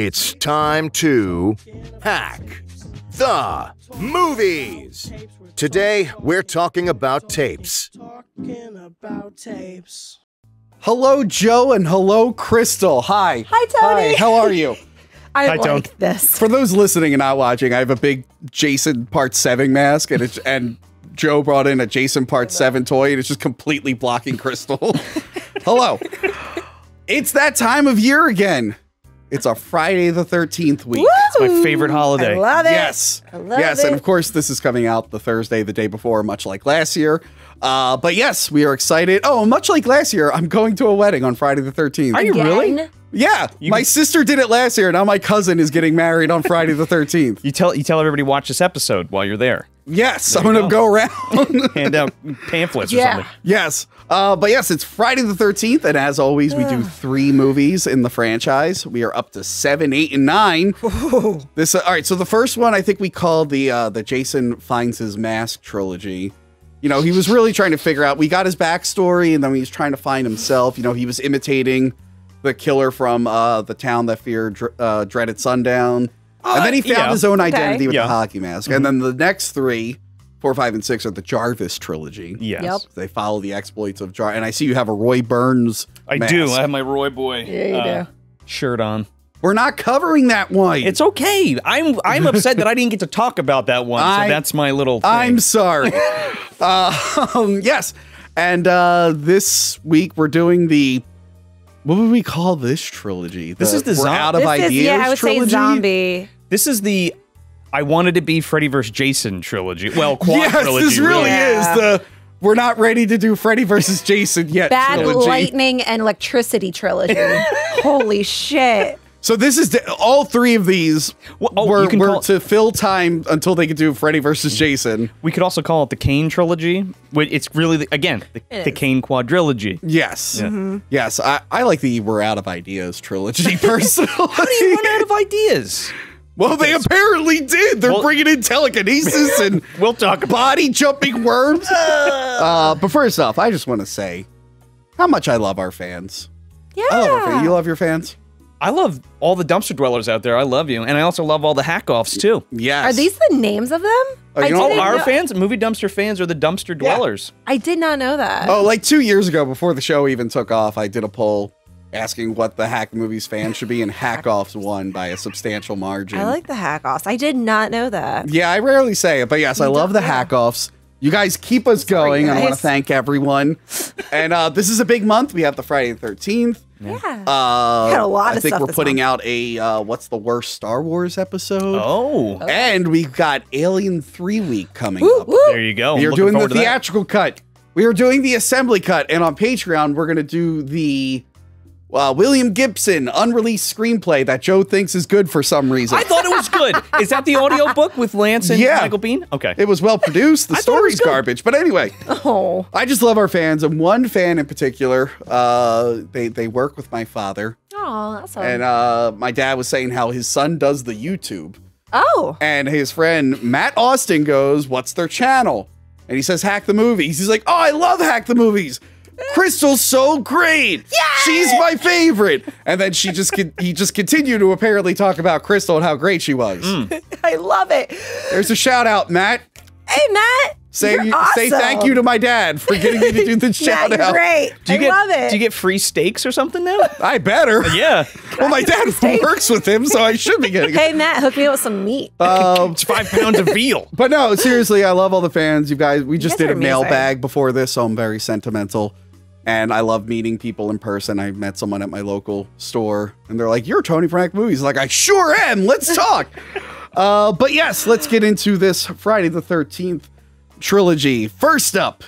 It's time to hack the movies. Today, we're talking about tapes. Talking about tapes. Hello, Joe, and hello, Crystal. Hi. Hi, Tony. Hi, how are you? I Hi, like Tone. this. For those listening and not watching, I have a big Jason Part 7 mask, and, it's, and Joe brought in a Jason Part 7 toy, and it's just completely blocking Crystal. hello. It's that time of year again. It's a Friday the 13th week. It's my favorite holiday. I love it. Yes. I love yes, it. and of course, this is coming out the Thursday, the day before, much like last year. Uh, but yes, we are excited. Oh, much like last year, I'm going to a wedding on Friday the 13th. Are you really? Again? Yeah, my sister did it last year. Now my cousin is getting married on Friday the 13th. You tell you tell everybody to watch this episode while you're there. Yes, I'm going to go. go around. Hand out pamphlets or Yeah. something. yes. Uh, but yes, it's Friday the 13th. And as always, we do three movies in the franchise. We are up to seven, eight, and nine. This uh, all right. So the first one I think we called the uh, the Jason finds his mask trilogy. You know, he was really trying to figure out. We got his backstory, and then he was trying to find himself. You know, he was imitating the killer from uh, the town that feared uh, dreaded sundown, and then he found yeah. his own Okay. identity with Yeah. the hockey mask. And then the next three, four, five, and six, are the Jarvis trilogy. Yes. Yep. They follow the exploits of Jar. And I see you have a Roy Burns. I mask. do. I have my Roy Boy Yeah, you uh, do. shirt on. We're not covering that one. It's okay. I'm I'm upset that I didn't get to talk about that one. I- so that's my little thing. I'm sorry. uh, um, yes. And uh, this week we're doing the. What would we call this trilogy? This is the We're out of This ideas is, yeah, I would trilogy. say zombie. This is the I wanted to be Freddy vs. Jason trilogy. Well, quad Yes, trilogy. this really Yeah. is the. We're not ready to do Freddy versus Jason yet. Bad trilogy. lightning and electricity trilogy. Holy shit. So this is the, all three of these Well, oh, were, you can were call- to fill time until they could do Freddy versus Jason. We could also call it the Kane trilogy. It's really the, again the, the. Kane quadrilogy. Yes, Mm-hmm. yes. I, I like the "We're Out of Ideas" trilogy personally. How do you run out of ideas? Well, they apparently did. They're Well- bringing in telekinesis and We'll talk body jumping worms. Uh, but first off, I just want to say how much I love our fans. Yeah. I love our fans. You love your fans? I love all the dumpster dwellers out there. I love you, and I also love all the hack offs too. Yes. Are these the names of them? Oh, you I know- our know- fans, movie dumpster fans, are the dumpster dwellers. I did not know that. Oh, like two years ago, before the show even took off, I did a poll asking what the Hack Movies fans should be, and Hack Offs won by a substantial margin. I like the hack offs. I did not know that. Yeah, I rarely say it, but yes, I love the yeah. hack offs. You guys keep us Sorry, going. I want to thank everyone. and uh, this is a big month. We have the Friday the 13th. Yeah. Uh, Got a lot I of think stuff we're putting month. out a uh, what's the worst Star Wars episode. Oh, And we've got Alien 3 week coming Woo, up. woo. there you go. We are doing the forward that. theatrical cut. We are doing the assembly cut. And on Patreon, we're going to do the uh, William Gibson unreleased screenplay that Joe thinks is good for some reason. I thought it was good. Is that the audio book with Lance and Yeah. Michael Biehn? Okay. it was well produced. The I thought it was story's garbage. But anyway. Oh. I just love our fans, and one fan in particular. Uh, they they work with my father, Oh, that's all. and uh, my dad was saying how his son does the YouTube, oh. and his friend Matt Austin goes, "What's their channel?" And he says, "Hack the Movies." He's like, "Oh, I love Hack the Movies." Crystal's so great. Yeah, she's my favorite. And then she just con- he just continued to apparently talk about Crystal and how great she was. I love it. There's a shout out, Matt. Hey, Matt. Say you're awesome. say thank you to my dad for getting me to do the shout out. great. do you I get love it. do you get free steaks or something now? I better. yeah. Well, my dad works with him, so I should be getting it. hey, Matt, hook me up with some meat. Um, It's five pounds of veal. but no, seriously, I love all the fans. You guys, we just guys did a amazing. mailbag before this, so I'm very sentimental. And I love meeting people in person. I met someone at my local store, and they're like, "You're Tony Frank Movies." Like, I sure am. Let's talk. uh, but yes, let's get into this Friday the Thirteenth trilogy. First up,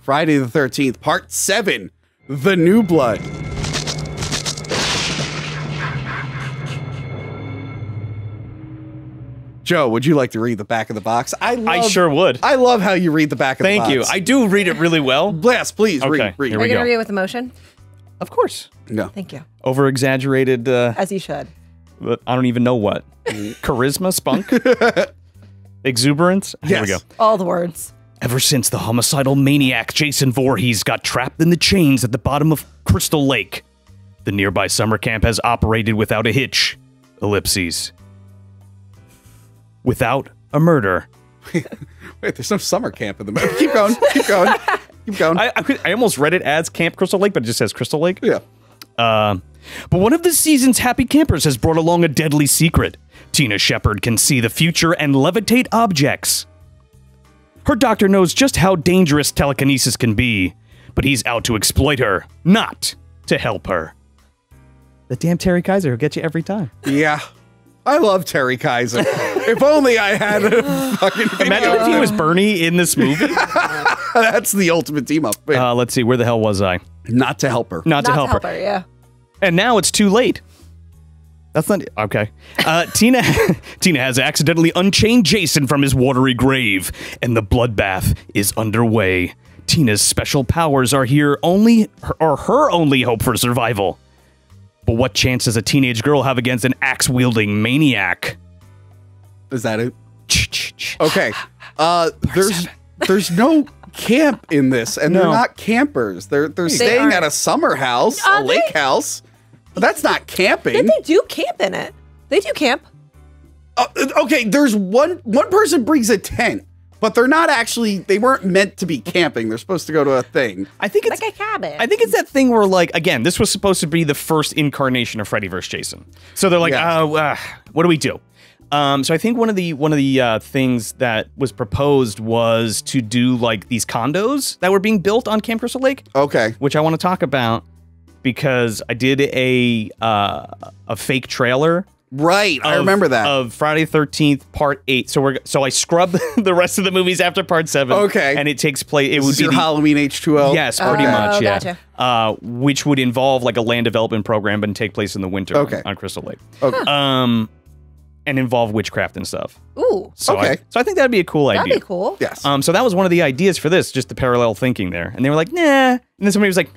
Friday the Thirteenth, Part Seven, The New Blood. Joe, would you like to read the back of the box? I love, I sure would. I love how you read the back of Thank the box. Thank you. I do read it really well. yes, please Okay, read. read. here Are you going to read it with emotion? Of course. No. Thank you. Over exaggerated. Uh, As you should. but I don't even know what. Charisma, spunk, exuberance. Here we go. All the words. Ever since the homicidal maniac Jason Voorhees got trapped in the chains at the bottom of Crystal Lake, the nearby summer camp has operated without a hitch. ellipses. Without a murder. Wait, there's no summer camp in the movie. Keep going. Keep going. Keep going. I, I, I almost read it as Camp Crystal Lake, but it just says Crystal Lake. yeah. Uh, but one of this season's happy campers has brought along a deadly secret. Tina Shepard can see the future and levitate objects. Her doctor knows just how dangerous telekinesis can be, but he's out to exploit her, not to help her. The damn Terry Kiser will get you every time. Yeah. I love Terry Kiser. if only I had a fucking Imagine if he was Bernie in this movie. That's the ultimate team up. Wait, Uh, let's see, where the hell was I? not to help her. Not, Not to help, her. yeah. And now it's too late. That's not okay. Uh, Tina Tina has accidentally unchained Jason from his watery grave, and the bloodbath is underway. Tina's special powers are here only or her only hope for survival. But what chance does a teenage girl have against an axe wielding maniac? Is that it? Okay. Uh, there's there's no camp in this, and they're No. not campers. They're they're staying aren't. at a summer house, Are a lake they? house. But that's not camping. Yeah, they do camp in it. They do camp. Uh, okay, there's one one person brings a tent, but they're not actually. They weren't meant to be camping. They're supposed to go to a thing. I think it's Like a cabin. I think it's that thing where, like, again, this was supposed to be the first incarnation of Freddy vs. Jason. So they're like, Yeah. oh, uh, what do we do? Um, so I think one of the one of the uh, things that was proposed was to do like these condos that were being built on Camp Crystal Lake, Okay. which I want to talk about because I did a uh, a fake trailer. Right. I remember that. of Friday Thirteenth Part Eight. So we're so I scrub the rest of the movies after Part Seven. Okay. and it takes place. It this would be your the- Halloween H2O. Yes, pretty Oh, much. Yeah. gotcha. Uh, which would involve like a land development program, but take place in the winter Okay. on, on Crystal Lake. Okay. Um, and involve witchcraft and stuff. Ooh, So I, Okay. so I think that'd be a cool that'd idea. be cool. Yes. Um, so that was one of the ideas for this, just the parallel thinking there. And they were like, nah. And then somebody was like,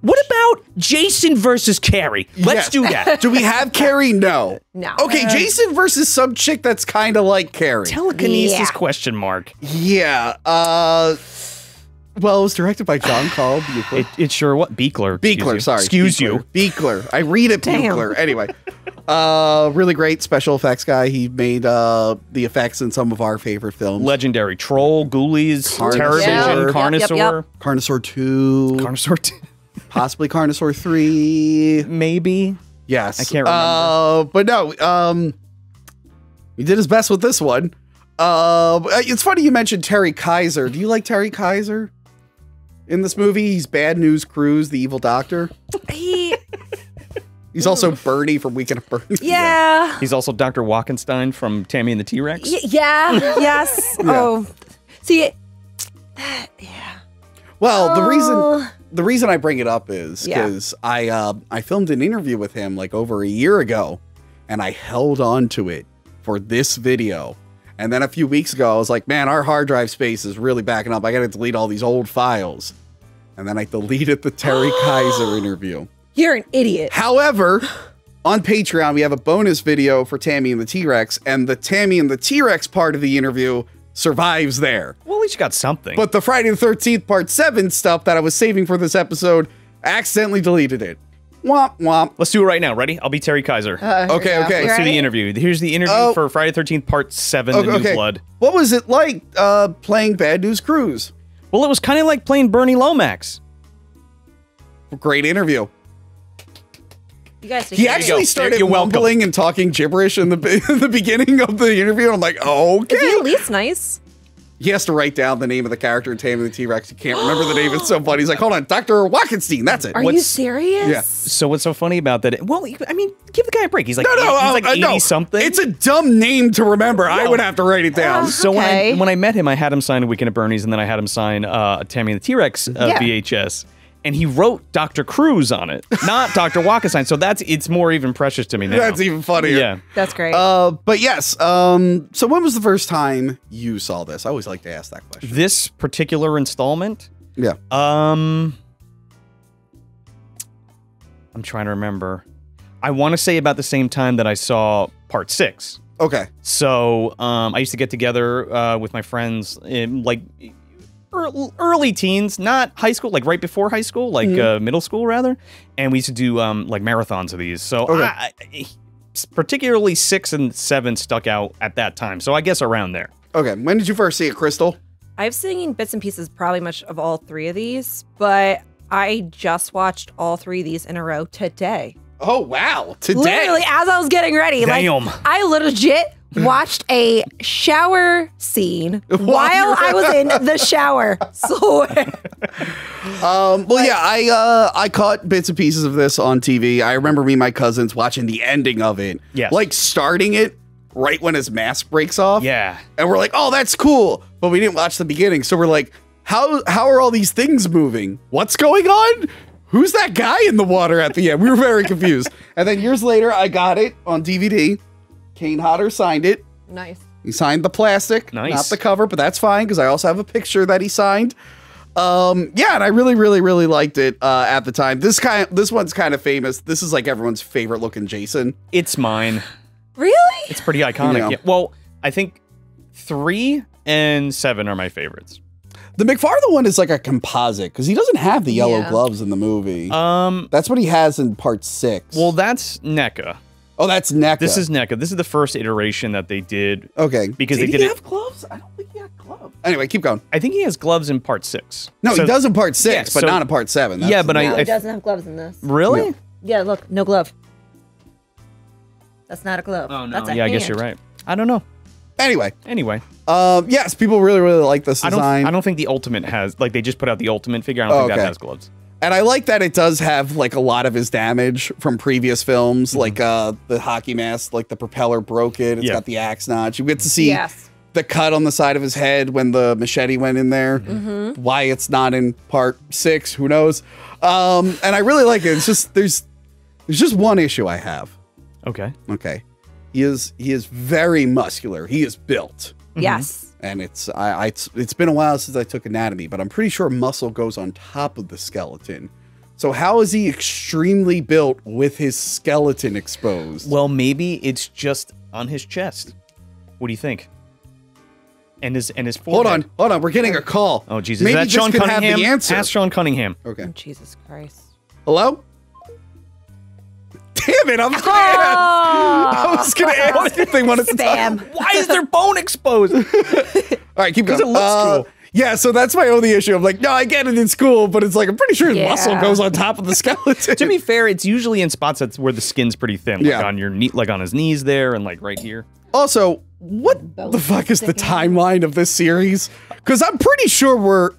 what about Jason versus Carrie? Let's Yes. do that. Do we have Carrie? No. No. Okay, Jason versus some chick that's kind of like Carrie. Telekinesis Yeah. question mark. yeah. Uh. Well, it was directed by John Carl Buechler. It, it sure what Beekler. excuse Beekler, you. sorry. Excuse Beekler. you. Beekler. I read it Damn. Beekler. Anyway. Uh really great special effects guy. He made uh the effects in some of our favorite films. Legendary troll, ghoulies, Carnosaur. Terror Yeah. Vision, Yep, yep, Carnosaur, yep. Carnosaur 2, Carnosaur, t- possibly Carnosaur 3. maybe. Yes. I can't Uh, but no, um he did his best with this one. Uh it's funny you mentioned Terry Kiser. Do you like Terry Kiser? In this movie, he's Bad News Crews, the evil doctor. He, He's also Bernie from Weekend at Bernie's. yeah. He's also Dr. Wachenstein from Tammy and the T Rex. Y- yeah. yes. Oh. See, yeah. Well, the reason Oh. The reason I bring it up is Yeah. because I uh, I filmed an interview with him like over a year ago, and I held on to it for this video. And then a few weeks ago, I was like, "Man, our hard drive space is really backing up. I got to delete all these old files." And then I deleted the Terry Kiser interview. You're an idiot. However, on Patreon, we have a bonus video for Tammy and the T Rex, and the Tammy and the T Rex part of the interview survives there. Well, at least you got something. But the Friday the 13th part 7 stuff that I was saving for this episode accidentally deleted it. Womp womp. let's do it right now. Ready? I'll be Terry Kiser. Okay, okay. let's do the interview. Here's the interview Oh. for Friday Thirteenth Part Seven: The New okay. Blood. What was it like uh, playing Bad News Crews? Well, it was kind of like playing Bernie Lomax. Great interview. You guys. He actually go. started You're welcome. mumbling and talking gibberish in the in the beginning of the interview. I'm like, Is he okay. at least nice? He has to write down the name of the character in Tammy the T Rex. He can't remember the name. It's so funny. He's like, hold on, Dr. Wachenstein. That's it. Are you serious? Yeah. So what's so funny about that? Well, I mean, give the guy a break. He's like, No, no, he's uh, like uh, no. something. It's a dumb name to remember. I would have to write it down. so Okay. when I when I met him, I had him sign a Weekend at Bernie's, and then I had him sign uh, Tammy and the T Rex uh, Yeah. VHS. And he wrote Dr. Crews on it, not Dr. Wachenstein. So that's it's more even precious to me now. That's even funnier. yeah. That's great. Uh, but yes. Um, so when was the first time you saw this? I always like to ask that question. This particular installment, Yeah. Um, I'm trying to remember. I want to say about the same time that I saw part six. Okay. So um, I used to get together uh, with my friends in like ear- early teens, not high school, like right before high school, like uh, middle school rather. And we used to do um, like marathons of these. So Okay. I, I, s- particularly six and seven stuck out at that time. So I guess around there. Okay, when did you first see it, Crystal? I've seen bits and pieces probably much of all three of these, but I just watched all three of these in a row today. Oh wow, today. Literally, as I was getting ready, Damn. like I legit watched a shower scene while I was in the shower. Swear. Um, well, yeah, I uh, I caught bits and pieces of this on TV. I remember me and my cousins watching the ending of it. Yes. like starting it right when his mask breaks off. Yeah. and we're like, oh, that's cool, but we didn't watch the beginning, so we're like, how how are all these things moving? What's going on? Who's that guy in the water at the end? We were very confused. and then years later, I got it on DVD. Kane Hodder signed it. Nice. He signed the plastic, Nice. not the cover, but that's fine because I also have a picture that he signed. Um, yeah, and I really, really, really liked it uh, at the time. This kind, this one's kind of famous. This is like everyone's favorite looking Jason. It's mine. Really? It's pretty iconic. Yeah. Yeah. Well, I think three and seven are my favorites. The McFarlane one is like a composite because he doesn't have the yellow Yeah. gloves in the movie. Um. that's what he has in part six. Well, that's NECA. Oh, that's NECA. This is NECA. This is the first iteration that they did. okay because did they he did it- have gloves? I don't think he had gloves. Anyway, keep going. I think he has gloves in part six. No, So- he does in part six, Yeah, but so- not in part seven. Yeah, but I, no, I he doesn't have gloves in this. really. Yeah. Yeah, look, no glove. That's not a glove. Oh no. That's a yeah, I guess you're right. I don't know. anyway. Anyway, Um, yes, people really, really like this I don't. design. I don't think the ultimate has like they just put out the ultimate figure. I don't Oh, think okay. that has gloves. And I like that it does have like a lot of his damage from previous films, Mm-hmm. like uh the hockey mask, like the propeller broke it. It's Yeah. got the axe notch. You get to see Yes. the cut on the side of his head when the machete went in there. Mm-hmm. Why it's not in part six, who knows? Um, and I really like it. It's just there's there's just one issue I have. Okay. Okay, he is he is very muscular. He is built. Mm-hmm. Yes. and it's I, I it's, it's been a while since I took anatomy, but I'm pretty sure muscle goes on top of the skeleton. So how is he extremely built with his skeleton exposed? Well, maybe it's just on his chest. What do you think? And his and his forehead. hold on, hold on, we're getting a call. Oh Jesus! maybe Is that this Sean could have Cunningham? the answer. Ask Sean Cunningham. Okay, Oh, Jesus Christ. hello. Damn it! I was gonna ask. I was gonna ask if they wanted to talk. Why is their bone exposed? All right, keep going. it looks Uh, cool. Yeah, so that's my only issue. I'm like, no, I get it in school, but it's like I'm pretty sure his Yeah. muscle goes on top of the skeleton. to be fair, it's usually in spots that's where the skin's pretty thin, like Yeah. on your knee, like on his knees there, and like right here. Also, what the fuck is the timeline of this series? Because I'm pretty sure we're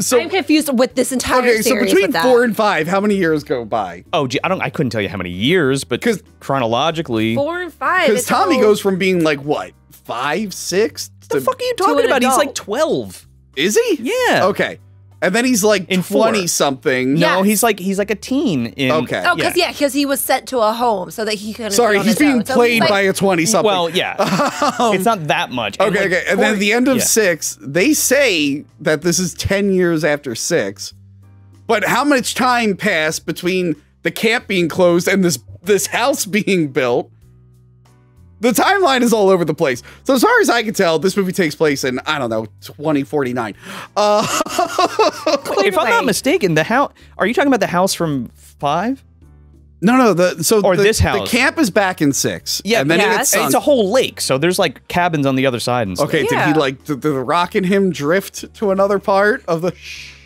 so I'm confused with this entire okay. So between with that. four and five, how many years go by? Oh, gee, I don't. I couldn't tell you how many years, but because chronologically, four and five. Because Tommy all- goes from being like what five, six? the fuck are you talking an about? He's like twelve. is he? Yeah. Okay, and then he's like In four. twenty something. Yeah. No, he's like he's like a teen. In, Okay. Oh, because yeah, because he was sent to a home so that he couldn't. Sorry, be he's being own. So played like- by a twenty something. Well, yeah. Um, it's not that much. And, Okay, like, okay. And then at the end of yeah. six, they say that this is 10 years after six. But how much time passed between the camp being closed and this this house being built? The timeline is all over the place. So as far as I can tell, this movie takes place in, I don't know, 2049. Uh If I'm not mistaken, the house. Are you talking about the house from five? No, no, the so Or the, this The camp is back in six. Yeah, and then but it yes. gets it's, a whole lake, so there's like cabins on the other side and stuff. Okay, did he like did the rock and him drift to another part of the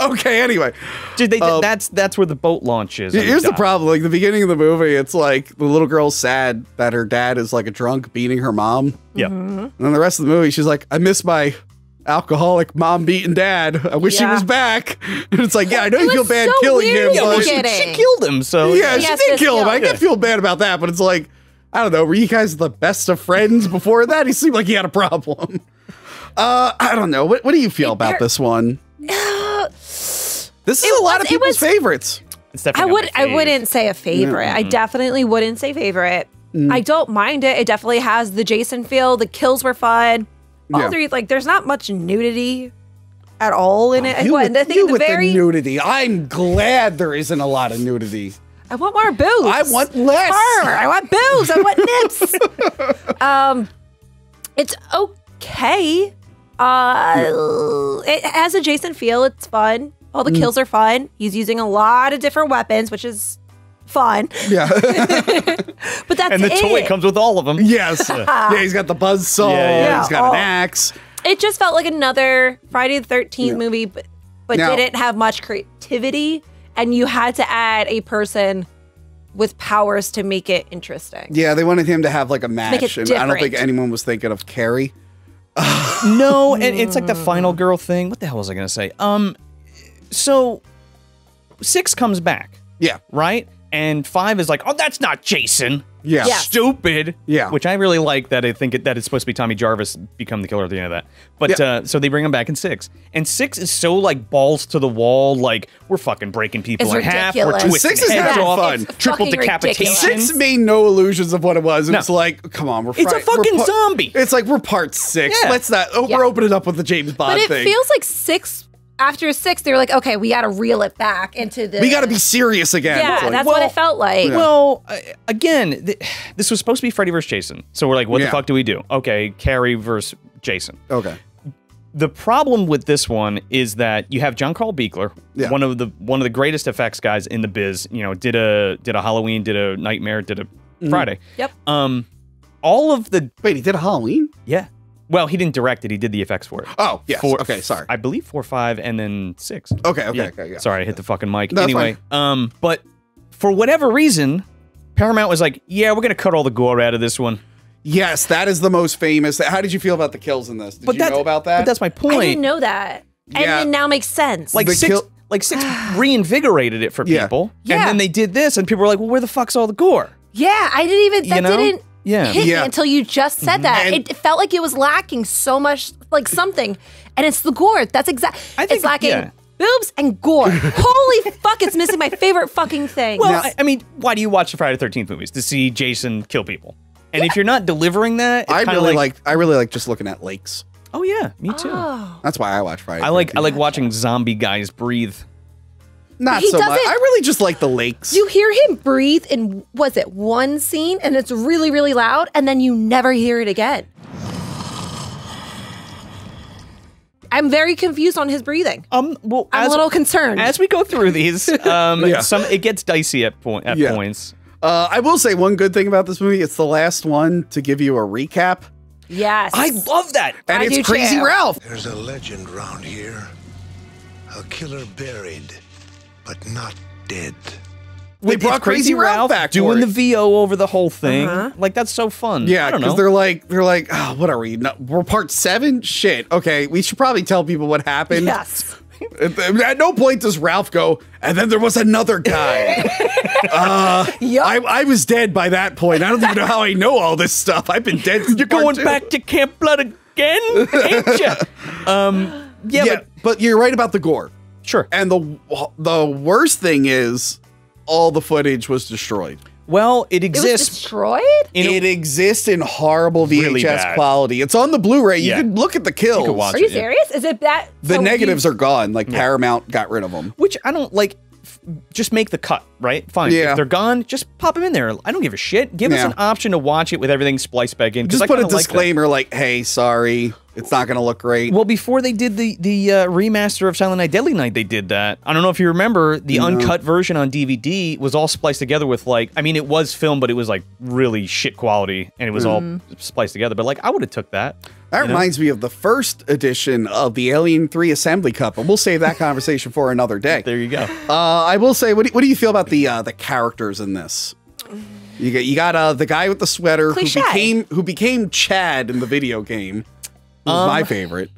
Okay, anyway. Dude, they, Um, that's that's where the boat launch is. Here's the dock. problem. Like the beginning of the movie, it's like the little girl's sad that her dad is like a drunk beating her mom. Yeah. And then the rest of the movie, she's like, I miss my alcoholic mom beating dad. I wish he was back. And it's like, yeah, I know you feel bad so killing him, in but she, she killed him, so yeah, Yes, she did kill him. I yeah. can feel bad about that, but it's like, I don't know. Were you guys the best of friends before that? He seemed like he had a problem. Uh, I don't know. What, what do you feel about this one? This is It a lot was- of people's was- favorites. It's I would. not I wouldn't say a favorite. I definitely wouldn't say favorite. Mm. I don't mind it. It definitely has the Jason feel. The kills were fun. All Yeah. three, like, there's not much nudity at all in it. You What, the thing you the with very, the nudity. I'm glad there isn't a lot of nudity. I want more boobs. I want less. Arr, I want boobs. I want nips. um, it's okay. Uh, it has a Jason feel. It's fun. All the Mm. kills are fun. He's using a lot of different weapons, which is fun. Yeah. But that's and the it. toy comes with all of them. yes. yeah, he's got the buzz saw. Yeah, yeah. He's got Oh. an axe. It just felt like another Friday the Thirteenth Yeah. movie, but but Now- didn't have much creativity, and you had to add a person with powers to make it interesting. Yeah, they wanted him to have like a match, it and I don't think anyone was thinking of Carrie. No, and it's like the final girl thing. What the hell was I gonna say? Um, so six comes back, Yeah. right? And five is like, oh, that's not Jason. Yeah. Yeah. Stupid. Yeah. Which I really like that. I think it, that it's supposed to be Tommy Jarvis become the killer at the end of that. But Yeah. uh, so they bring him back in six, and six is so like balls to the wall, like we're fucking breaking people It's in half. We're ridiculous. twisting Six is heads having off. fun. It's Triple fucking decapitation. ridiculous. Six made no illusions of what it was. It No. was like, come on, we're It's a fucking pa- zombie. It's like we're part six. Yeah. Let's not. Oh, Yeah. we're opening up with the James Bond But it thing. feels like six. After six, they were like, okay, we got to reel it back into the. we got to be serious again. Yeah, like, that's what it felt like. Yeah. Well, uh, again, th- this was supposed to be Freddy versus Jason. So we're like, what Yeah. the fuck do we do? Okay, Carrie versus Jason. okay. The problem with this one is that you have John Carl Buechler, Yeah. one of the one of the greatest effects guys in the biz. You know, did a did a Halloween, did a Nightmare, did a Mm-hmm. Friday. Yep. Um, all of the Wait, he did a Halloween? yeah. Well, he didn't direct it. He did the effects for it. Oh, yes. Four- okay, sorry. I believe four, five, and then six. okay, okay, Yeah. okay. Yeah. Sorry, I hit the fucking mic. No, it's anyway, um, but for whatever reason, Paramount was like, "Yeah, we're gonna cut all the gore out of this one." Yes, that is the most famous. How did you feel about the kills in this? Did you know about that? But that's my point. I didn't know that, and Yeah. it now makes sense. like The six, kill- like six reinvigorated it for people, Yeah. and then they did this, and people were like, "Well, where the fuck's all the gore?" yeah, I didn't even. That You know? didn't. Yeah. hit Yeah. me until you just said mm-hmm. that. And- it felt like it was lacking so much, like something, and it's the gore. That's exact. I think- it's lacking yeah. boobs and gore. Holy fuck! It's missing my favorite fucking thing. Well, Now- I, I mean, why do you watch the Friday Thirteenth movies to see Jason kill people? And if you're not delivering that, it's I really like, like. I really like just looking at lakes. Oh yeah, me too. oh. That's why I watch Friday. I like I like watching zombie guys breathe. Not He so much. I really just like the lakes. You hear him breathe in was it one scene, and it's really really loud, and then you never hear it again. I'm very confused on his breathing. Um, well, I'm as, a little concerned. as we go through these, um, Yeah. some it gets dicey at point at Yeah. points. Uh, I will say one good thing about this movie. It's the last one to give you a recap, yes, I love that. and I it's do Crazy too. Ralph. There's a legend round here. A killer buried, but not dead. They brought it's Crazy Ralph back doing the VO over the whole thing. Like that's so fun. Yeah, I don't because know. they're like, they're like, oh, what are we? No, we're part seven. Shit. Okay, we should probably tell people what happened. yes. At, at no point does Ralph go, and then there was another guy. uh, Yup. I, I was dead by that point. I don't even know how I know all this stuff. I've been dead. You're going two. back to Camp Blood again, ain't ya? Um, yeah, Yeah, but but you're right about the gore. Sure. And the the worst thing is, all the footage was destroyed. Well, it It was exists. destroyed. in it exists in horrible VHS Really quality. It's on the Blu-ray. You Yeah. can look at the kills. watch Are you it, yeah. serious? Is it that The so negatives you- are gone. Like Paramount got rid of them. which I don't like. Just make the cut, right? Fine. Yeah. If they're gone, just pop them in there. I don't give a shit. Give us an option to watch it with everything spliced back in. Just I put a kinda like disclaimer like, "Hey, sorry, it's not going to look great." Well, before they did the the uh, remaster of Silent Night, Deadly Night, they did that. I don't know if you remember the uncut version on DVD was all spliced together with like, I mean, it was film, but it was like really shit quality, and it was all spliced together. But like, I would have took that. That reminds me of the first edition of the Alien Three Assembly Cup, and we'll save that conversation for another day. There you go. Uh, I will say, what do, what do you feel about the uh, the characters in this? You got you got uh, the guy with the sweater Cliche. who became who became Chad in the video game. Who was Um, my favorite.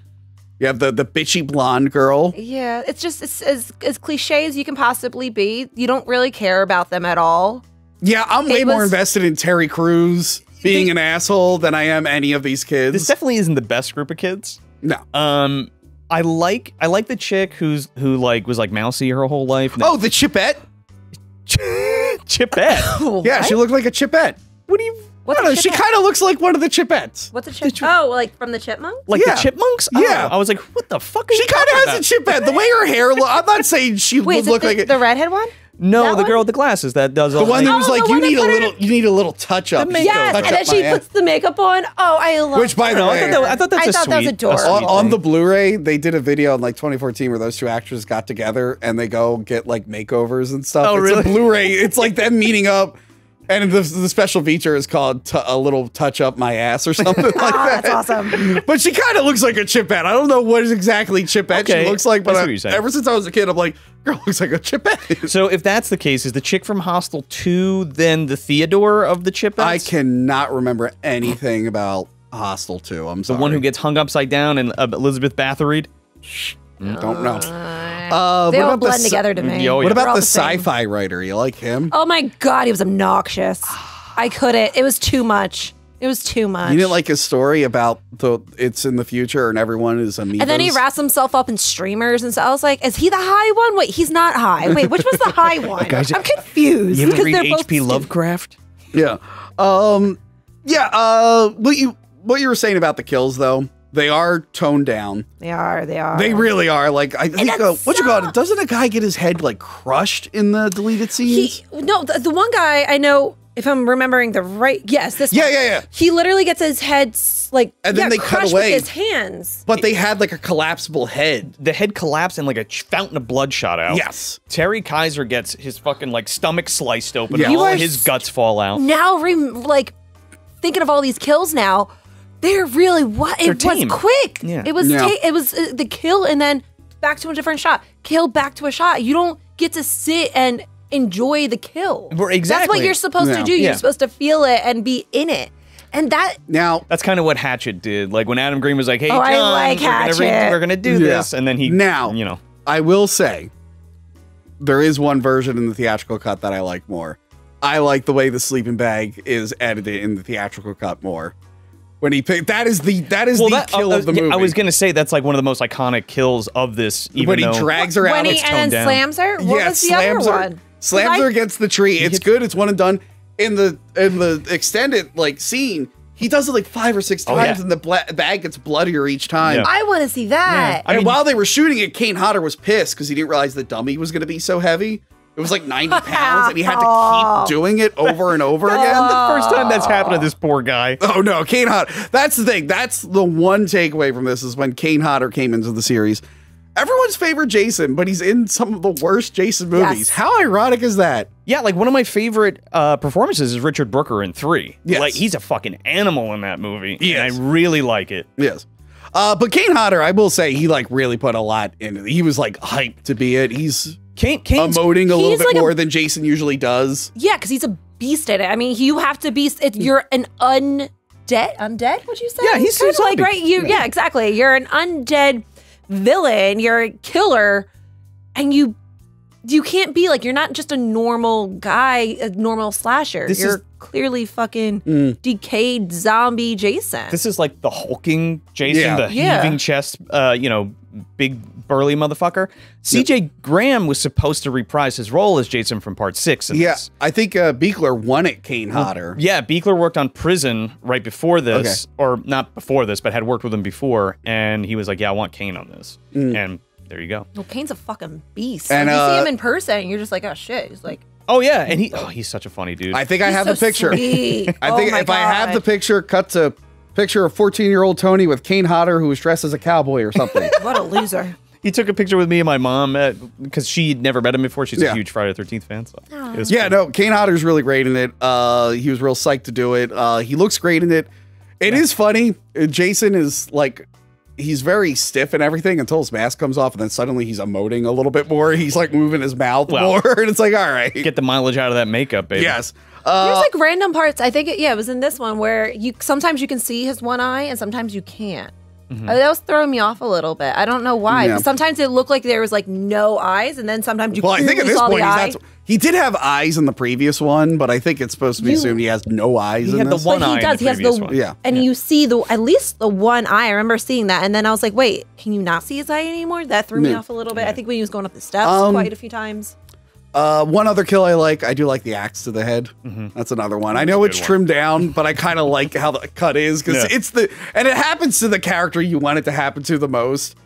You have the the bitchy blonde girl. Yeah, it's just it's as as cliche as you can possibly be. You don't really care about them at all. Yeah, I'm way It more invested in Terry Crews being an asshole than I am any of these kids. This definitely isn't the best group of kids. no. Um, I like I like the chick who's who like was like mousy her whole life. Oh, the Chipette. Chipette. Yeah, she looked like a Chipette. what do you What's I don't know, she kind of looks like one of the Chipettes. What's a chip? Oh, like from the chipmunk? like Yeah. the chipmunks? Yeah. Oh, I was like, what the fuck? Are She you kind of has about? a Chipette. The way her hair look, I'm not saying she Wait, would is it look the, like it. the redhead one? No, That the girl with the glasses that does The all one that was Oh, like, you need a put her- little, you need a little touch up. makeup. Yes, Touch and up then she puts the makeup on. Oh, I love. Which, by the No, I way, thought that, I thought that's I a thought that was sweet- a adorable. sweet on, on the Blu-ray, they did a video in like 2014 where those two actors got together and they go get like makeovers and stuff. Oh, it's really? a Blu-ray. It's like them meeting up, and the, the special feature is called t- "A Little Touch Up My Ass" or something like Ah, that. that's awesome. But she kind of looks like a Chipette. I don't know what exactly Chipette Okay, she looks like, but see I- what you're saying. ever since I was a kid, I'm like, girl looks like a Chipette. So if that's the case, is the chick from Hostel 2 then the Theodore of the Chipettes? I cannot remember anything about Hostel 2. I'm sorry. The one who gets hung upside down and uh, Elizabeth Bathory? don't know. Uh, They what all about blend sci- together to me. Yo, What yeah. They're about all the sci-fi writer? You like him? Oh my god, he was obnoxious. I couldn't. It was too much. It was too much. You didn't like his story about the it's in the future and everyone is amoebas. And then he wraps himself up in streamers and so I was like, is he the high one? Wait, he's not high. Wait, which was the high one? Guys, I'm confused. You ever because read they're both H.P. Lovecraft? Yeah. Um. Yeah. Uh. What you what you were saying about the kills though? They are toned down. They are. They are. They really are. Like I think uh, what you call it? Doesn't a guy get his head like crushed in the deleted scenes? He no, the, the one guy I know. If I'm remembering the right, yes, this. Yeah, one. yeah, yeah. He literally gets his head like And then yeah, they cut crushed away. with his hands. but they had like a collapsible head. The head collapsed and like a fountain of blood shot out. Yes. Terry Kiser gets his fucking like stomach sliced open Yeah. and You all his s- guts fall out. Now, rem- like thinking of all these kills now, they're really what it was quick. Yeah. It was Yeah. ta- it was uh, the kill and then back to a different shot. Kill back to a shot. You don't get to sit and enjoy the kill. Exactly. That's what you're supposed Yeah. to do. You're supposed to feel it and be in it. And that Now That's kind of what Hatchet did. Like when Adam Green was like, "Hey, Oh, John, I like we're, gonna re- Hatchet." we're gonna do Yeah. this," and then he Now- you know, I will say there is one version in the theatrical cut that I like more. I like the way the sleeping bag is edited in the theatrical cut more. When he picked that is the that is well, the that, kill uh, of the yeah, movie. I was gonna say that's like one of the most iconic kills of this. Even when he though, drags her out, when he it's and then down. slams her. What yeah, was the other slams her, one? slams 'Cause her against the tree. It's good. It's one and done. In the in the extended like scene, he does it like five or six times, yeah. and the bla- bag gets bloodier each time. Yeah. I want to see that. I and mean- while they were shooting it, Kane Hodder was pissed because he didn't realize the dummy was going to be so heavy. It was like 90 pounds, and he had to keep doing it over and over again. the first time that's happened to this poor guy. Oh no, Kane Hodder. That's the thing. That's the one takeaway from this is when Kane Hodder came into the series. Everyone's favorite Jason, but he's in some of the worst Jason movies. Yes. How ironic is that? Yeah, like one of my favorite uh, performances is Richard Brooker in Three. Yes. like he's a fucking animal in that movie. He and. I really like it. Yes. Uh, but Kane Hodder, I will say, he like really put a lot into it. He was like hyped to be it. He's Kane, Kane's, emoting a little bit like a- more than Jason usually does. Yeah, because he's a beast at it. I mean, you have to be. It, you're an undead. Undead? Would you say? Yeah, he's a kind of like right. You yeah. exactly. You're an undead villain. You're a killer, and you you can't be like you're not just a normal guy, a normal slasher. This you're is- clearly fucking Mm. decayed zombie Jason. This is like the hulking Jason, Yeah. the Yeah. heaving chest, uh, you know, big burly motherfucker. CJ Graham was supposed to reprise his role as Jason from part six. in Yeah, this. I think uh, Buechler won it, Kane Hodder. Yeah, Buechler worked on Prison right before this, or not before this, but had worked with him before, and he was like, "Yeah, I want Kane on this," and there you go. well, Kane's a fucking beast. And, And you see uh, him in person, and you're just like, oh shit. He's like, Oh yeah, and he, oh, he's such a funny dude. I think I have so the picture. sweet. I Oh think my if I have the picture, cut to picture of 14 year old Tony with Kane Hodder who was dressed as a cowboy or something. what a loser. He took a picture with me and my mom because she'd never met him before. She's Yeah. a huge Friday the Thirteenth fan. So yeah, cool. no, Kane Hodder's really great in it. Uh, he was real psyched to do it. Uh, he looks great in it. It is funny. Uh, Jason is like, he's very stiff and everything until his mask comes off, and then suddenly he's emoting a little bit more. He's like moving his mouth Well, more, and it's like, all right, get the mileage out of that makeup, baby. yes. There's Uh, like random parts. I think it, yeah, it was in this one where you sometimes you can see his one eye and sometimes you can't. Uh, that was throwing me off a little bit. I don't know why. Mm-hmm. Yeah. Sometimes it looked like there was like no eyes, and then sometimes you well, I think at this saw point the eye. not. He did have eyes in the previous one, but I think it's supposed to be You- assumed he has no eyes He in had the one but eye he in does. the he has the one. Yeah. and you see the at least the one eye. I remember seeing that, and then I was like, wait, can you not see his eye anymore? That threw me Yeah. off a little bit. I think when he was going up the steps Um, quite a few times. Uh, one other kill I like. I do like the axe to the head. That's another one. I know Mm-hmm. it's one. trimmed down, but I kind of like how the cut is because Yeah. it's the and it happens to the character you want it to happen to the most,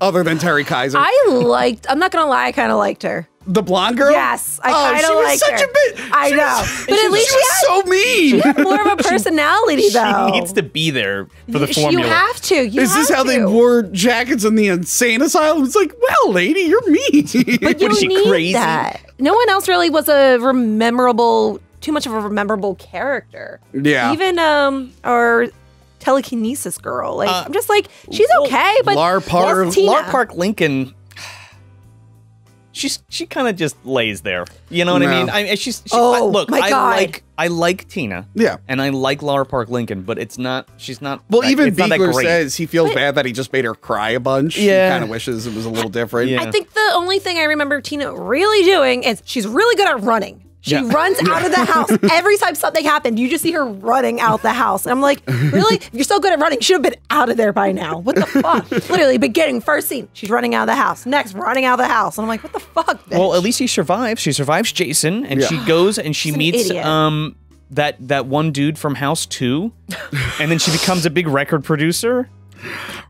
other than Terry Kiser. I liked. I'm not gonna lie. I kind of liked her. The blonde girl? Yes, I oh, kind of like such her. a bit. I she know, was- but at least she was so mean. she had more of a personality, though. She needs to be there for the You- formula. You have to. You Is this have how they wore jackets in the insane asylum? It's like, well, lady, you're mean. But you What is she, need crazy? that. No one else really was a memorable, too much of a memorable character. Yeah. Even um our telekinesis girl. Like Uh, I'm just like she's okay, but Lar Par- what's Tina? Lar Park Lincoln. She's she kind of just lays there. You know what No. I mean? I mean, she's she, Oh, I, look. my I God. like I like Tina. Yeah. and I like Laura Park Lincoln, but it's not. She's not. Well, that- even it's not that Buechler great. says he feels But- bad that he just made her cry a bunch. Yeah. He kind of wishes it was a little different. Yeah. I think the only thing I remember Tina really doing is she's really good at running. She Yeah. runs out of the house every time something happened. You just see her running out the house. And I'm like, really? You're so good at running, should have been out of there by now. What the fuck? Literally, beginning, first scene, she's running out of the house. Next, running out of the house. And I'm like, what the fuck? bitch? Well, at least she survives. She survives Jason, and she goes and she meets um that that one dude from House Two, and then she becomes a big record producer.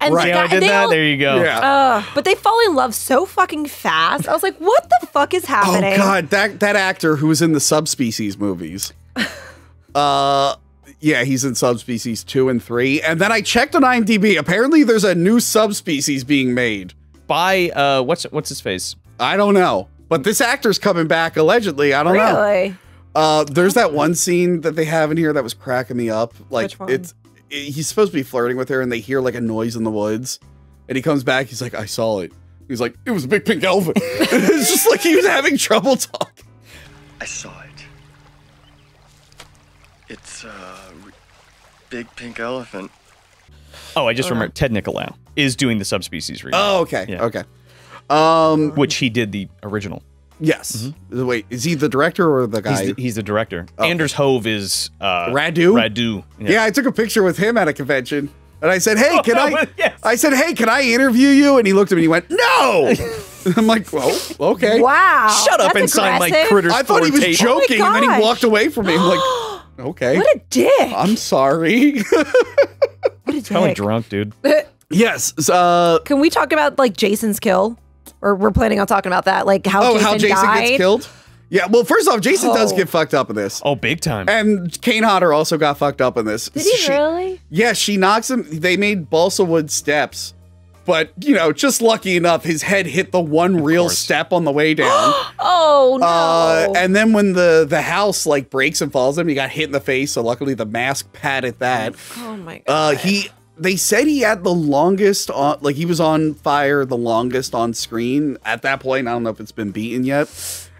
And Right. See how I did they that? all- There you go. Yeah. Uh, but they fall in love so fucking fast. I was like, what the fuck is happening? Oh happening? God, that that actor who was in the subspecies movies. uh yeah, he's in subspecies two and three. And then I checked on IMDb. Apparently there's a new subspecies being made. By uh, what's what's his face? I don't know. But this actor's coming back allegedly. I don't know. Really? Uh there's that one scene that they have in here that was cracking me up. Like Which one? it's it- he's supposed to be flirting with her and they hear like a noise in the woods. And he comes back, he's like, I saw it. He's like, it was a big pink elephant. it's just like he was having trouble talking. I saw it. It's a r- big pink elephant. Oh, I just remember Ted Nicolau is doing the subspecies remake, Oh, okay. Yeah. Okay. Um which he did the original. Yes. Wait, is he the director or the guy? Mm-hmm. He's the, he's the director. Anders Hove is uh, Radu? Radu. yeah. I took a picture with him at a convention, and I said, "Hey, can I?" Yes. I said, "Hey, can I interview you?" And he looked at me and he went, "No." I'm like, "Well, okay." Wow. Shut up That's and sign my aggressive. critters. I thought he was tape. joking, and then he walked away from me. I'm like, "Okay, What a dick. I'm sorry." what a Probably dick. drunk, dude. yes. Uh, Can we talk about like Jason's kill? Or we're planning on talking about that, like how oh, Jason, how Jason died. gets killed? Yeah. Well, first off, Jason does Oh. get fucked up in this, Oh, big time. and Kane Hodder also got fucked up in this. Did he She- really? Yeah, she knocks him. They made balsa wood steps, but you know, just lucky enough, his head hit the one real course. step on the way down. Oh no! uh, and then when the the house like breaks and falls him, he got hit in the face. So luckily, the mask padded that. oh my god! Uh, he. They said he had the longest on, like he was on fire the longest on screen at that point. I don't know if it's been beaten yet.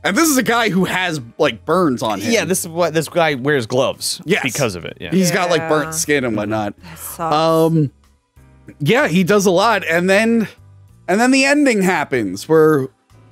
And this is a guy who has like burns on him. yeah, this is what this guy wears gloves. Yes. because of it. Yeah. He's got like burnt skin and whatnot. Sucks. Um, yeah, he does a lot, and then, and then the ending happens where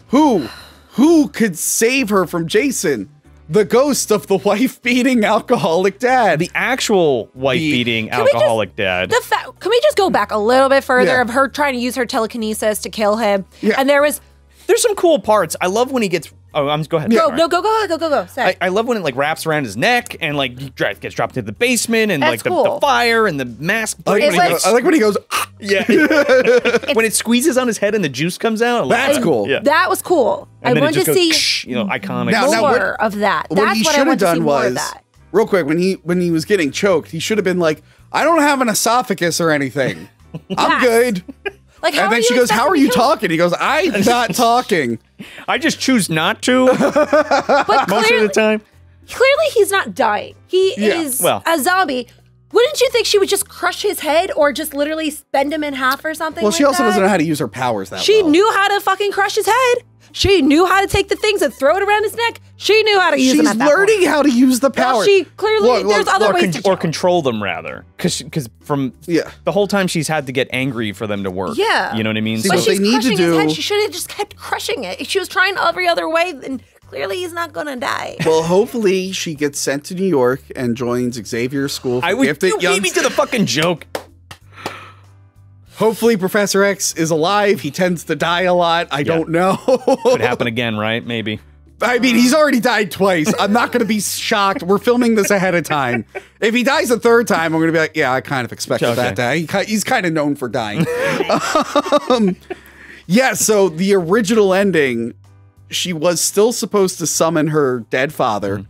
who, who could save her from Jason? The ghost of the wife beating alcoholic dad. the actual wife beating Can we just- alcoholic dad. the fa- can we just go back a little bit further Yeah. of her trying to use her telekinesis to kill him? Yeah. And there was There's some cool parts. I love when he gets. Oh, I'm just go ahead. go no go go go go go. Say. I, I love when it like wraps around his neck and like gets dropped into the basement and That's like the, cool. the fire and the mask. I like, when he like- goes, I like when he goes. "Ah!" yeah. when it squeezes on his head and the juice comes out. I That's that. cool. Yeah. that was cool. And I then wanted to just see goes, "Ksh," you know, iconic. Now- more now what- of that. what That's he what I should have want to see done more of was that. real quick when he when he was getting choked, he should have been like, "I don't have an esophagus or anything. I'm good." Like, how and then she goes, "How are you to kill him?" talking?" He goes, "I'm not talking." I just choose not to But most of the time. clearly he's not dying. He Yeah, is well. a zombie. Wouldn't you think she would just crush his head or just literally bend him in half or something? Well, she also that? doesn't know how to use her powers that She well. knew how to fucking crush his head. She knew how to take the things and throw it around his neck. She knew how to use them She's at that learning point. how to use the Well, power. she clearly Look, look, there's other or, ways con- to or control them rather because because from Yeah. the whole time she's had to get angry for them to work Yeah. you know what i mean See, So- But what they she's need to crushing his head. do- She should have just kept crushing it. She was trying every other way, and clearly he's not gonna die. Well, hopefully she gets sent to New York and joins Xavier School for i would Gifted you Young. beat me to the fucking joke Hopefully Professor X is alive. He tends to die a lot. I don't know. could happen again right maybe I mean, he's already died twice. I'm not going to be shocked. We're filming this ahead of time. If he dies a third time, I'm going to be like, yeah, I kind of expected Okay. that to. He, he's kind of known for dying. um, yeah, so the original ending, she was still supposed to summon her dead father,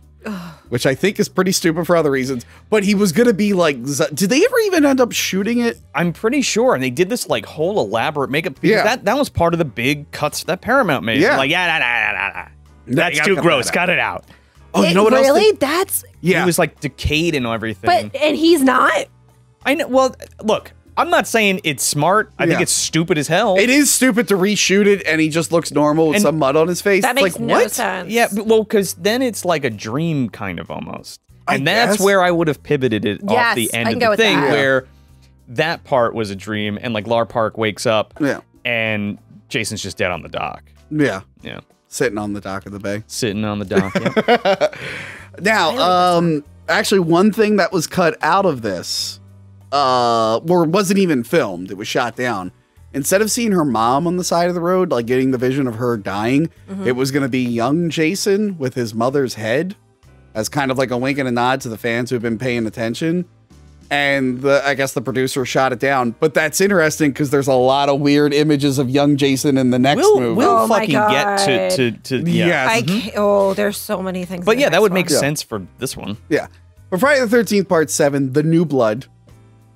which I think is pretty stupid for other reasons. But he was gonna be like, Z- did they ever even end up shooting it? I'm pretty sure, and they did this like whole elaborate makeup. Yeah. that that was part of the big cuts that Paramount made. Yeah. like yeah, nah, nah, nah, nah, nah. you that's gotta too gross. that. Cut it out. Oh, you know what else? really? they- That's yeah, He was like decayed and everything. but and he's not. I know. Well, look, I'm not saying it's smart. I think it's stupid as hell. it is stupid to reshoot it, and he just looks normal with And- some mud on his face. That It's makes like, no what? sense. Yeah, but- well, because then it's like a dream kind of almost, I and that's guess. where I would have pivoted it off the I end of the thing, that. where that part was a dream, and like Lar Park wakes up, Yeah, and Jason's just dead on the dock. yeah, Yeah, sitting on the dock of the bay. sitting on the dock. yeah. Now, um, actually, one thing that was cut out of this, uh, or wasn't even filmed, it was shot down. Instead of seeing her mom on the side of the road, like getting the vision of her dying, Mm-hmm. it was going to be young Jason with his mother's head as kind of like a wink and a nod to the fans who've been paying attention. And the, I guess the producer shot it down, but that's interesting because there's a lot of weird images of young Jason in the next we'll movie. we'll Oh fucking get to to to yeah. Yes. I can't, oh, there's so many things. But yeah, that would one. make Yeah. sense for this one. Yeah. But Friday the 13th, part seven, The New Blood.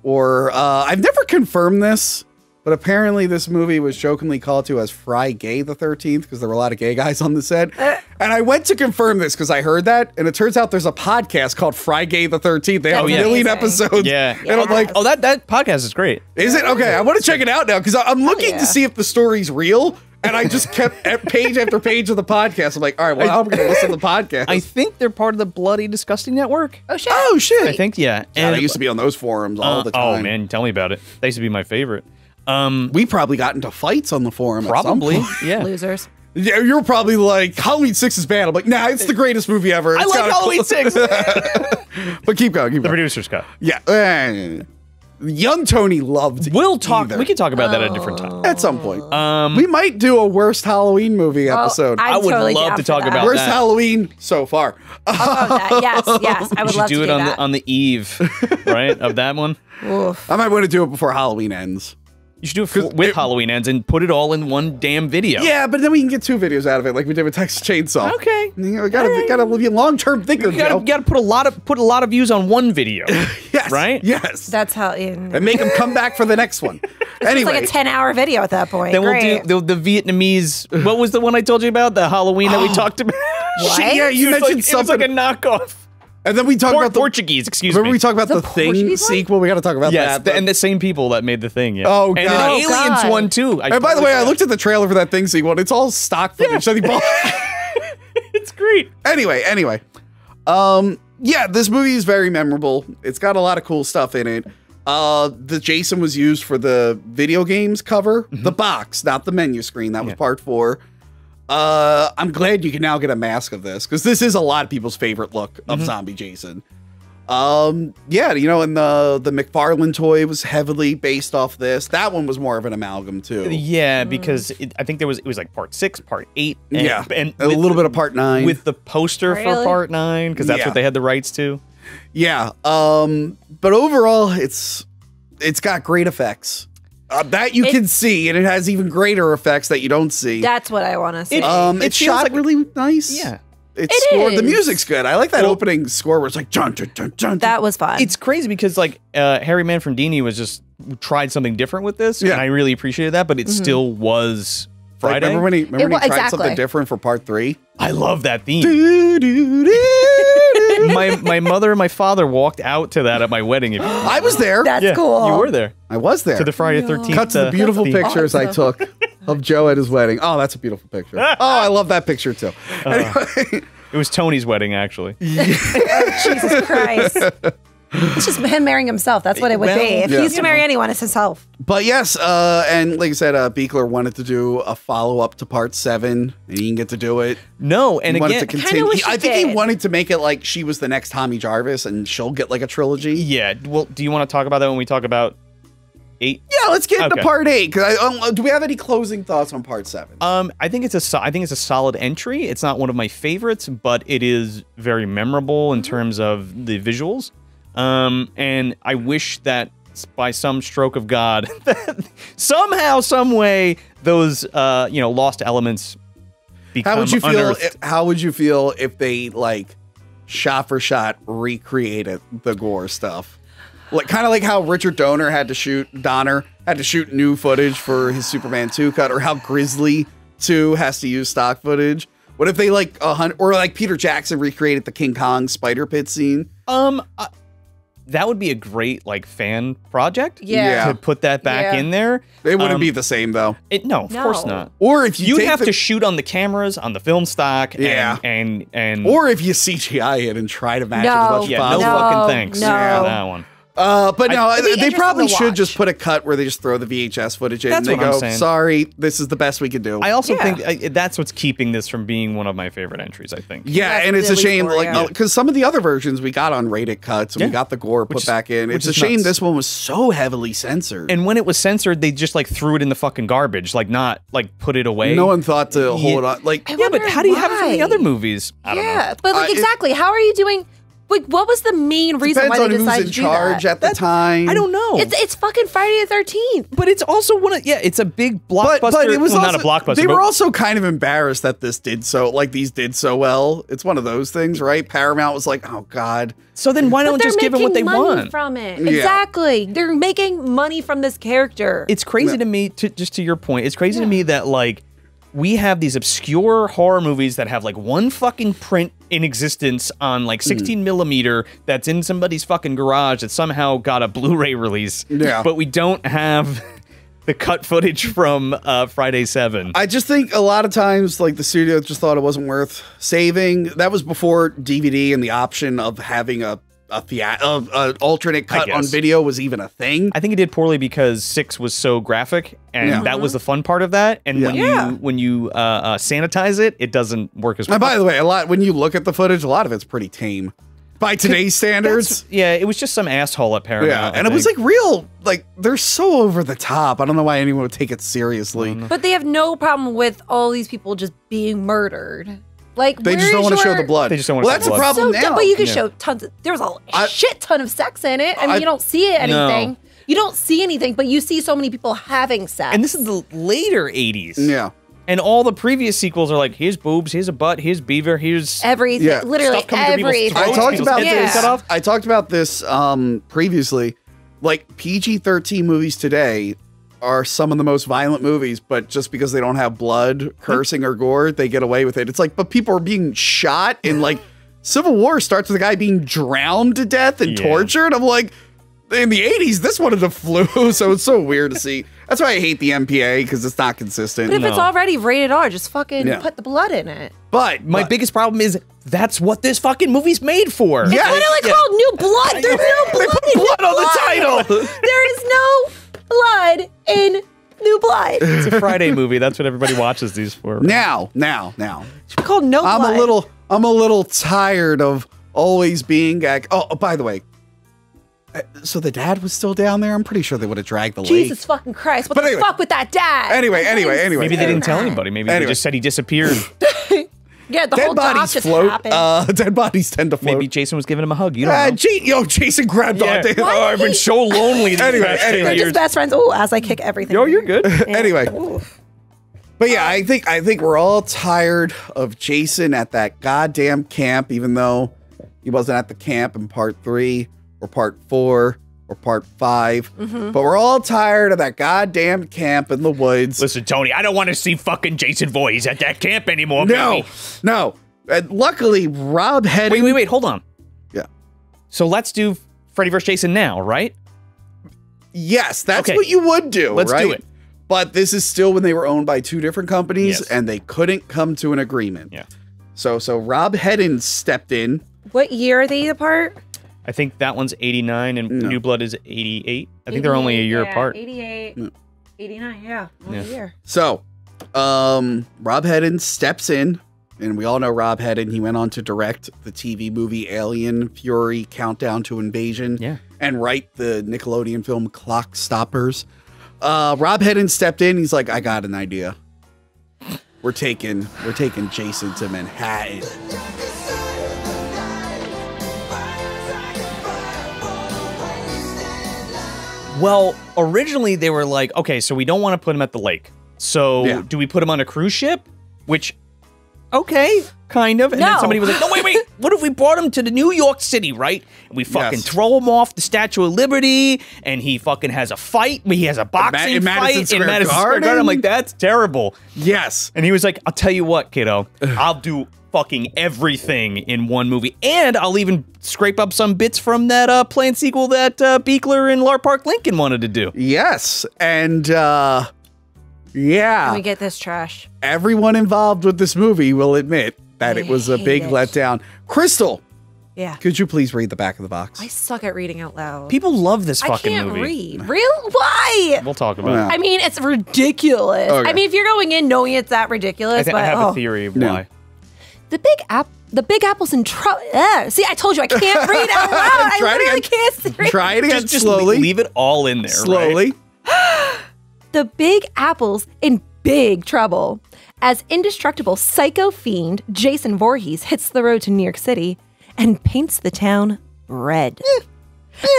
Or, uh, I've never confirmed this, but apparently this movie was jokingly called to as Fry Gay the 13th because there were a lot of gay guys on the set. and I went to confirm this because I heard that. And it turns out there's a podcast called Fry Gay the 13th. They have Oh, a yeah. million episodes. Yeah. And I'm like, Oh, that that podcast is great. is it? Okay. I want to check it out now because I'm looking yeah. to see if the story's real. And I just kept at page after page of the podcast. I'm like, all right, well, I'm going to listen to the podcast. I think they're part of the Bloody Disgusting Network. Oh shit! oh, shit. I think yeah. God, I used to be on those forums all uh, the time. Oh man, tell me about it. They used to be my favorite. Um, We probably got into fights on the forum. at some probably point. yeah. Losers. Yeah, you're probably like Halloween Six is bad. I'm like, nah, it's the greatest movie ever. I It's like got a- Halloween Six. but keep going, keep the going. producer's cut. Yeah, young Tony loved. We'll talk. either. We can talk about that at a different time. at some point. Um, we might do a worst Halloween movie episode. I'm I would totally love to talk that. about worst that. Halloween so far. That. Yes, yes. I we would should love do to it do on that. the on the eve, right, of that one. Oof. I might want to do it before Halloween ends. You should do it for, with it- Halloween ends and put it all in one damn video. Yeah, but then we can get two videos out of it, like we did with Texas Chainsaw. Okay. You know, we gotta, we gotta be a long-term thinker. You gotta, you gotta put a lot of put a lot of views on one video. yes, right? Yes, That's how. In, and make them come back for the next one. it's anyway, like a ten-hour video at that point. then Great. we'll do the, the Vietnamese. What was the one I told you about? The Halloween that we talked about. What? Shit, yeah, you It mentioned like, It was something, like a knockoff. And then we talk Or about the Portuguese, excuse Remember me. we talk about The the, thing Portuguese one? sequel? We got to talk about Yes, that. the- and the same people that made the thing. Yeah. Oh, and God. an Oh, aliens God. one too. I and by the totally way, I looked at the trailer for that thing sequel. It's all stock footage. that he bought. It's great. anyway, anyway, um, yeah, this movie is very memorable. It's got a lot of cool stuff in it. Uh, the Jason was used for the video games cover, Mm-hmm. the box, not the menu screen. That was part four. Uh, I'm glad you can now get a mask of this because this is a lot of people's favorite look of Mm-hmm. zombie Jason. Um, yeah, you know, and the the McFarlane toy was heavily based off this. That one was more of an amalgam too. Yeah, because it, I think there was it was like part six, part eight, and, yeah, and a little the- bit of part nine. with the poster for part nine because that's Yeah. what they had the rights to. Yeah. Um, but overall, it's it's got great effects. Uh, that you It- can see, and it has even greater effects that you don't see. That's what I want to see. It- um, it it's shot like- really nice. Yeah. It's It scored. The music's good. I like that Well- opening score where it's like dun dun dun dun. that was fun. It's crazy because like uh, Harry Manfredini was just tried something different with this, Yeah. and I really appreciated that. But it still was Like, Friday. remember when he remember It when wa- he tried exactly. something different for part three? I love that theme. Do, do, do, do. my my mother and my father walked out to that at my wedding. If you I was there. That's yeah, cool. You were there I was there. to the Friday Thirteenth. Cut to the uh, beautiful pictures I took of Joe at his wedding. Oh, that's a beautiful picture. Oh, I love that picture too. Uh, anyway, It was Tony's wedding, actually. Oh, Jesus Christ. It's just him marrying himself. That's what it would Well, be. If yeah. he used to marry anyone, it's himself. But yes, uh, and like I said, uh, Buechler wanted to do a follow up to part seven, and he didn't get to do it. No, and he wanted again, to continue. wish he- I he think he wanted to make it like she was the next Tommy Jarvis, and she'll get like a trilogy. yeah. Well, do you want to talk about that when we talk about eight? Yeah, let's get into part eight. Cause I, um, do we have any closing thoughts on part seven? Um, I think it's a so- I think it's a solid entry. It's not one of my favorites, but it is very memorable in terms of the visuals. Um, and I wish that by some stroke of God, that somehow, some way, those uh, you know, lost elements become How would you feel? unearthed. How would you feel if they like shot for shot recreated the gore stuff? Like kind of like how Richard Donner had to shoot Donner had to shoot new footage for his Superman 2 cut, or how Grizzly 2 has to use stock footage. What if they like a hundred, or like Peter Jackson recreated the King Kong spider pit scene? Um, that would be a great like fan project. Yeah. To put that back Yeah. in there. It wouldn't Um, be the same though. It no, of course not. Or if you You'd have the- to shoot on the cameras, on the film stock, Yeah. and and, or if you CGI it and try to match No. as much as yeah, no, possible. No, fucking thanks no. for that one. Uh, but no, It'd they probably should just put a cut where they just throw the VHS footage in That's and they what I'm go, "Sorry, this is the best we can do." I also Yeah. think I, that's what's keeping this from being one of my favorite entries. I think. yeah, That's and it's a shame, for like, you. because some of the other versions we got on rated cuts and we got the gore put is- back in. It's a shame nuts. this one was so heavily censored. And when it was censored, they just like threw it in the fucking garbage, like not like put it away. no one thought to hold Yeah. on. Like, I Yeah, but wonder how do you have it from the other movies? I don't yeah, know. but like Uh, it- exactly, how are you doing? Like, what was the main reason depends why on they who's decided in to do charge that? at the time. I don't know. It's it's fucking Friday the Thirteenth. but it's also one of yeah, it's a big blockbuster. But, but it was well, also, not a blockbuster. They but were also kind of embarrassed that this did so, like these did so well. It's one of those things, right? Paramount was like, "Oh God, so then why don't they're just give them making what they money want? from it. Yeah. Exactly, they're making money from this character. it's crazy to me to just to your point it's crazy to me that like we have these obscure horror movies that have like one fucking print in existence on Hmm. like 16 millimeter that's in somebody's fucking garage that somehow got a blu-ray release Yeah. but we don't have the cut footage from uh, friday 7 I just think a lot of times, like the studio just thought it wasn't worth saving. That was before DVD and the option of having a a, thea- a, a alternate cut on video was even a thing. I think it did poorly because six was so graphic, and Yeah. that was the fun part of that. And when Yeah. you when you uh, uh, sanitize it, it doesn't work as well. And by the way, a lot when you look at the footage, a lot of it's pretty tame by today's standards. yeah, it was just some asshole at Paramount. Yeah, I and it was like real, like they're so over the top. I don't know why anyone would take it seriously. but they have no problem with all these people just being murdered. Like They just don't want to show the blood. They just don't wanna well, show that's the the blood. problem So now. dumb, but you can Yeah. show tons. Of, there was a I- shit ton of sex in it. I mean, I- you don't see it anything. No. You don't see anything, but you see so many people having sex. and this is the later '80s. yeah. And all the previous sequels are like, here's boobs, here's a butt, here's beaver, here's everything, Yeah. literally Stuff coming to people's everything. I talked about heads Yeah. this. I talked about this um, previously. Like PG thirteen movies today are some of the most violent movies, but just because they don't have blood, cursing, or gore, they get away with it. It's like, but people are being shot in like Civil War starts with a guy being drowned to death and Yeah. tortured. I'm like, in the 80s, this one of the flu, so it's so weird to see. That's why I hate the MPA because it's not consistent. But if it's already rated R, just fucking Yeah. put the blood in it. But My but- biggest problem is that's what this fucking movie's made for. Yeah. It's literally yeah. called New Blood. There's no blood. put in blood on the Blood. title. there is no blood in New Blood. It's a Friday movie. That's what everybody watches these for. now, now, now. should be called No I'm Blood. a little I'm a little tired of always being like oh, oh, by the way uh, so the dad was still down there i'm pretty sure they would have dragged the Jesus lake fucking Christ. What But the anyway. fuck with that dad? anyway anyway anyway Maybe they didn't tell anybody. Maybe they just said he disappeared. Yeah, the dead whole bodies just float happened. uh dead bodies tend to float Maybe Jason was giving him a hug. You don't uh, know. J- yo jason grabbed Yeah. on to Oh, I've been so lonely. these Anyway, past anyway. They're just best friends. Oh, as I kick everything. Yo, you're good. anyway but yeah i think i think we're all tired of jason at that goddamn camp even though he wasn't at the camp in part three or part four or part 5 Mm-hmm. but we're all tired of that goddamn camp in the woods Listen, Tony, I don't want to see fucking Jason Voorhees at that camp anymore. no baby. no and luckily rob had Wait, wait, wait. Hold on. Yeah. So let's do Freddy vs. Jason now, right? yes that's Okay. what you would do Let's do it. but this is still when they were owned by two different companies Yes. and they couldn't come to an agreement Yeah. so so rob hedden stepped in What year are they apart? I think that one's 89 and No. New Blood is 88. I think they're only a year apart. 88, 89, yeah. One Yeah. year. So, um, Rob Hedden steps in, and we all know Rob Hedden. He went on to direct the TV movie Alien Fury Countdown to Invasion Yeah. and write the Nickelodeon film Clock Stoppers. Uh, Rob Hedden stepped in. He's like, I got an idea. We're taking we're taking Jason to Manhattan. Well, originally they were like, okay, so we don't want to put him at the lake. So Yeah. do we put him on a cruise ship? Which okay, kind of. And then somebody was like, no, wait, wait. What if we brought him to the New York City, right? And we fucking Yes. throw him off the Statue of Liberty, and he fucking has a fight. He has a boxing in Madison fight Square in Madison Square Garden. I'm like, that's terrible. Yes. And he was like, I'll tell you what, kiddo, I'll do fucking everything in one movie. And I'll even scrape up some bits from that uh, planned sequel that uh, Buechler and Lar Park Lincoln wanted to do. Yes. And uh yeah. Let me get this trash. everyone involved with this movie will admit that I it was a big it. letdown. Crystal, Yeah. could you please read the back of the box? I suck at reading out loud. People love this fucking movie. I can't movie. read. Real? Why? We'll talk about Yeah. it. I mean, it's ridiculous. Okay. I mean, if you're going in knowing it's that ridiculous, I, thi- but I have oh, a theory of No. why. the big app, the big apple's in trouble. Eh, see, I told you I can't read out loud. I Try it literally again. can't read. Try it again Just, just slowly. leave it all in there. right? slowly. The big apple's in big trouble. As indestructible psycho fiend Jason Voorhees hits the road to New York City and paints the town red.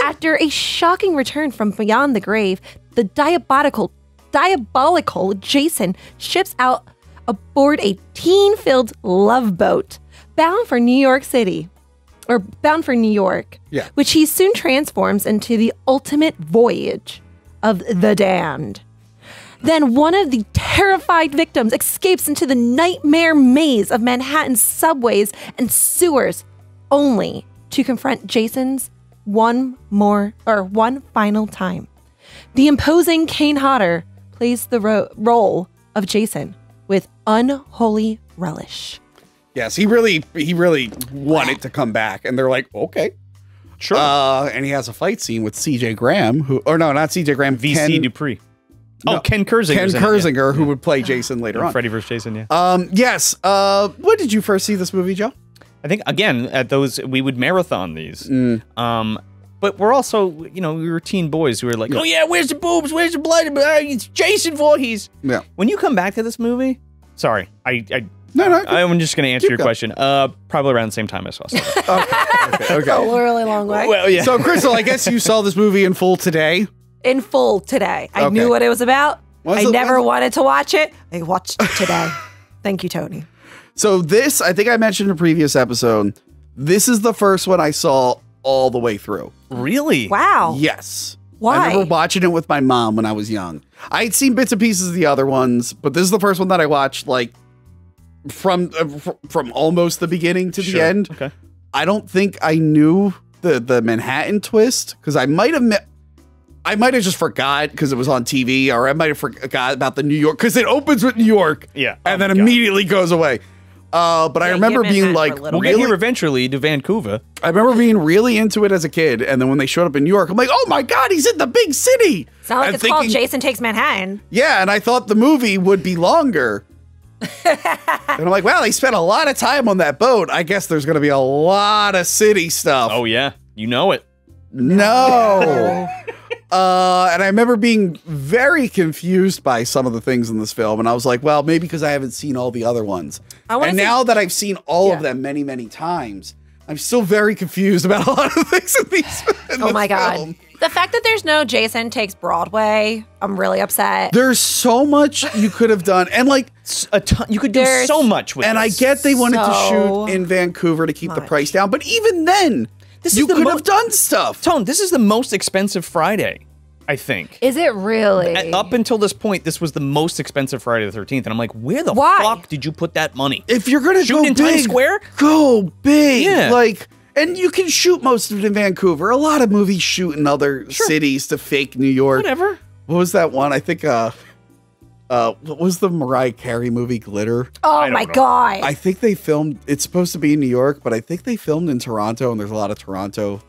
After a shocking return from beyond the grave, the diabolical diabolical Jason ships out aboard a teen-filled love boat bound for New York City or bound for New York, Yeah. which he soon transforms into the ultimate voyage of the damned. Then one of the terrified victims escapes into the nightmare maze of Manhattan's subways and sewers, only to confront Jason's one more or one final time. The imposing Kane Hodder plays the ro- role of Jason with unholy relish. Yes, he really he really wanted to come back and they're like, "Okay." Sure. Uh and he has a fight scene with CJ Graham who or no, not CJ Graham, VC Ken, Dupree. Oh, Ken Kirzinger. Ken Kirzinger who would play Jason later on. Freddy vs. Jason, yeah. Um yes, uh when did you first see this movie, Joe? I think again at those we would marathon these. Mm. Um, but we're also you know we were teen boys who were like, oh yeah, where's the boobs? Where's the blood? Uh, It's Jason Voorhees. Yeah. When you come back to this movie, sorry, I, I No, no. I'm just gonna answer your going. question. Uh, probably around the same time I saw. Star. okay. A really long way. well, yeah. So Crystal, I guess you saw this movie in full today. In full today. I Okay. knew what it was about. Was I it- never was- wanted to watch it. I watched it today. Thank you, Tony. So this, I think I mentioned in a previous episode, this is the first one I saw all the way through. really? Wow. Yes. Why? I remember watching it with my mom when I was young. I had seen bits and pieces of the other ones, but this is the first one that I watched like from uh, fr- from almost the beginning to the end. Okay. I don't think I knew the the Manhattan twist because I might have met. I might have just forgot because it was on TV, or I might have forgot about the New York because it opens with New York, Yeah. and Oh then immediately goes away. Uh, but I remember being like, for a little We'll get really, here eventually to Vancouver. I remember being really into it as a kid, and then when they showed up in New York, I'm like, oh my god, he's in the big city. It's not like And it's called Jason Takes Manhattan. Yeah, and I thought the movie would be longer. and I'm like, "Wow, he spent a lot of time on that boat. I guess there's going to be a lot of city stuff. Oh yeah, you know it. no. uh, and I remember being very confused by some of the things in this film, and I was like, well, maybe because I haven't seen all the other ones. I And see- now that I've seen all Yeah. of them many, many times, I'm still very confused about a lot of things in these. in Oh my god. film. The fact that there's no Jason Takes Broadway, I'm really upset. There's so much you could have done, and like, a ton, you could do There's- so much with and I this. get they wanted to shoot in Vancouver to keep the price down, but even then, This you is the could mo- have done stuff. Tone, this is the most expensive Friday, I think. Is it really? At- Up until this point, this was the most expensive Friday the 13th, and I'm like, where the Why? fuck did you put that money? If you're gonna Shoot go in big, Times Square? go big. Yeah. like, and you can shoot most of it in Vancouver. A lot of movies shoot in other cities to fake New York. Whatever. What was that one? I think. uh uh, what was the Mariah Carey movie Glitter? oh my know. god. I think they filmed. It's supposed to be in New York, but I think they filmed in Toronto, and there's a lot of Toronto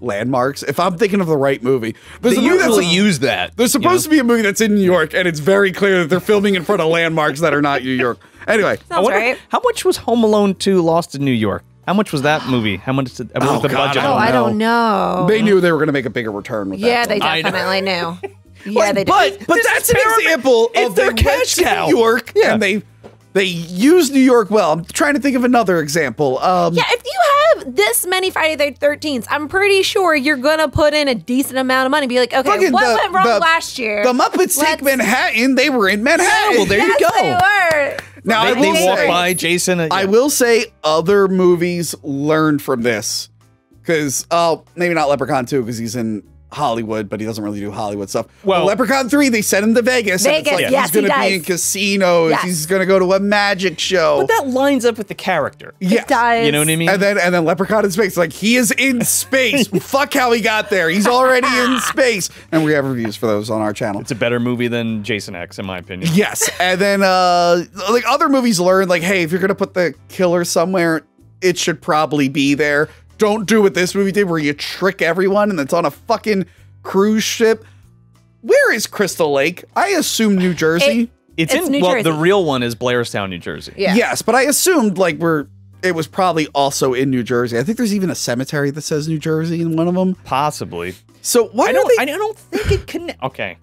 landmarks. If I'm thinking of the right movie, there's They a movie that's usually use that. There's supposed to be a movie that's in New York, and it's very clear that they're filming in front of landmarks that are not New York. Anyway, Sounds wonder, right. How much was Home Alone 2 Lost in New York? How much was that movie? How much did, what was Oh, the God, budget? I oh, don't I know. don't know. they knew they were going to make a bigger return with yeah, that. they one. I know. definitely knew. Yeah, they did. But But that's an example It's of their cash cow. New York Yeah. and they they use New York well. I'm trying to think of another example. Um, yeah, if you have this many Friday the 13th, I'm pretty sure you're gonna put in a decent amount of money. Be like, okay, what the- went wrong the- last year? The Muppets Let's- take Manhattan. They were in Manhattan. well, there you go. They were. Now I They, will they walk say, by Jason. uh, I will say other movies learned from this because oh maybe not Leprechaun 2 because he's in Hollywood but he doesn't really do Hollywood stuff. Well- Leprechaun 3 they sent him to Vegas. Vegas, like yes, he's gonna he be in does. casinos. Yes. He's gonna go to a magic show. But that lines up with the character. yes. It does. You know what I mean? And then and then Leprechaun in space. Like he is in space. Fuck how he got there. He's already in space. And we have reviews for those on our channel. it's a better movie than Jason X, in my opinion. Yes, and then uh like other movies learn like, hey, if you're gonna put the killer somewhere, it should probably be there. Don't do what this movie did, where you trick everyone and it's on a fucking cruise ship. Where is Crystal Lake? I assume New Jersey. It's, It's in New well, Jersey. the real one is Blairstown, New Jersey. Yeah. Yes, but I assumed like we're it was probably also in New Jersey. I think there's even a cemetery that says New Jersey in one of them. Possibly. So why I don't. they? I don't think it can. Okay.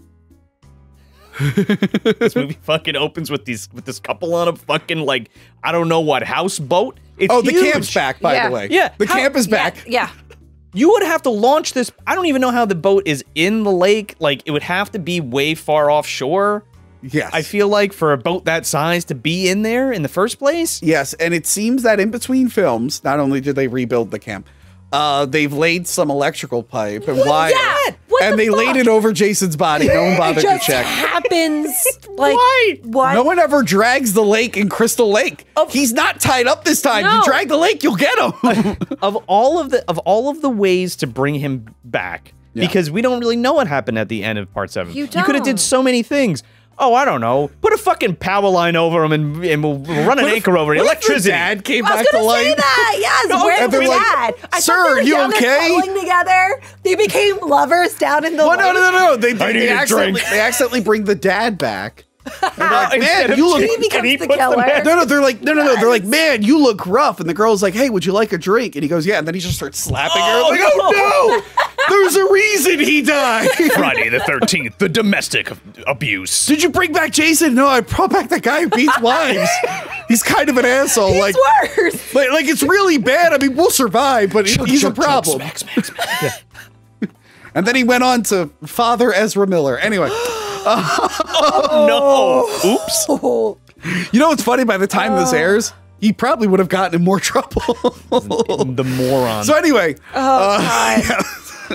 this movie fucking opens with these with this couple on a fucking like I don't know what houseboat. It's oh, the huge. camp's back, by Yeah. the way. Yeah, the how- camp is Yeah, back. Yeah. You would have to launch this. I don't even know how the boat is in the lake. Like it would have to be way far offshore. Yes, I feel like for a boat that size to be in there in the first place. Yes, and it seems that in between films, not only did they rebuild the camp, uh, they've laid some electrical pipe and wire, Yeah, what and the they laid it over Jason's body. No one It bothered to just check. happens. Like Why? what? No one ever drags the lake in Crystal Lake. He's not tied up this time. You drag the lake, you'll get him. of all of the of all of the ways to bring him back because we don't really know what happened at the end of part seven. You could have did so many things. Oh, I don't know. Put a fucking power line over him and, and we'll, we'll run an What if- anchor over it. what if the Electricity. dad came I back to gonna say life. that. Yes. No, Where's and they're the like, dad? I "Sir, thought they you down okay?" cuddling together. They became lovers down in the. Well, no, no, no, no. They, I they, need they a accidentally, drink. they accidentally bring the dad back. And they're like, man, you look. He becomes he the killer. No, no, they're like, no, no, no. They're like, man, you look rough. And the girl's like, hey, would you like a drink? And he goes, yeah. And then he just starts slapping her. Oh, Like, oh, oh no, there's a reason he died. Friday the Thirteenth, the domestic abuse. Did you bring back Jason? No, I brought back that guy who beats wives. He's kind of an asshole. He's like, worse. like, like it's really bad. I mean, we'll survive, but he's a problem. Smack, smack, smack. And then he went on to Father Ezra Miller. Anyway, no. Oops. Oh, you know what's funny? By the time this airs, he probably would have gotten in more trouble. The moron. so anyway, uh,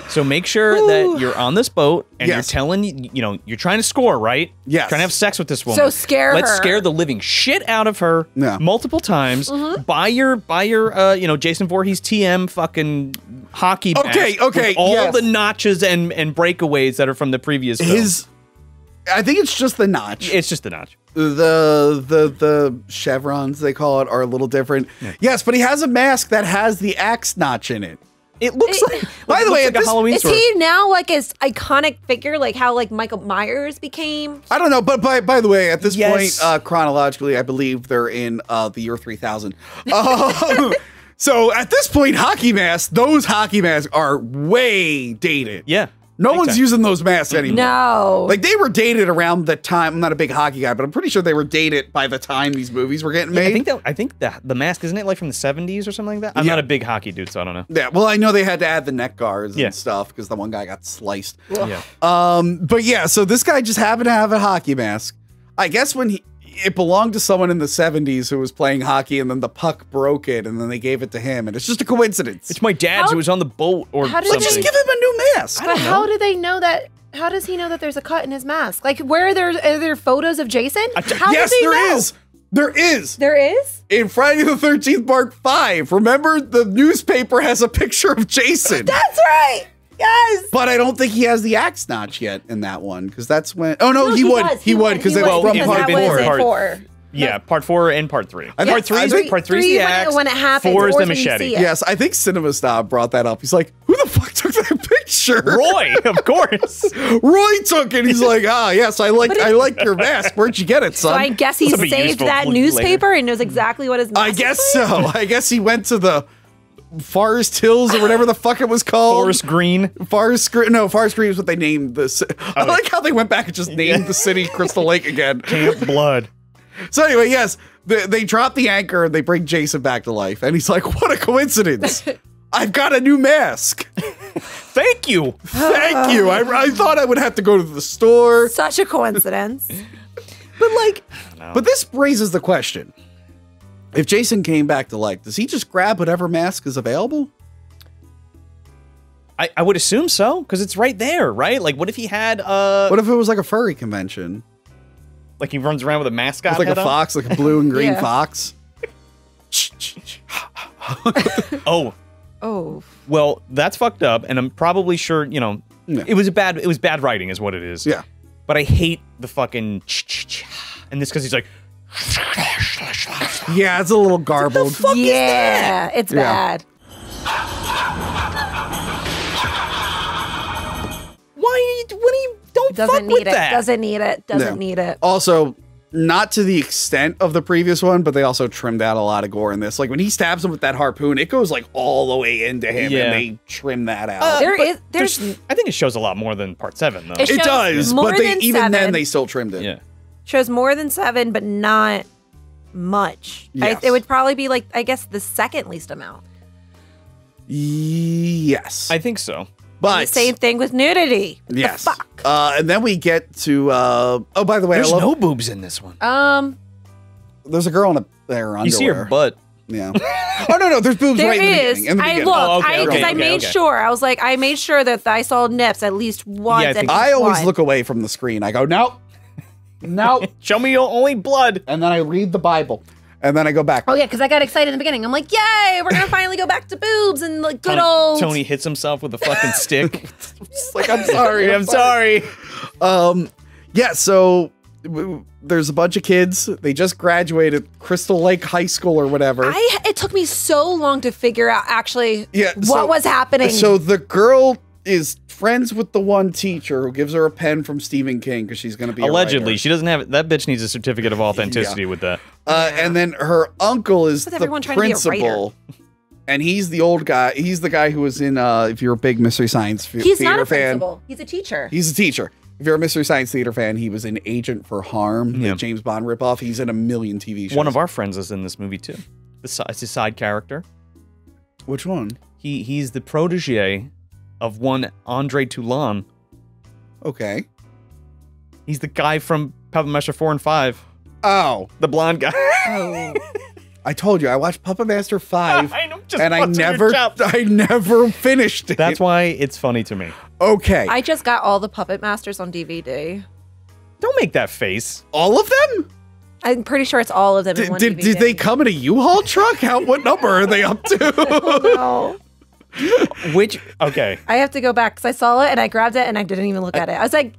So make sure that you're on this boat and Yes. you're telling you know you're trying to score right. Yes. Trying to have sex with this woman. So scare Let's her. scare the living shit out of her. Yeah. Multiple times. Mm-hmm. Buy your buy your uh you know Jason Voorhees TM fucking hockey. Okay, okay, all yes. the notches and and breakaways that are from the previous. film. his. I think it's just the notch. It's just the notch. the the the chevrons they call it are a little different. Yes, but he has a mask that has the axe notch in it. It looks It- like. By it the way, like at a this- Halloween Is store. he now like his iconic figure, like how like Michael Myers became? I don't know, but by by the way, at this Yes. point, uh, chronologically, I believe they're in uh, the year three thousand. Uh, so at this point, hockey masks, those hockey masks are way dated. Yeah. No Big one's time. using those masks anymore. No. Like they were dated around the time. I'm not a big hockey guy, but I'm pretty sure they were dated by the time these movies were getting made. I think that I think that the mask isn't it like from the 70s or something like that. I'm Yeah. not a big hockey dude, so I don't know. yeah, well, I know they had to add the neck guards Yeah. and stuff because the one guy got sliced. Yeah. Um, but yeah, so this guy just happened to have a hockey mask. I guess when he it belonged to someone in the 70s who was playing hockey and then the puck broke it and then they gave it to him and it's just a coincidence. It's my dad's How- who was on the boat or How did something. just give him a new mask. But how do they know that? How does he know that there's a cut in his mask? Like, where are there are there photos of Jason? How yes, do they there know? is. There is. there is. In Friday the 13th Part 5, remember the newspaper has a picture of Jason. That's right. Yes. but I don't think he has the axe notch yet in that one because that's when. Oh no, No, he, would. does. He, would because that's would, from part that been was four. in Part- four. Yeah, part four and part three. I part think- three is part three's three the when it- axe. when it happens, Four is the four's when you machete. Yes, I think Cinema Snob brought that up. He's like, "Who the fuck took that picture?" Roy, of course. Roy took it. He's like, "Ah, yes, I like, I like your mask. Where'd you get it, So son?" I guess he saved useful that later. newspaper and knows exactly what his. I guess was? so. I guess he went to the Forest Hills or whatever the fuck it was called. Forest Green. Forest Green. No, Forest Green is what they named the. ci- I oh. like how they went back and just named the city Crystal Lake again. Camp Blood. So anyway, yes, they, they drop the anchor and they bring Jason back to life, and he's like, "What a coincidence! I've got a new mask. Thank you. Thank you. I, I thought I would have to go to the store. Such a coincidence. But like, but this raises the question: If Jason came back to life, does he just grab whatever mask is available? I, I would assume so because it's right there, right? Like, what if he had a. What if it was like a furry convention, like he runs around with a mascot, with like a on? fox, like a blue and green Yeah. fox? Oh, Oh, well, that's fucked up, and I'm probably sure you know Yeah. it was a bad it was bad writing, is what it is. Yeah. But I hate the fucking and this because he's like, Yeah, it's a little garbled. yeah, it's Yeah. bad. why? What do you don't Doesn't fuck need with it. that? Doesn't need it. Doesn't No. need it. Also, not to the extent of the previous one, but they also trimmed out a lot of gore in this. Like when he stabs him with that harpoon, it goes like all the way into him, Yeah. and they trim that out. Uh, There but is- there's- I think it shows a lot more than part seven though. It it does, more but they, than even then they still trimmed it. yeah. Shows more than seven, but not much. I, it would probably be like I guess the second least amount. Yes, I think so. but Same thing with nudity. What Yes. The fuck. Uh, and then we get to. Uh, oh, by the way, There's I love, no boobs in this one. Um, there's a girl in a there underwear. you see her butt. Yeah. oh no, no, there's boobs there right in the beginning. In the I beginning. looked. Oh, okay, I okay, because I made okay. sure. I was like, I made sure that I saw nips at least once. I at least I always one. look away from the screen. I go, nope, nope, Show me your only blood. and then I read the Bible, and then I go back. Oh yeah, because I got excited in the beginning. I'm like, yay, we're gonna finally go back to boobs and like good Tony, old Tony hits himself with a fucking stick. Like I'm sorry, I'm sorry. Um, yeah. So w- w- there's a bunch of kids. They just graduated Crystal Lake High School or whatever. I it took me so long to figure out actually yeah. what so- was happening. So the girl is friends with the one teacher who gives her a pen from Stephen King because she's going to be Allegedly, writer. she doesn't have it. That bitch needs a certificate of authenticity with that. Uh, and then her uncle is With the everyone trying to be a principal. And he's the old guy. He's the guy who was in. Uh, if you're a big Mystery Science f- He's Theater not a fan, principal. He's a teacher. he's a teacher. If you're a Mystery Science Theater fan, he was an Agent for Harm, Yeah. the James Bond ripoff. He's in a million TV shows. One of our friends is in this movie too. The It's a side character. which one? He he's the protege of one Andre Toulon. Okay. He's the guy from Puppet Master four and 5. Oh. the blonde guy. oh. I told you I watched Puppet Master Five, I know, just and I never. I never finished it. That's why it's funny to me. okay. I just got all the Puppet Masters on DVD. Don't make that face. All of them? I'm pretty sure it's all of them in Did, one did, DVD. did they come in a U-Haul truck? How? What number are they up to? No. Which okay. I have to go back because I saw it and I grabbed it and I didn't even look at it. I was like,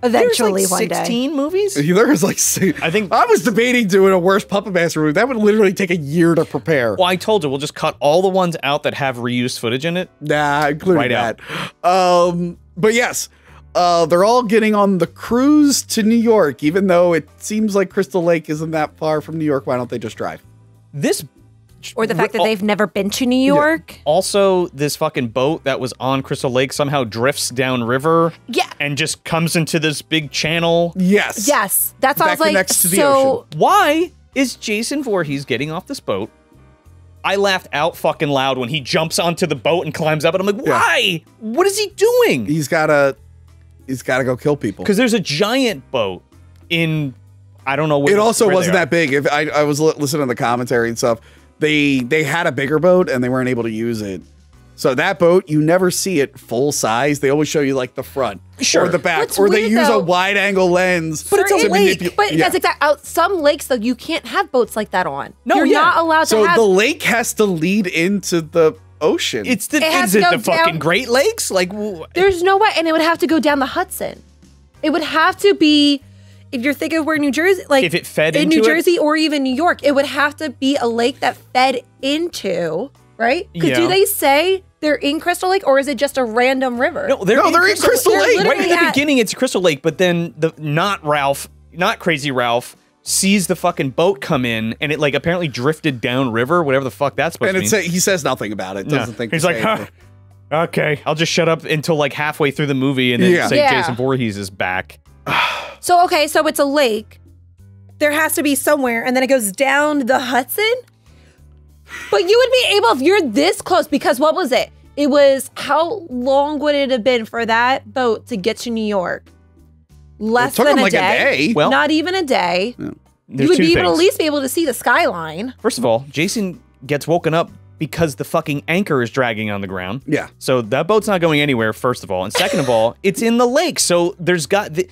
There's eventually like one day. 16 movies. there was like, six- I think- I was debating doing a worst Puppet Master movie. That would literally take a year to prepare. Well, I told you we'll just cut all the ones out that have reused footage in it. Nah, including Right out. that. Um, but yes, uh, they're all getting on the cruise to New York, even though it seems like Crystal Lake isn't that far from New York. Why don't they just drive? This Or the fact that they've never been to New York. also this fucking boat that was on Crystal Lake somehow drifts down river Yeah. and just comes into this big channel. Yes. Yes. That's why I That was like, connects to the so Why is Jason Voorhees getting off this boat? I laughed out fucking loud when he jumps onto the boat and climbs up, and I'm like, Yeah. why? What is he doing? He's gotta, he's gotta go kill people. Because there's a giant boat in, I don't know. Where, it also where wasn't that big. If I, I was listening to the commentary and stuff, they they had a bigger boat and they weren't able to use it. So that boat, you never see it full size. They always show you like the front Sure. or the back, What's or they weird, use though- a wide angle lens. But it's a to lake. manipu- But Yeah. that's exact. Out some lakes though, you can't have boats like that on. No, you're yeah. not allowed So to have. the lake has to lead into the ocean. It's the, It has to it go the fucking down- Great Lakes? Like, w- There's no way, and it would have to go down the Hudson. It would have to be. If you're thinking of where New Jersey, like If it fed in New into it? Jersey or even New York, it would have to be a lake that fed into, right? Because Yeah. do they say they're in Crystal Lake, or is it just a random river? no, they're No, in they're in Crystal They're Lake. Right literally in the at- beginning, it's Crystal Lake, but then the not Ralph, not Crazy Ralph, sees the fucking boat come in, and it like apparently drifted down river, whatever the fuck that's supposed and to it's mean. he says nothing about it. Yeah. Doesn't think he's like, huh, okay, I'll just shut up until like halfway through the movie, and then Yeah. say Yeah. Jason Voorhees is back. So okay, so it's a lake. There has to be somewhere, and then it goes down the Hudson. But you would be able if you're this close because what was it? It was how long would it have been for that boat to get to New York? less than a, like a day. day. Well- not even a day. There's you would two be able to at least be able to see the skyline. First of all, Jason gets woken up because the fucking anchor is dragging on the ground. Yeah. So that boat's not going anywhere, first of all. And second of all, it's in the lake. So there's got the,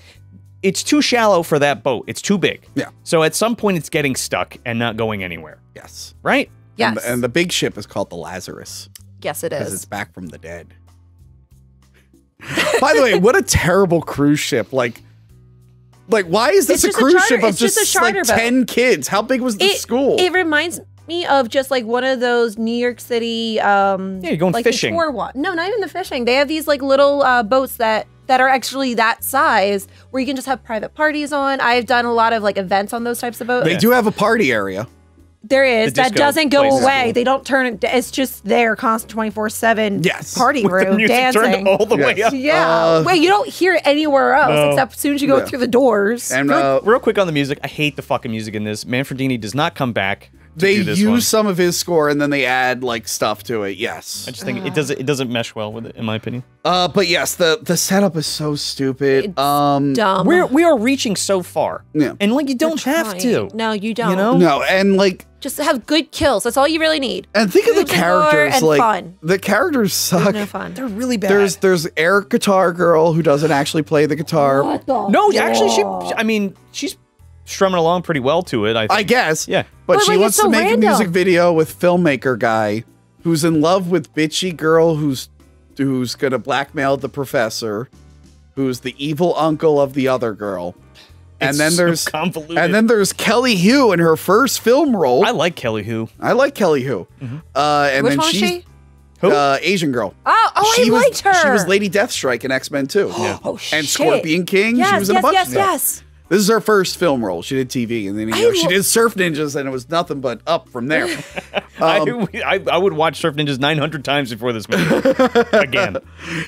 it's too shallow for that boat. It's too big. Yeah. So at some point it's getting stuck and not going anywhere. Yes. Right? Yes. And the, and the big ship is called the Lazarus yes, it is. because it's back from the dead. By the way, what a terrible cruise ship! Like, like why is this It's a just a cruise charter- ship of just a just, like boat. ten kids? How big was the it, school? It reminds me of just like one of those New York City. Um, Yeah, you're going like the fishing. tour one. No, not even the fishing. They have these like little uh, boats that that are actually that size where you can just have private parties on. I've done a lot of like events on those types of boats. they do have a party area. There is The that doesn't go place away. cool. They don't turn it. It's just there, constant twenty four seven. Yes. party With the room music dancing. turned all the way up. yeah, Uh, wait, you don't hear it anywhere else No. except as soon as you go Yeah. through the doors. And Real, uh, real quick on the music, I hate the fucking music in this. Manfredini does not come back. To they do this use one. some of his score and then they add like stuff to it. Yes. I just think it doesn't it doesn't mesh well with it, in my opinion. Uh, but yes, the the setup is so stupid. It's um, Dumb. We're we are reaching so far, Yeah. and like you don't You're have to. No, you don't. You know, no, and like, just have good kills. That's all you really need. and think of the Boobs and characters. and like, fun. the characters suck. No fun. they're really bad. There's there's Eric Guitar Girl who doesn't actually play the guitar. no, actually, she. I mean, she's strumming along pretty well to it. I think. I guess. Yeah. But, But, she like, wants it's to make random. a music video with filmmaker guy who's in love with bitchy girl who's who's gonna blackmail the professor, who's the evil uncle of the other girl. And It's then so there's convoluted. and then there's Kelly Hu in her first film role. I like Kelly Hu. I like Kelly Hu. Uh, and Which then she's she? Who? uh, Asian girl. Oh, oh, she I was liked her. she was Lady Deathstrike in X Men too. Oh shit. And Scorpion King. Yes, she was in yes, a bunch yes, of stuff. yes. This is her first film role. She did TV, and then you I know, she did Surf Ninjas, and it was nothing but up from there. Um, I, I I would watch Surf Ninjas 900 times before this movie. Again,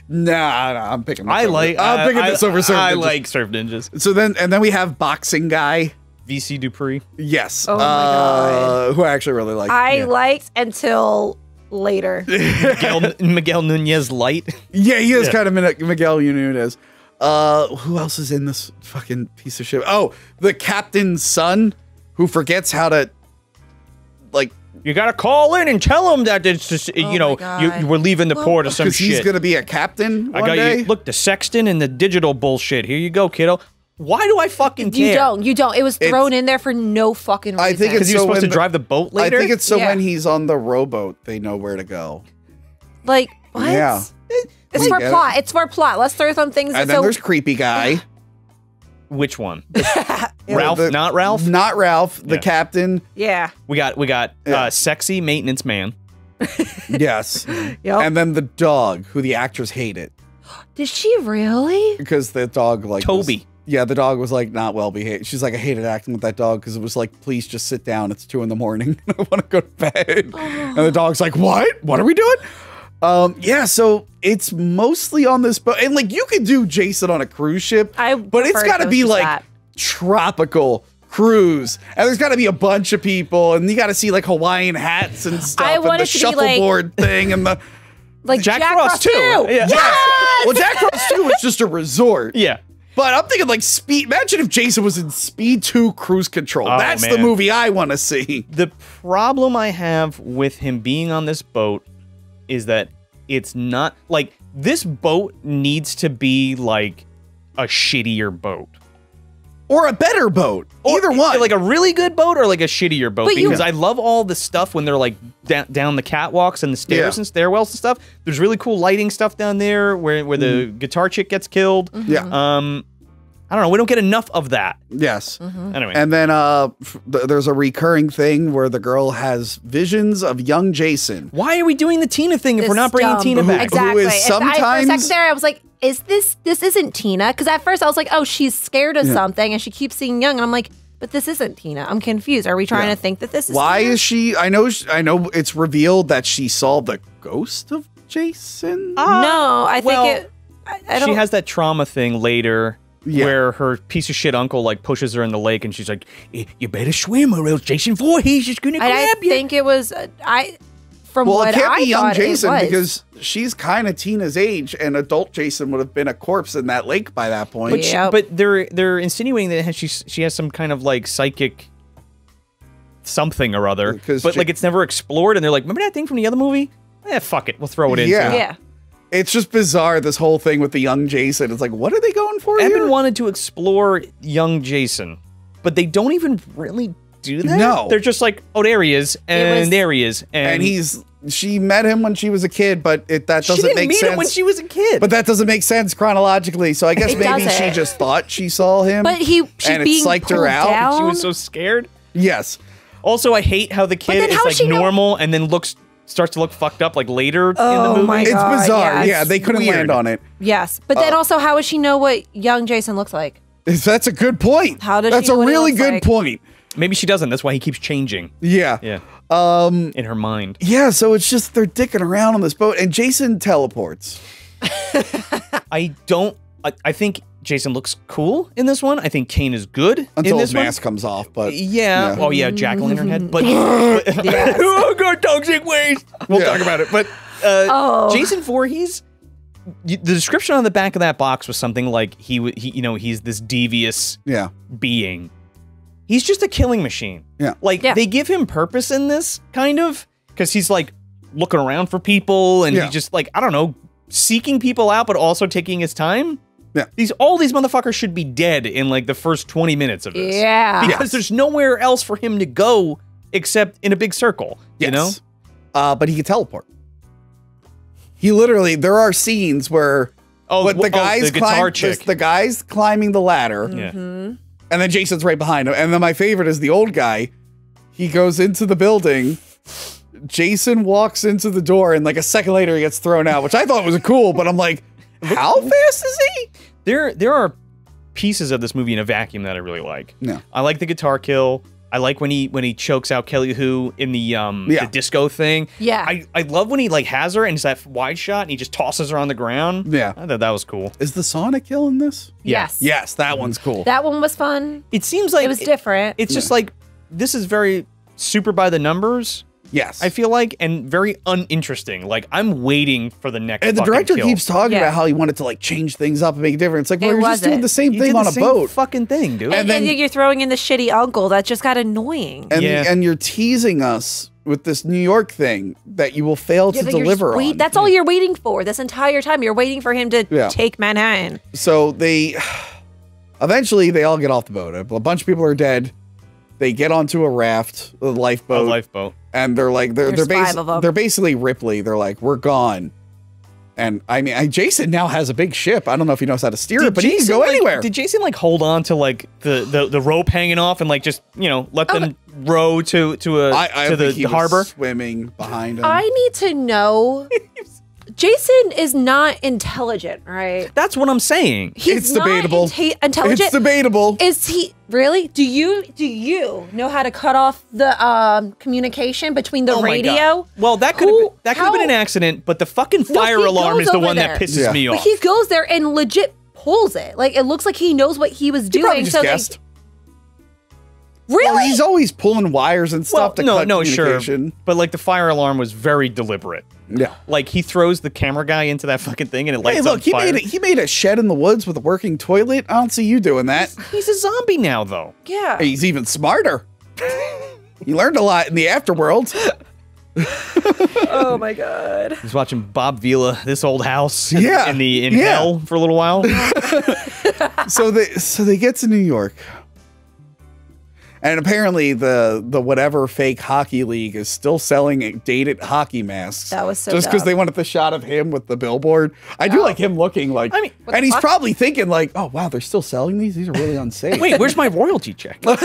nah, nah, I'm picking. This I over- like. I'm I, picking I- this over Surf I Ninjas. like Surf Ninjas. So then, and then we have boxing guy. VC Dupree. Yes. Oh my uh, Who I actually really like. I liked until later. Miguel, Miguel Nunez Light. yeah, he is Yeah. kind of Miguel Nunez. Uh, who else is in this fucking piece of shit? Oh, the captain's son, who forgets how to, like, You gotta call in and tell him that it's just, you Oh know my you, God. you were leaving the port or some because he's shit. gonna be a captain I one got day. you. Look, the sextant and the digital bullshit. Here you go, kiddo. Why do I fucking care? You don't. You don't. It was It's- thrown in there for no fucking reason. I think Because it's he was so supposed to the- drive the boat later. I think it's so Yeah. when he's on the rowboat, they know where to go. like what? Yeah. It's We for get it. plot. It's for plot. Let's throw some things. And then so there's creepy guy. which one? Ralph, The- not Ralph. Not Ralph, the Yeah. captain. yeah. We got we got Yeah. uh, sexy maintenance man. Yes. Yep. And then the dog, who the actors hated. Did she really? Because the dog, like. was- Toby. yeah, the dog was like not well behaved. She's like, I hated acting with that dog because it was like, please just sit down. It's two in the morning. I want to go to bed. And the dog's like, what? What are we doing? Um, yeah, so it's mostly on this boat. And like, you could do Jason on a cruise ship, I but it's got to be like that. tropical cruise. And there's got to be a bunch of people. And you got to see like Hawaiian hats and stuff. I and the it to be, like- shuffleboard thing and the. Like Jack Jack, Frost, Frost, too. too. Yeah. Yes! Well, Jack Frost 2 is just a resort. Yeah. But I'm thinking like Speed. Imagine if Jason was in Speed 2 Cruise Control. Oh, That's the movie I want to see. The problem I have with him being on this boat is that it's not like this boat needs to be like a shittier boat. Or a better boat. Either Or, one. Like a really good boat or like a shittier boat. But you- because I love all the stuff when they're like down, down the catwalks and the stairs Yeah. and stairwells and stuff. There's really cool lighting stuff down there where, where the guitar chick gets killed. yeah. Um, I don't know. We don't get enough of that. yes. Anyway. And then uh, f- th- there's a recurring thing where the girl has visions of young Jason. Why are we doing the Tina thing if we're not bringing dumb- Tina Who- back? Exactly. is If I, for a second there, I was like, "Is this this isn't Tina?" Because at first I was like, "Oh, she's scared of something," and she keeps seeing young, and I'm like, "But this isn't Tina." I'm confused. Are we trying Yeah. to think that this is? Why Tina? is she? I know. sh- I know. It's revealed that she saw the ghost of Jason. No, I think it. I, I don't. she has that trauma thing later Yeah. where her piece of shit uncle like pushes her in the lake and she's like, "You better swim or else Jason Voorhees is gonna I, I grab you." think it was. uh, I from Well, what it can't I be young Jason because she's kind of Tina's age, and adult Jason would have been a corpse in that lake by that point. But, she- but they're they're insinuating that she she has some kind of like psychic something or other. 'Cause But Ja- like it's never explored, and they're like, remember that thing from the other movie? Eh, fuck it, we'll throw it in. Yeah. too." yeah. It's just bizarre this whole thing with the young Jason. It's like, what are they going for Evan here? wanted to explore young Jason, but they don't even really do that. No. they're just like, oh, there he is, and was- there he is, and, and he's she met him when she was a kid, but it that doesn't she didn't make meet sense. him when she was a kid. but that doesn't make sense chronologically. So I guess It maybe she doesn't. just thought she saw him. But he she's And it psyched her out. down. she was so scared. yes, Also, I hate how the kid is like she know- normal and then looks starts to look fucked up like later in the Oh movie. my it's bizarre. yeah, Yeah, it's they couldn't weird. land on it. yes, but then also, how would she know what young Jason looks like? That's a good point. How does That's she a know what really good like? point. Maybe she doesn't. That's why he keeps changing. Yeah. Yeah, Um. in her mind. Yeah. So it's just they're dicking around on this boat, and Jason teleports. I don't. I, I think Jason looks cool in this one. I think Kane is good Until in his this one. mask comes off, but Yeah. Yeah. Oh yeah, Jack o' lantern head. But, but oh god, toxic waste. We'll Yeah. talk about it. But uh, Oh. Jason Voorhees. y- The description on the back of that box was something like he, w- he, you know, he's this devious yeah, being. He's just a killing machine. Yeah. Like Yeah. they give him purpose in this kind of because he's like looking around for people and Yeah. he's just like I don't know, seeking people out, but also taking his time. Yeah. These all these motherfuckers should be dead in like the first 20 minutes of this. Yeah. Because there's nowhere else for him to go except in a big circle. You know? Yes. Uh, but he can teleport. He literally, there are scenes where Oh, what wh- the oh, guys the guitar climb, chick. the, the guys climbing the ladder, yeah. and then Jason's right behind him. And then my favorite is the old guy. He goes into the building. Jason walks into the door, and like a second later, he gets thrown out, which I thought was cool. But I'm like, how fast is he? There there are pieces of this movie in a vacuum that I really like. Yeah. I like the guitar kill. I like when he when he chokes out Kelly Hu in the um Yeah. the disco thing. Yeah. I, I love when he like has her and it's that wide shot and he just tosses her on the ground. Yeah. I thought that was cool. Is the Sonic kill in this? Yes. Yes, that one's cool. That one was fun. It seems like It was different. It's just like this is very super by the numbers. Yes. I feel like and very uninteresting. Like I'm waiting for the next. and the director kill. keeps talking Yeah. about how he wanted to like change things up and make a difference. Like, well, It you're just doing the same He thing did on the a same boat. fucking thing, dude. and then- then you're throwing in the shitty uncle. That just got annoying. and Yeah. and you're teasing us with this New York thing that you will fail Yeah, to deliver just wait- on. That's all you're waiting for this entire time. You're waiting for him to Yeah. take Manhattan. so they eventually they all get off the boat. A bunch of people are dead. They get onto a raft, a lifeboat, a lifeboat, lifeboat. and they're like they're There's they're, five of 'em. they're basically Ripley. They're like we're gone. And I mean, I, Jason now has a big ship. I don't know if he knows how to steer it, but he can go like- anywhere. Did Jason like hold on to like the, the, the rope hanging off and like just you know let them row to to a I, I to the, think he the was harbor? swimming behind him. I need to know. Jason is not intelligent, right? That's what I'm saying. He's It's not debatable. inte- intelligent. It's debatable. Is he really? Do you do you know how to cut off the um, communication between the Oh my God. radio? Well, that could have Who- been, that could have been an accident, but the fucking fire he alarm is the over one that pisses Yeah. me But off. he goes there and legit pulls it. Like it looks like he knows what he was he probably doing. just so guessed. they really. Well, he's always pulling wires and well, stuff to no, cut no, sure, communication. but like the fire alarm was very deliberate. Yeah. Like he throws the camera guy into that fucking thing and it lights Hey, look, on he fire. made it. He made a shed in the woods with a working toilet. I don't see you doing that. He's a zombie now, though. yeah. He's even smarter. he learned a lot in the afterworld. Oh my god. He's watching Bob Vila, this old house, Yeah, in the in yeah. hell for a little while. so they so they get to New York. And apparently the the whatever fake hockey league is still selling dated hockey masks. That was so just because dumb. they wanted the shot of him with the billboard. I do oh. like him looking like I mean, and he's fuck? probably thinking like, oh wow, they're still selling these? These are really unsafe. Wait, where's my royalty check? and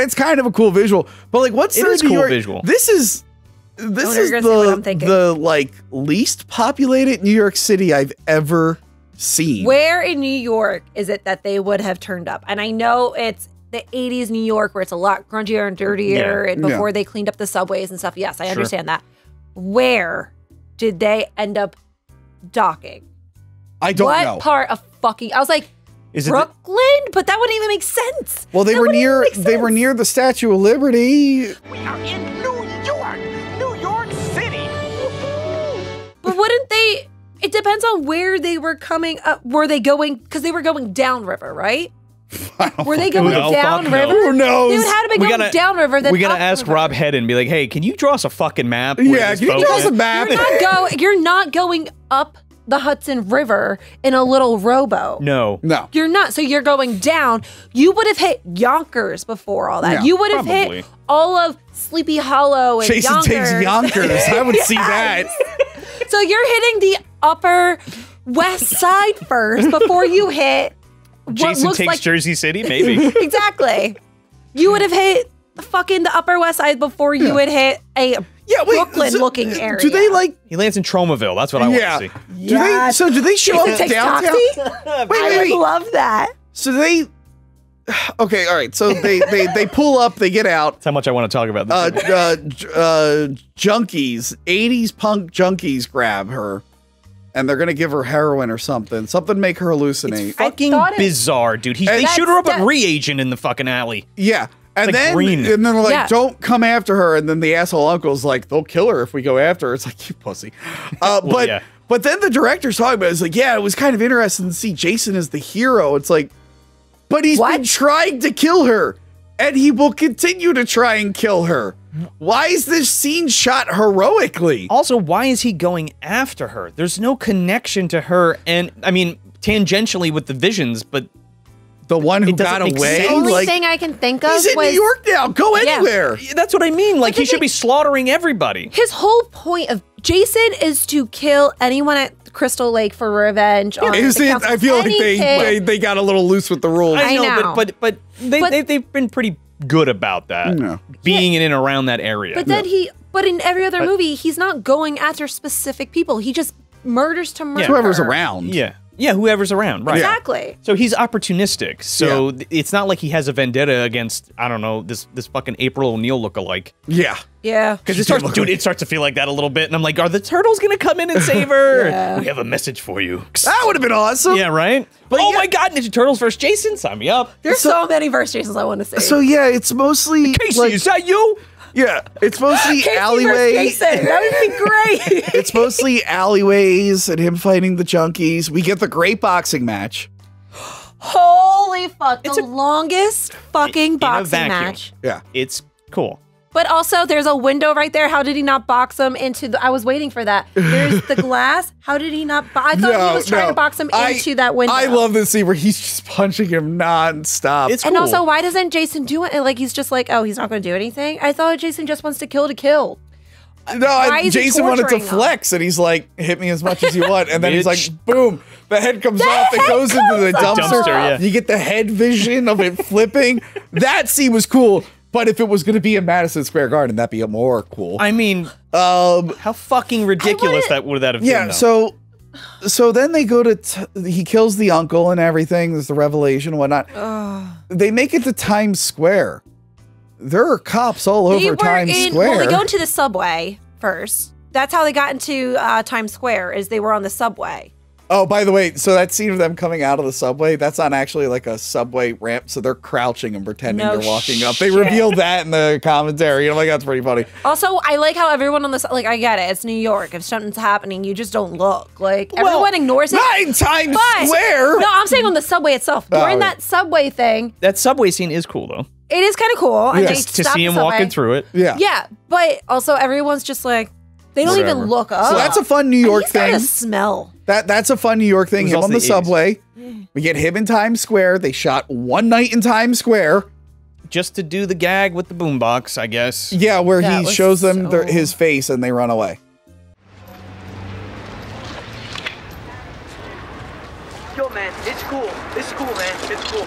it's kind of a cool visual. But like, what's It the New cool York- visual. This is this is if you're gonna say what I'm the the like least populated New York City I've ever scene. Where in New York is it that they would have turned up? And I know it's the 80s New York where it's a lot grungier and dirtier yeah. and before yeah. they cleaned up the subways and stuff. Yes, I sure. understand that. Where did they end up docking? I don't what know. What part of fucking I was like is Brooklyn? The, but that wouldn't even make sense. Well, they that were near they were near the Statue of Liberty. We are in New York. New York City. but wouldn't they it depends on where they were coming up. Were they going? Because they were going downriver, right? Were they going No, downriver? no. Who knows? They would have to be We going gotta- downriver. Then we gotta upriver. ask Rob Hedden and be like, "Hey, can you draw us a fucking map?" Yeah, can you draw us a map? You're not go. You're not going up the Hudson River in a little rowboat. No. No. You're not. So you're going down. You would have hit Yonkers before all that. Yeah, you would have hit all of Sleepy Hollow and Jason Yonkers. takes Yonkers. I would see that. So you're hitting the upper west side first before you hit what Jason looks takes like Jersey City, maybe. exactly. You would have hit fucking the upper west side before you would hit a Yeah, wait. Brooklyn so- looking area. Do they like? he lands in Tromaville. That's what I want Yeah. to see. Do they? So do they show Jason up takes downtown? taxi? Wait, I wait, would love that. So they. Okay, all right. So they they they pull up. They get out. That's how much I want to talk about this. Uh, uh, uh, junkies, 80s punk junkies grab her and they're going to give her heroin or something. Something make her hallucinate. I fucking thought it- bizarre, dude. He, they shoot her up a reagent in the fucking alley. yeah. And like then, green. and then they're like, Yeah. don't come after her. And then the asshole uncle's like, they'll kill her if we go after her. It's like, you pussy. Uh, but, yeah. but then the director's talking about it. It's like, yeah, it was kind of interesting to see Jason as the hero. It's like, but he's been trying to kill her and he will continue to try and kill her. Why is this scene shot heroically? Also, why is he going after her? There's no connection to her, and I mean, tangentially with the visions, but The one who It got away? sense. The only like, thing I can think of he's in was New York now. Go Yeah. anywhere. that's what I mean. Like, he should thing- be slaughtering everybody. his whole point of Jason is to kill anyone at Crystal Lake for revenge. on Is it? I feel like they, they, they got a little loose with the rules. I know. but but but they, But- they they've been pretty good about that. No. Being in and around that area. But then he, but in every other movie, he's not going after specific people. He just murders to murder. Whoever's around. yeah, yeah, whoever's around, right? Exactly. So he's opportunistic. So Yeah. it's not like he has a vendetta against I don't know this this fucking April O'Neil lookalike. Yeah. Yeah. Because it starts, dude, it starts to feel like that a little bit, and I'm like, are the turtles gonna come in and save her? Yeah. We have a message for you. That would have been awesome. yeah, right. But oh yeah- my God, Ninja Turtles versus Jason, sign me up. There's so, many verse Jasons I want to see. So yeah, it's mostly Casey, like- is that you? Yeah, it's mostly Casey versus alleyway. That would be great. It's mostly alleyways and him fighting the junkies. We get the great boxing match. Holy fuck! It's the a- longest fucking boxing match. Yeah. It's cool. But also, there's a window right there. How did he not box him into the? I was waiting for that. There's the glass. How did he not? Bo- I thought he was trying to box him I- into that window. I love this scene where he's just punching him nonstop. It's And cool. also, why doesn't Jason do it? Like he's just like, oh, he's not going to do anything. I thought Jason just wants to kill to kill. no, I- why is he Jason wanted to torturing him? flex, and he's like, "Hit me as much as you want," and then he's like, "Boom!" The head comes off. It goes into the dumpster. Dumpster, yeah. You get the head vision of it flipping. That scene was cool. But if it was going to be in Madison Square Garden, that'd be more cool. I mean, Um, how fucking ridiculous wanna- that would that have yeah. been? though. So, so then they go to. T- he kills the uncle and everything. There's the revelation and whatnot. They make it to Times Square. There are cops all They over were Times in. Square. Well, they go into the subway first. That's how they got into uh, Times Square. Is they were on the subway. Oh, by the way, so that scene of them coming out of the subway, that's not actually like a subway ramp. So they're crouching and pretending No they're walking up. They shit. revealed that in the commentary. Oh I'm like, that's pretty funny. Also, I like how everyone on this. Like, I get it. It's New York. If something's happening, you just don't look. Like everyone ignores it. Not in Times But- Square. No, I'm saying on the subway itself. Oh, During yeah. that subway thing, that subway scene is cool though. it is kind of cool. And Yeah. they To see him walking through it. Yeah. Yeah, but also everyone's just like they don't Whatever. even look up. So that's a fun New York He's got thing. a smell. That that's a fun New York thing. Him on the the subway. We get him in Times Square. They shot one night in Times Square. Just to do the gag with the boombox, I guess. Yeah, where That he was shows them their, his face and they run away. Yo, man, it's cool. It's cool, man. It's cool.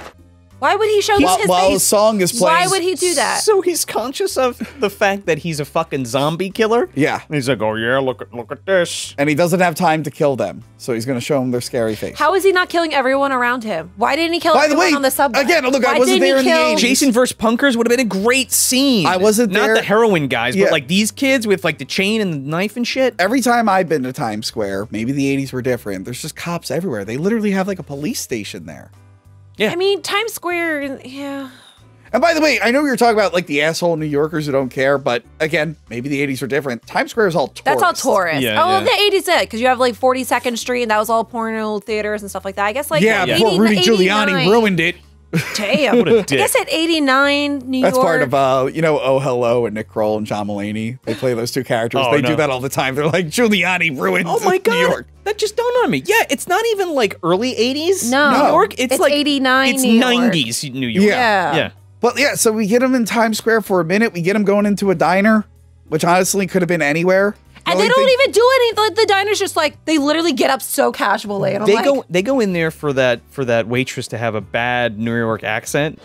Why would he show While, his while the face? song is playing. Why would he do that? So he's conscious of the fact that he's a fucking zombie killer. Yeah. And he's like, oh yeah, look at look at this. And he doesn't have time to kill them, so he's going to show them their scary face. How is he not killing everyone around him? Why didn't he kill By the everyone way, on the subway? again, look, I wasn't didn't he there in the kill- 80s. Jason versus Punkers would have been a great scene. I wasn't there. Not there. the heroin guys, Yeah. but like these kids with like the chain and the knife and shit. Every time I've been to Times Square, maybe the 80s were different. There's just cops everywhere. They literally have like a police station there. Yeah. I mean, Times Square. Yeah. And by the way, I know you're talking about like the asshole New Yorkers who don't care, but again, maybe the 80s are different. Times Square is all tourists. That's all tourists. Yeah, oh, yeah. the 80s did because you have like 42nd Street and that was all porno theaters and stuff like that. I guess like Yeah, the before Rudy Giuliani ruined it. Damn. What a I dick. guess at 89, New That's York. part of uh, you know, Oh Hello and Nick Kroll and John Mulaney. They play those two characters. Oh, they no. do that all the time. They're like Giuliani ruined Oh my god, New York. That just dawned on me. Yeah, it's not even like early '80s No. New York. It's, It's like 89 It's New York. '90s New York. Yeah. Yeah. yeah. But yeah, so we get him in Times Square for a minute. We get him going into a diner, which honestly could have been anywhere. The And they don't thing- even do anything. Like, the diner's just like, they literally get up so casually. And I'm They like, go they go in there for that for that waitress to have a bad New York accent.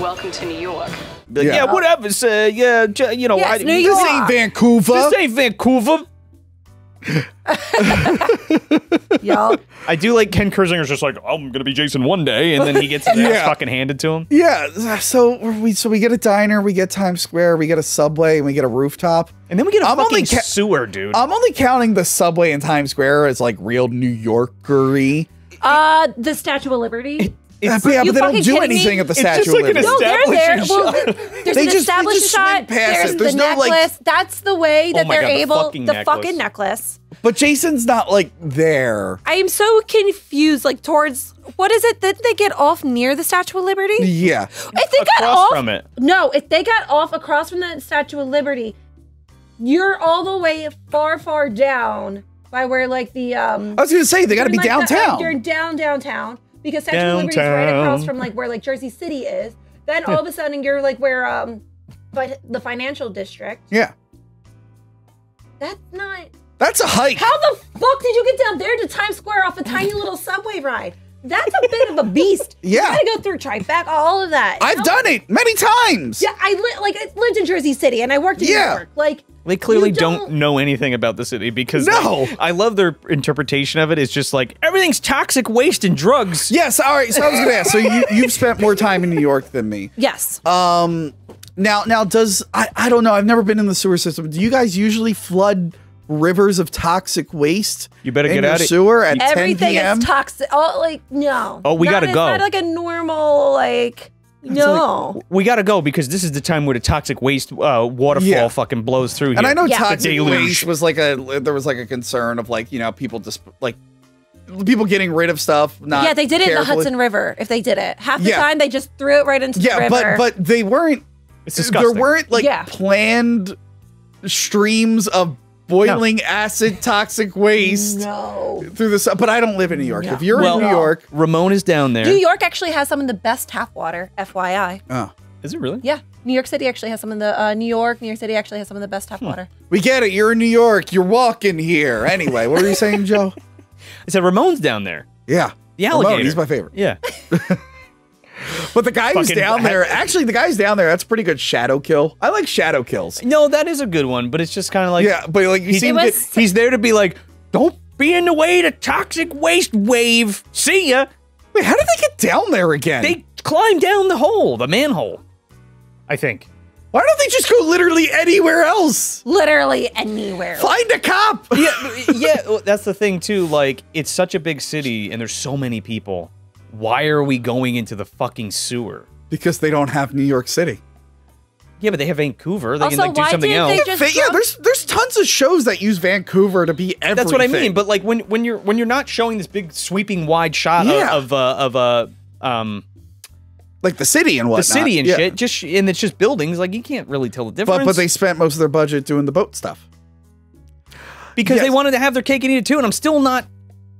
Welcome to New York. Like, Yeah. yeah, whatever. Say, yeah, you know, Yeah, I, it's New This York. ain't Vancouver. This ain't Vancouver. yo. I do like Ken Kirzinger's just like, oh, I'm gonna be Jason one day, and then he gets his ass Yeah. fucking handed to him. Yeah, so we so we get a diner, we get Times Square, we get a subway, and we get a rooftop. And then we get a I'm only fucking ca- sewer, dude. I'm only counting the subway in Times Square as like real New Yorkery. Uh, the Statue of Liberty. Yeah, but you they don't do kidding me? anything at the It's Statue just of like an Liberty. No, they're there. Establishing Well, shot. there's They an just- they just shot. past There's it. There's the no, like- necklace. That's the way that my they're God, the able. fucking the necklace. fucking necklace. But Jason's not like there. I am so confused. Like towards what is it? Did they get off near the Statue of Liberty? Yeah. If they got off from it. no, if they got off across from the Statue of Liberty, you're all the way far, far down by where like the um. I was gonna say they gotta be like, the- downtown. you're down downtown because Statue of Liberty is right across from like where like Jersey City is. Then all of a sudden you're like where um, but the financial district. yeah. That's not. That's a hike. How the fuck did you get down there to Times Square off a tiny little subway ride? That's a bit of a beast. Yeah. You gotta go through Tribeca, all of that. I've done it many times. Yeah, I li- like I lived in Jersey City and I worked in Yeah. New York. Like They clearly you don't, know anything about the city because No. like, I love their interpretation of it. It's just like everything's toxic waste and drugs. Yes, all right. So I was gonna ask. So you you've spent more time in New York than me. Yes. Um now now does I I don't know, I've never been in the sewer system. Do you guys usually flood rivers of toxic waste? You better in get your out of- the sewer at 10 Everything p.m. is toxic. Oh, like no. Oh, we Not- gotta it's go. Not like a normal like. No. We got to go because this is the time where the toxic waste uh, waterfall Yeah. fucking blows through here. And I know Yeah. toxic waste was like a there was like a concern of like you know people just like people getting rid of stuff. Not yeah, they did it in the. Hudson River. If they did it, half the Yeah. time they just threw it right into the Yeah, river. but but they weren't. It's disgusting. There weren't like Yeah. planned streams of boiling acid toxic waste no. through the. But I don't live in New York. No. If you're well, in New York, Ramon is down there. New York actually has some of the best tap water. FYI. oh, Is it really? Yeah, New York City actually has some of the uh, New York. New York City actually has some of the best tap water. we get it. You're in New York. You're walking here. Anyway, what were you saying, Joe? I said Ramon's down there. Yeah, The Ramon, alligator. he's my favorite. Yeah. But the guy who's down there, actually, the guy's down there. That's pretty good shadow kill. I like shadow kills. No, that is a good one, but it's just kind of like yeah, but like you he's, see him It get, was- he's there to be like, don't be in the way to toxic waste wave. See ya. Wait, how did they get down there again? They climb down the hole, the manhole. I think. Why don't they just go literally anywhere else? Literally anywhere. Find a cop. Yeah, yeah. That's the thing too. Like, it's such a big city, and there's so many people. Why are we going into the fucking sewer? Because they don't have New York City. Yeah, but they have Vancouver. They Also, can like do why something else. they just yeah, there's there's tons of shows that use Vancouver to be everything. That's what I mean. But like when when you're when you're not showing this big sweeping wide shot Yeah. of of uh, of uh, um like the city and whatnot. the city and Yeah. shit, just and it's just buildings. Like you can't really tell the difference. But but they spent most of their budget doing the boat stuff. because they wanted to have their cake and eat it too. And I'm still not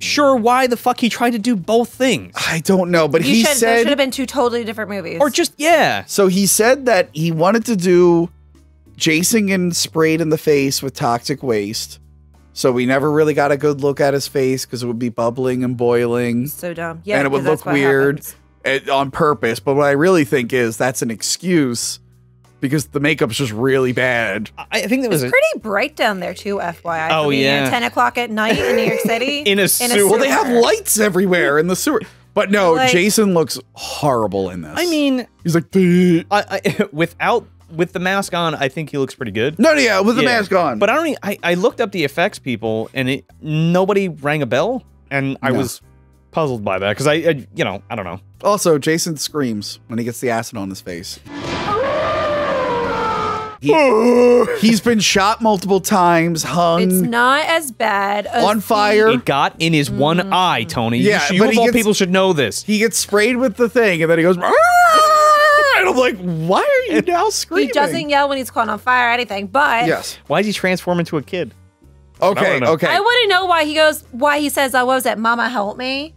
sure why the fuck he tried to do both things. I don't know, but You he should. there should have been two totally different movies. Or just yeah. so. He said that he wanted to do Jason getting sprayed in the face with toxic waste. So we never really got a good look at his face because it would be bubbling and boiling. so dumb. Yeah, and it would look weird happens. eh, on purpose. But what I really think is that's an excuse because the makeup's just really bad. I I think that was It's a, pretty bright down there too. FYI. Oh, for being yeah. ten o'clock at night in New York City In a sewer. Well, they have lights everywhere in the sewer. But no, Like- Jason looks horrible in this. I mean, he's like, I, I, without with the mask on, I think he looks pretty good. no, yeah, with the Yeah. mask on. But I don't. e- I, I looked up the effects people, and it nobody rang a bell, and I No. was puzzled by that because I, I, you know, I don't know. Also, Jason screams when he gets the acid on his face. He, he's been shot multiple times, hung. It's not as bad. As On fire. It got in his one eye, Tony. Yeah, should- you, but of he all gets- people should know this. he gets sprayed with the thing, and then he goes. "Ah!" And I'm like, why are you now screaming? He doesn't yell when he's caught on fire or anything, but Yes. Why does he transform into a kid? Okay. wanna. Okay. I want to know why he goes, why he says, uh, what was that, Mama help me?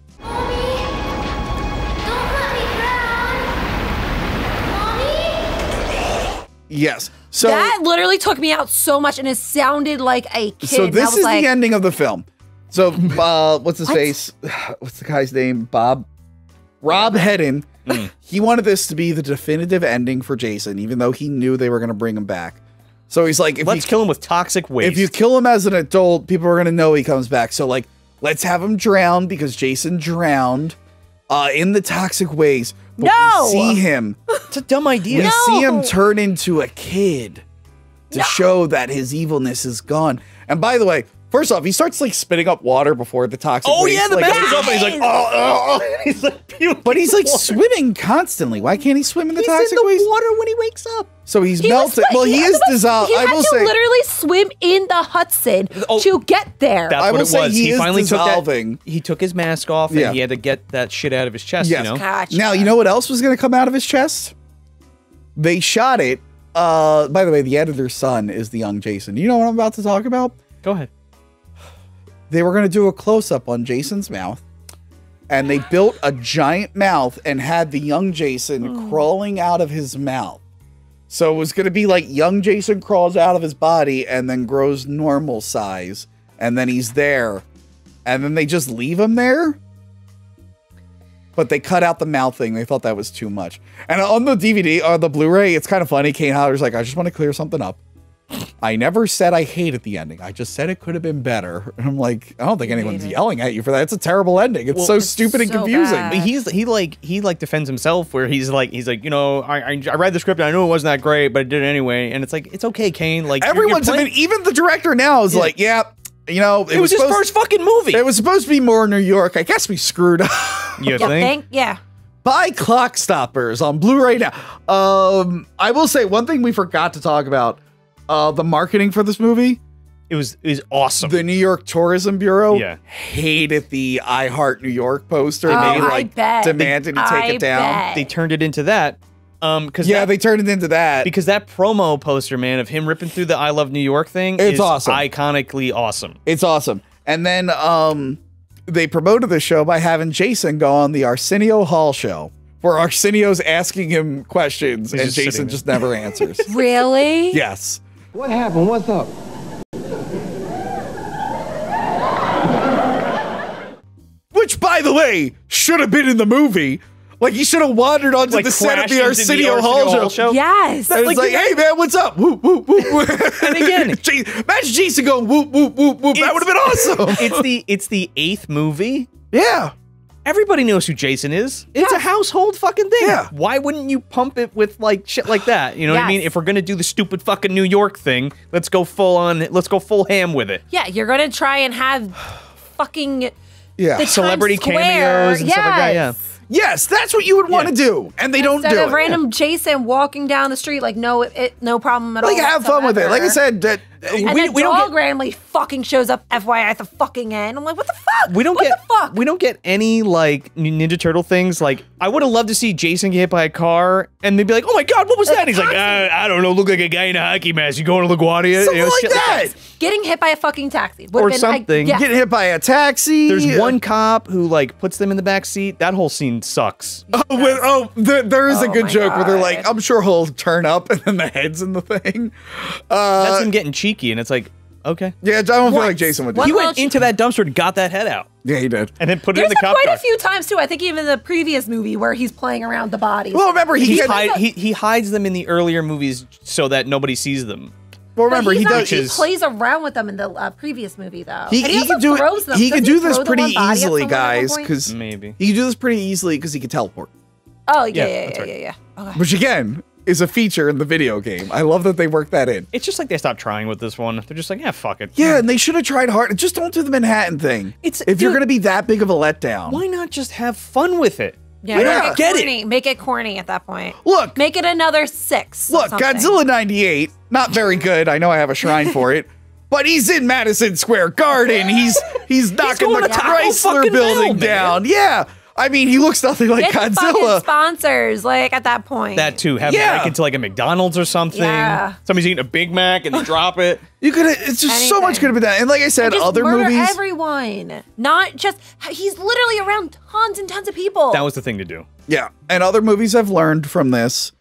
yes. So. that literally took me out so much and it sounded like a kid. So this was is like, the ending of the film. So uh, what's his What? face? What's the guy's name? Bob. Rob Hedden. He wanted this to be the definitive ending for Jason, even though he knew they were going to bring him back. So he's like, if Let's you, kill him with toxic waste. if you kill him as an adult, people are going to know he comes back. So like, let's have him drown because Jason drowned uh, in the toxic ways. But No! we see him. it's a dumb idea. We see him turn into a kid to show that his evilness is gone. And by the way, first off, he starts like spitting up water before the toxic. Oh waste, yeah, the like, mask is open. He's like, oh, oh, oh. he's like, puking But he's like water. swimming constantly. Why can't he swim in the He's toxic in the waste? water when he wakes up. So he's he was melted. well, he, is was- dissolved. He I had will to say. literally swim in the Hudson Oh. to get there. That's I what it say was. he He, is finally dissolving. took that. He took his mask off, and he had to get that shit out of his chest. Yes. You know, Gotcha. Now you know what else was going to come out of his chest? They shot it. Uh, by the way, the editor's son is the young Jason. You know what I'm about to talk about? go ahead. They were going to do a close up on Jason's mouth, and they built a giant mouth and had the young Jason oh. crawling out of his mouth. So it was going to be like young Jason crawls out of his body and then grows normal size, and then he's there, and then they just leave him there. But they cut out the mouth thing. They thought that was too much. And on the DVD or the Blu-ray, it's kind of funny. Kane Hodder's like, I just want to clear something up. I never said I hated the ending. I just said it could have been better. And I'm like, I don't think anyone's yelling at you for that. It's a terrible ending. It's so it's stupid and so confusing. bad. I he's he like he like defends himself where he's like he's like you know I I, I read the script and I knew it wasn't that great but I did it anyway and it's like it's okay Kane like you're- you're Everyone's I playing- mean, even the director now is like, yeah, you know, it, was, his first fucking movie. It was supposed to be more New York. I guess we screwed up. you yeah, think? thank, yeah. Buy Clockstoppers on Blu-ray now. Um, I will say one thing we forgot to talk about: uh, the marketing for this movie. It was it was awesome. The New York Tourism Bureau Yeah. hated the I Heart New York poster. Oh, they I like bet. demanded to take I it down. bet. they turned it into that. Um, because Yeah, they turned it into that. because that promo poster, man, of him ripping through the "I Love New York" thing, It's is awesome. iconically awesome. It's awesome. And then um, they promoted the show by having Jason go on the Arsenio Hall show, where Arsenio's asking him questions and just Jason just never answers. Really? yes. What happened? What's up? Which, by the way, should have been in the movie. Like he should have wandered onto Like the set of crashed the into Arsenio, Hall, show. Yes. And it's like, hey man, what's up? Whoop, whoop, whoop, whoop. And again- J- imagine Jason going whoop, whoop, whoop, whoop. That would have been awesome. it's the it's the eighth movie. yeah. Everybody knows who Jason is. It's a household fucking thing. Yeah. Why wouldn't you pump it with like shit like that? You know what I mean? If we're gonna do the stupid fucking New York thing, let's go full on. Let's go full ham with it. Yeah, you're gonna try and have fucking Yeah. the Celebrity Times Square. cameos and stuff like that, Yes. yes, that's what you would want to Yeah. do. And they don't Instead do of it. random Jason walking down the street, like no, it, no problem at all. Like all. have fun with it. Like I said, that and we- then we don't dog get- randomly fucking shows up. FYI at the fucking end. I'm like, what the fuck? We don't what get the fuck. we don't get any like Ninja Turtle things. Like I would have loved to see Jason get hit by a car and they'd be like, "Oh my god, what was that?" He's like, uh, "I don't know, look like a guy in a hockey mask. You going to LaGuardia?" something You know, like shit that. Getting hit by a fucking taxi Would've Or been, like, something. yeah. Getting hit by a taxi. There's one cop who like puts them in the back seat. That whole scene sucks. Oh, when- oh, there, there is a Oh good my joke where they're like, I'm sure he'll turn up and then the head's in the thing. Uh, That's him getting cheeky, and it's like, okay. yeah, I don't feel like Jason would do One He that. little went into that dumpster and got that head out, Yeah, he did. and then put it There's in the a- cop quite car. a few times too. I think even the previous movie where he's playing around the body. Well, remember, he, He, had- hide, he he hides them in the earlier movies so that nobody sees them. well, But remember, he's he not- does. He is- plays around with them in the uh, previous movie, though. He, and he also can do throws it. them. He can Doesn't do this throw the pretty one body at easily, someone at one guys, point? because Maybe. he can do this pretty easily because he can teleport. oh yeah, Yeah, yeah, that's yeah, right. yeah, yeah. Okay. Which again is a feature in the video game. I love that they worked that in. It's just like they stopped trying with this one. They're just like, yeah, fuck it. Yeah, and they should have tried hard. Just don't do the Manhattan thing. It's- if you're going to be that big of a letdown. Why not just have fun with it? Yeah, Yeah. make it Get it. corny. Make it corny at that point. Look, Make it another six. look. Godzilla 98, not very good. I know I have a shrine for it. But he's in Madison Square Garden. He's he's knocking going the Chrysler building Bell, down. Yeah. I mean, he looks nothing like Get Godzilla. sponsors, like at that point. That too. Have Yeah. it break into like a McDonald's or something. Yeah. Somebody's eating a Big Mac and they drop it. You could it's just so much could have been done. And like I said, And just other murder movies. everyone. Not just he's literally around tons and tons of people. That was the thing to do. Yeah. And other movies I've learned from this.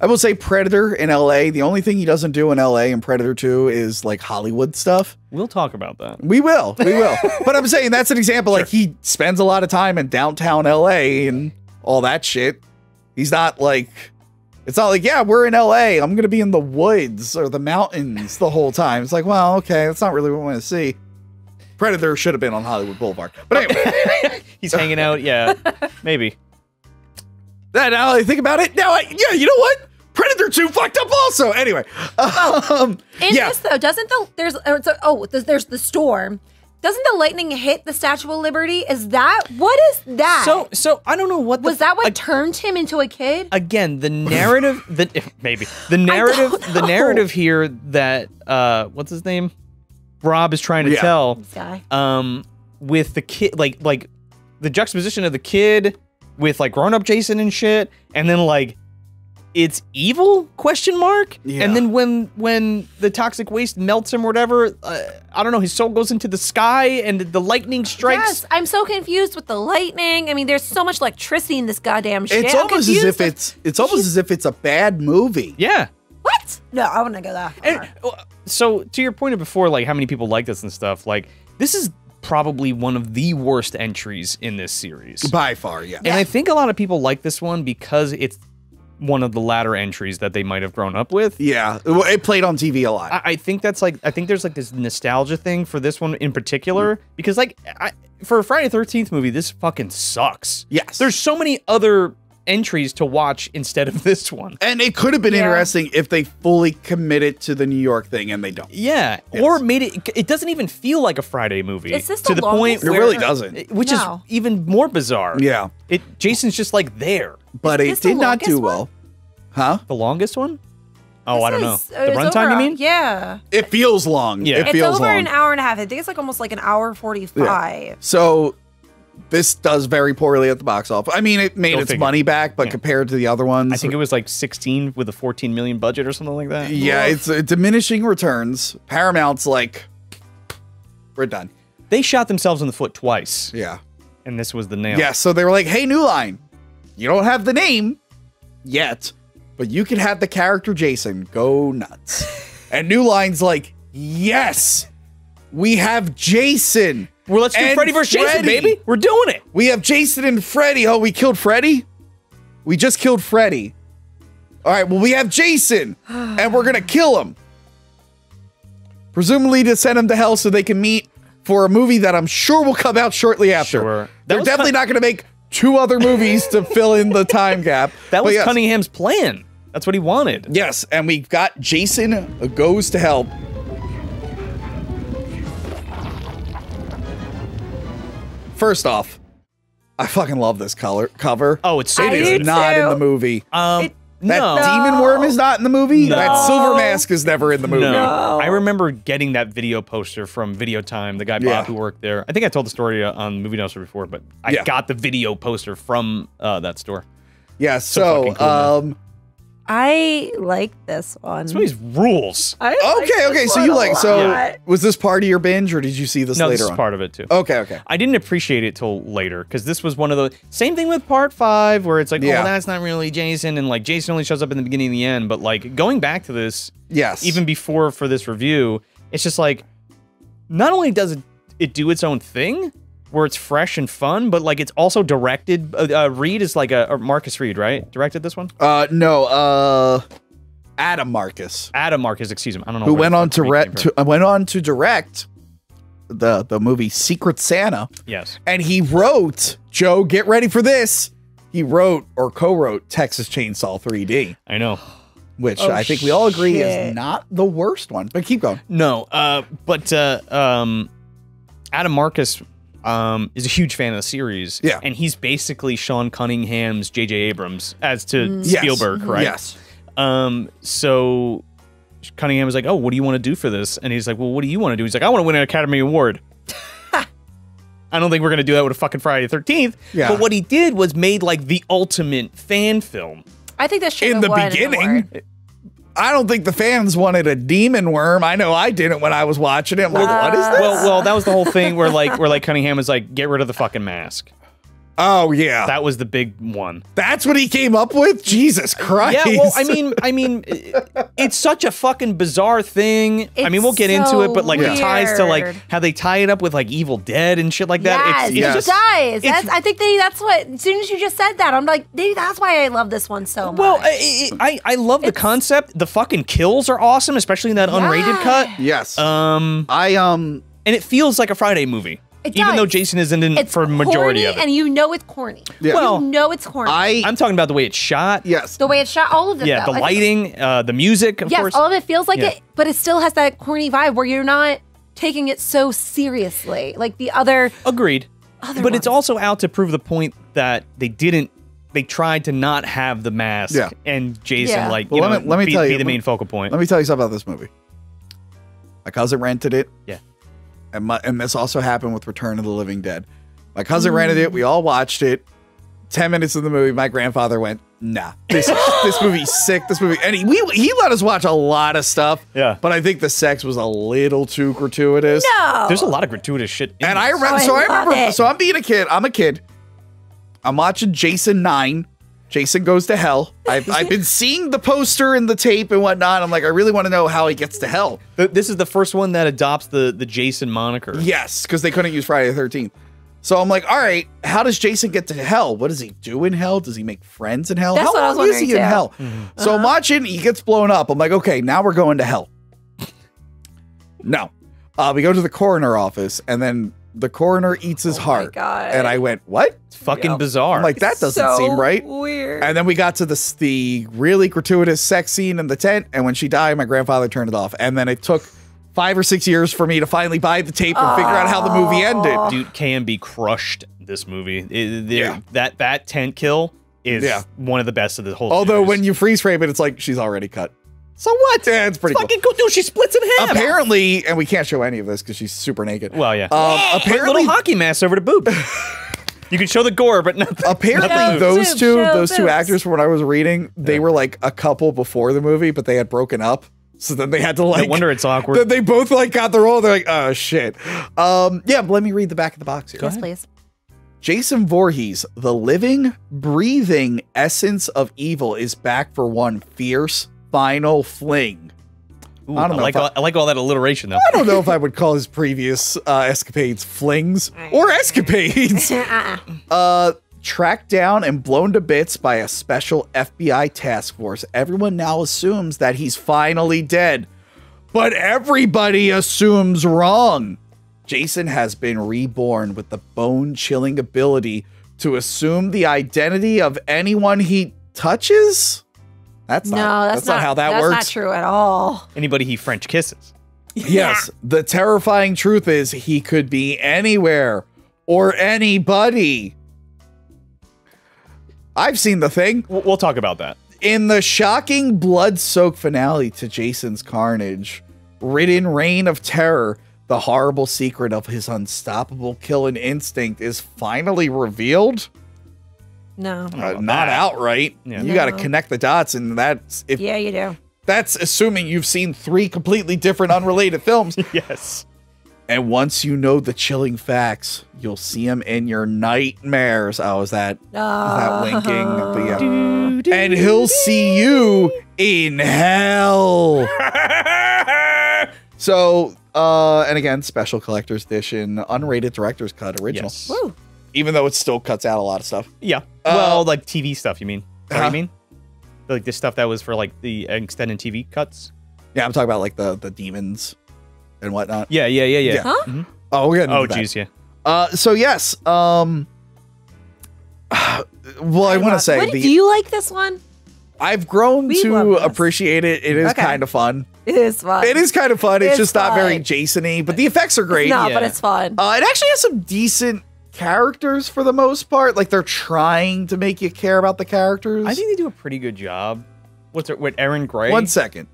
I will say Predator in LA. The only thing he doesn't do in LA in Predator 2 is like Hollywood stuff. We'll talk about that. We will. We will. but I'm saying that's an example. Like he spends a lot of time in downtown LA and all that shit. He's not like it's not like, yeah, we're in LA. I'm gonna be in the woods or the mountains the whole time. It's like, well, okay, that's not really what I want to see. Predator should have been on Hollywood Boulevard. But anyway, He's hanging out. Yeah, maybe. that now I think about it, now I yeah, you know what? Predator 2 fucked up also. Anyway. Um, In yeah. this though, doesn't the there's uh, so- oh there's, there's the storm. Doesn't the lightning hit the Statue of Liberty? Is that what is that? So, so I don't know what the, was that what ag- turned him into a kid? again the narrative. The maybe the narrative. don't The narrative here that uh, what's his name? Rob is trying to Yeah. tell. This guy. um with the kid like like the juxtaposition of the kid with like grown up Jason and shit and then like it's evil question mark Yeah. and then when when the toxic waste melts him or whatever uh, i don't know his soul goes into the sky and the lightning strikes Yes, I'm so confused with the lightning. I mean, there's so much electricity in this goddamn shit. It's I'm almost as if it's it's almost as if it's a bad movie. yeah what? No, I wouldn't go that far. And, uh, so to your point of before like how many people like this and stuff like this is probably one of the worst entries in this series By far, yeah. And I think a lot of people like this one because it's one of the latter entries that they might have grown up with. Yeah, it played on TV a lot. I, I think that's like I think there's like this nostalgia thing for this one in particular mm. because like I, for a Friday Thirteenth movie, this fucking sucks. Yes. there's so many other entries to watch instead of this one. and it could have been Yeah. interesting if they fully committed to the New York thing, and they don't. Yeah, or made it. It doesn't even feel like a Friday movie. Is this to the the point longest? It really doesn't. which No. is even more bizarre. Yeah, it Jason's just like there. but Is it did not longest do one? well. Huh? The longest one? Oh, I don't know. Is- The runtime, you mean? Yeah. It feels long. Yeah. it feels long. It's feels over long. an hour and a half. I think it's like almost like an hour 45. So this does very poorly at the box office. I mean, it made Go its figure. money back, but Yeah. compared to the other ones, I think it was like 16 with a 14 million budget or something like that. yeah, it's uh, diminishing returns. Paramount's like, we're done. They shot themselves in the foot twice, Yeah. and this was the nail. Yeah, so they were like, hey, New Line, you don't have the name yet, but you can have the character Jason. Go nuts. and New Line's like, yes, we have Jason. Well, let's do And Freddy versus Jason, Freddy. baby. We're doing it. We have Jason and Freddy. Oh, we killed Freddy? We just killed Freddy. All right, well, we have Jason, and we're going to kill him. Presumably to send him to hell so they can meet for a movie that I'm sure will come out shortly after. Sure. They're definitely not going to make two other movies to fill in the time gap. That was yes, Cunningham's plan. That's what he wanted. Yes, and we've got Jason goes to hell. First off, I fucking love this color cover. Oh, it's so I It do is good. not in the movie. Um, It- That no. demon worm is not in the movie. No. That silver mask is never in the movie. No. I remember getting that video poster from Video Time, the guy Bob Yeah. who worked there. I think I told the story uh, on Movie Duster before, but I Yeah. got the video poster from uh, that store. Yeah, So so, fucking cool, man. um I like this one. This movie's rules. I okay, this okay. So you like so lot. was this part of your binge or did you see this No, later this is on? part of it too. Okay, okay. I didn't appreciate it till later because this was one of the same thing with part five where it's like, oh, Yeah. oh, that's not really Jason, and like Jason only shows up in the beginning and the end. But like going back to this, Yes. even before for this review, it's just like not only does it, it do its own thing where it's fresh and fun, but like it's also directed. Uh, uh, Reed is like a or Marcus Reed, right? Directed this one. uh no, uh Adam Marcus, Adam Marcus, excuse me. I don't know who went on to, Reed re- to uh, went on to direct the the movie Secret Santa. yes. and he wrote Joe. Get ready for this. He wrote or co-wrote Texas Chainsaw 3D. I know. which Oh, I think we all agree shit. is not the worst one. But keep going. No, uh, but uh, um, Adam Marcus um, is a huge fan of the series. Yeah. and he's basically Sean Cunningham's J.J. Abrams as to Mm. Yes. Spielberg, right? Yes. Um, so Cunningham was like, "Oh, what do you want to do for this?" And he's like, "Well, what do you want to do?" He's like, "I want to win an Academy Award." I don't think we're gonna do that with a fucking Friday the Thirteenth. Yeah. But what he did was made like the ultimate fan film. I think that should In the won an beginning, award. I don't think the fans wanted a demon worm. I know I didn't when I was watching it. I'm like, what is this? Well, well, that was the whole thing where like where like Cunningham was like, "Get rid of the fucking mask." Oh yeah, That was the big one. that's what he came up with. Jesus Christ. Yeah, well, I mean, I mean, it's such a fucking bizarre thing. I mean, we'll get It's into it, but like it ties to like how they tie it up with like Evil Dead and shit like that. Yes, it's, it it's yes. just does. it's- I think they, that's what. As soon as you just said that, I'm like, they, that's why I love this one so much. well, I, I I love the concept. The fucking kills are awesome, especially in that unrated cut. yes. Um, I um and it feels like a Friday movie, It even though. Jason isn't in it's for majority corny, of it. and you know it's corny. Yeah. Well, you know it's corny. I I'm talking about the way it's shot. yes. the way it's shot, all of it. Yeah, though. the I think- lighting, uh, the music, of yes, course. all of it feels like Yeah. it, but it still has that corny vibe where you're not taking it so seriously. Like the other, Agreed. Other but it's also out to prove the point that they didn't. They tried to not have the mask Yeah. and Jason Yeah. like Well, you let know me- let me be, tell be the let- main focal point. Let me tell you something about this movie. My cousin rented it. Yeah. And my, and this also happened with Return of the Living Dead. My cousin rented it. We all watched it. Ten minutes of the movie, my grandfather went, "Nah, this this movie's sick. This movie." And he we, he let us watch a lot of stuff. Yeah. But I think the sex was a little too gratuitous. no, There's a lot of gratuitous shit. in And I this. remember, Oh, I so I love remember, it. so I'm being a kid. I'm a kid. I'm watching Jason Nine. Jason goes to hell. I've, I've been seeing the poster and the tape and whatnot. I'm like, I really want to know how he gets to hell. This is the first one that adopts the the Jason moniker. Yes, because they couldn't use Friday the 13th. So I'm like, all right, how does Jason get to hell? What does he do in hell? Does he make friends in hell? That's how what I was long is he in hell? Mm-hmm. So I'm watching, he gets blown up. I'm like, okay, now we're going to hell. no. Uh, we go to the coroner office, and then the coroner eats his heart. God. And I went, what? It's fucking Yep. bizarre. I'm like, that doesn't so seem right. Weird. And then we got to the the really gratuitous sex scene in the tent, and when she died, my grandfather turned it off. And then it took five or six years for me to finally buy the tape and figure out how the movie ended. dude, KNB crushed this movie. It- there- Yeah. That that tent kill is Yeah. one of the best of the whole. Although series. when you freeze frame it, it's like she's already cut. So what? Yeah, it's pretty fucking cool, dude, she splits in half. Apparently, and we can't show any of this because she's super naked. well, yeah. Um, Put apparently, little hockey mask over the boob. you can show the gore, but not. The, apparently Show those boobs, two, show those two actors, from what I was reading, they were like a couple before the movie, but they had broken up. So then they had to like. no wonder it's awkward. Then they both like got the role. They're like, oh shit. Um, yeah, let me read the back of the box here. yes, please. Jason Voorhees, the living, breathing essence of evil, is back for one fierce final fling. Ooh, I I, don't know like I- all, I like all that alliteration though. I don't know if I would call his previous uh, escapades flings or escapades. Uh-uh. uh, tracked down and blown to bits by a special FBI task force. Everyone now assumes that he's finally dead, but everybody assumes wrong. Jason has been reborn with the bone chilling ability to assume the identity of anyone he touches. That's No, not, that's, that's not, how that that's works. not true at all. Anybody he French kisses. Yes, the terrifying truth is he could be anywhere or anybody. I've seen the thing. We'll, we'll talk about that. In the shocking blood soaked finale to Jason's Carnage, ridden reign of terror, the horrible secret of his unstoppable killing instinct is finally revealed. No. Uh, not outright. Yeah. You got to connect the dots, and that's if Yeah, you do. that's assuming you've seen three completely different, unrelated films. Yes. And once you know the chilling facts, you'll see them in your nightmares. Oh, is that is that winking? But yeah. And he'll see you in hell. so, uh, and again, special collector's edition, unrated director's cut original. Yes. Woo. Even though it still cuts out a lot of stuff. Yeah. Uh, well, like TV stuff. You mean? Is what huh? you mean? Like the stuff that was for like the extended TV cuts. Yeah, I'm talking about like the the demons and whatnot. Yeah, yeah, yeah, yeah. Yeah. Huh? Mhm. Oh, we're getting Oh, into jeez, yeah. Uh, so yes, um, well, I want to say What, the do you like this one? I've grown We to appreciate it. It is Okay. kind of fun. It is fun. It is kind of fun. It's, It's just not very fun. Jason-y, but the effects are great. No, but it's fun. Uh, it actually has some decent characters for the most part. Like they're trying to make you care about the characters. I think they do a pretty good job. What's it with Erin Gray? One second.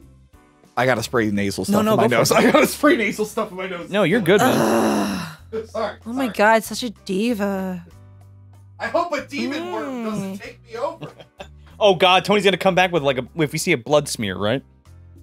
I gotta spray nasal stuff no, in my nose. I gotta spray nasal stuff in my nose. No, you're good, man. Sorry. oh my god, such a diva. I hope a demon worm Mm. doesn't take me over. oh God, Tony's gonna come back with like a if we see a blood smear, right?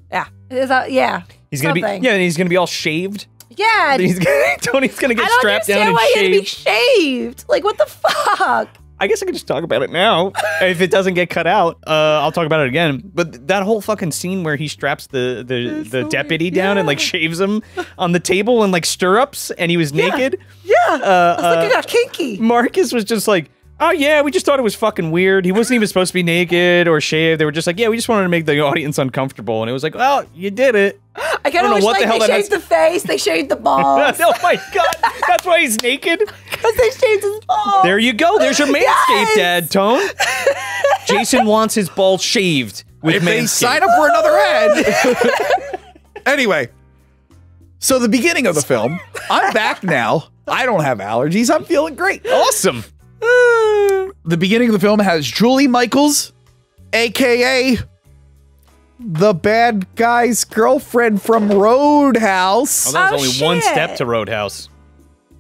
Yeah. Is that, yeah. He's gonna something. be yeah, and he's gonna be all shaved. Yeah. He's gonna, Tony's gonna get I strapped down and why he had to be shaved. shaved. Like, what the fuck? I guess I could just talk about it now. if it doesn't get cut out, uh, I'll talk about it again. But that whole fucking scene where he straps the the, the so deputy weird. down and like shaves him on the table and like stirrups, and he was naked. Yeah. Uh, I was like, uh, it got kinky. Marcus was just like, "Oh yeah, we just thought it was fucking weird. He wasn't even supposed to be naked or shaved. They were just like, yeah, we just wanted to make the audience uncomfortable." And it was like, "Well, you did it." I don't kind know of wish what the like hell they shaved has- the face, they shaved the balls, oh my god, that's why he's naked. because they shaved his balls. There you go. There's your manscaped Yes! ad, Tone. Jason wants his balls shaved with if they Manscaped. sign up for another ad. anyway, so the beginning of the film, I'm back now. I don't have allergies. I'm feeling great. Awesome. The beginning of the film has Julie Michaels, aka the bad guy's girlfriend from Roadhouse. Oh, that was Oh, only one step to Roadhouse.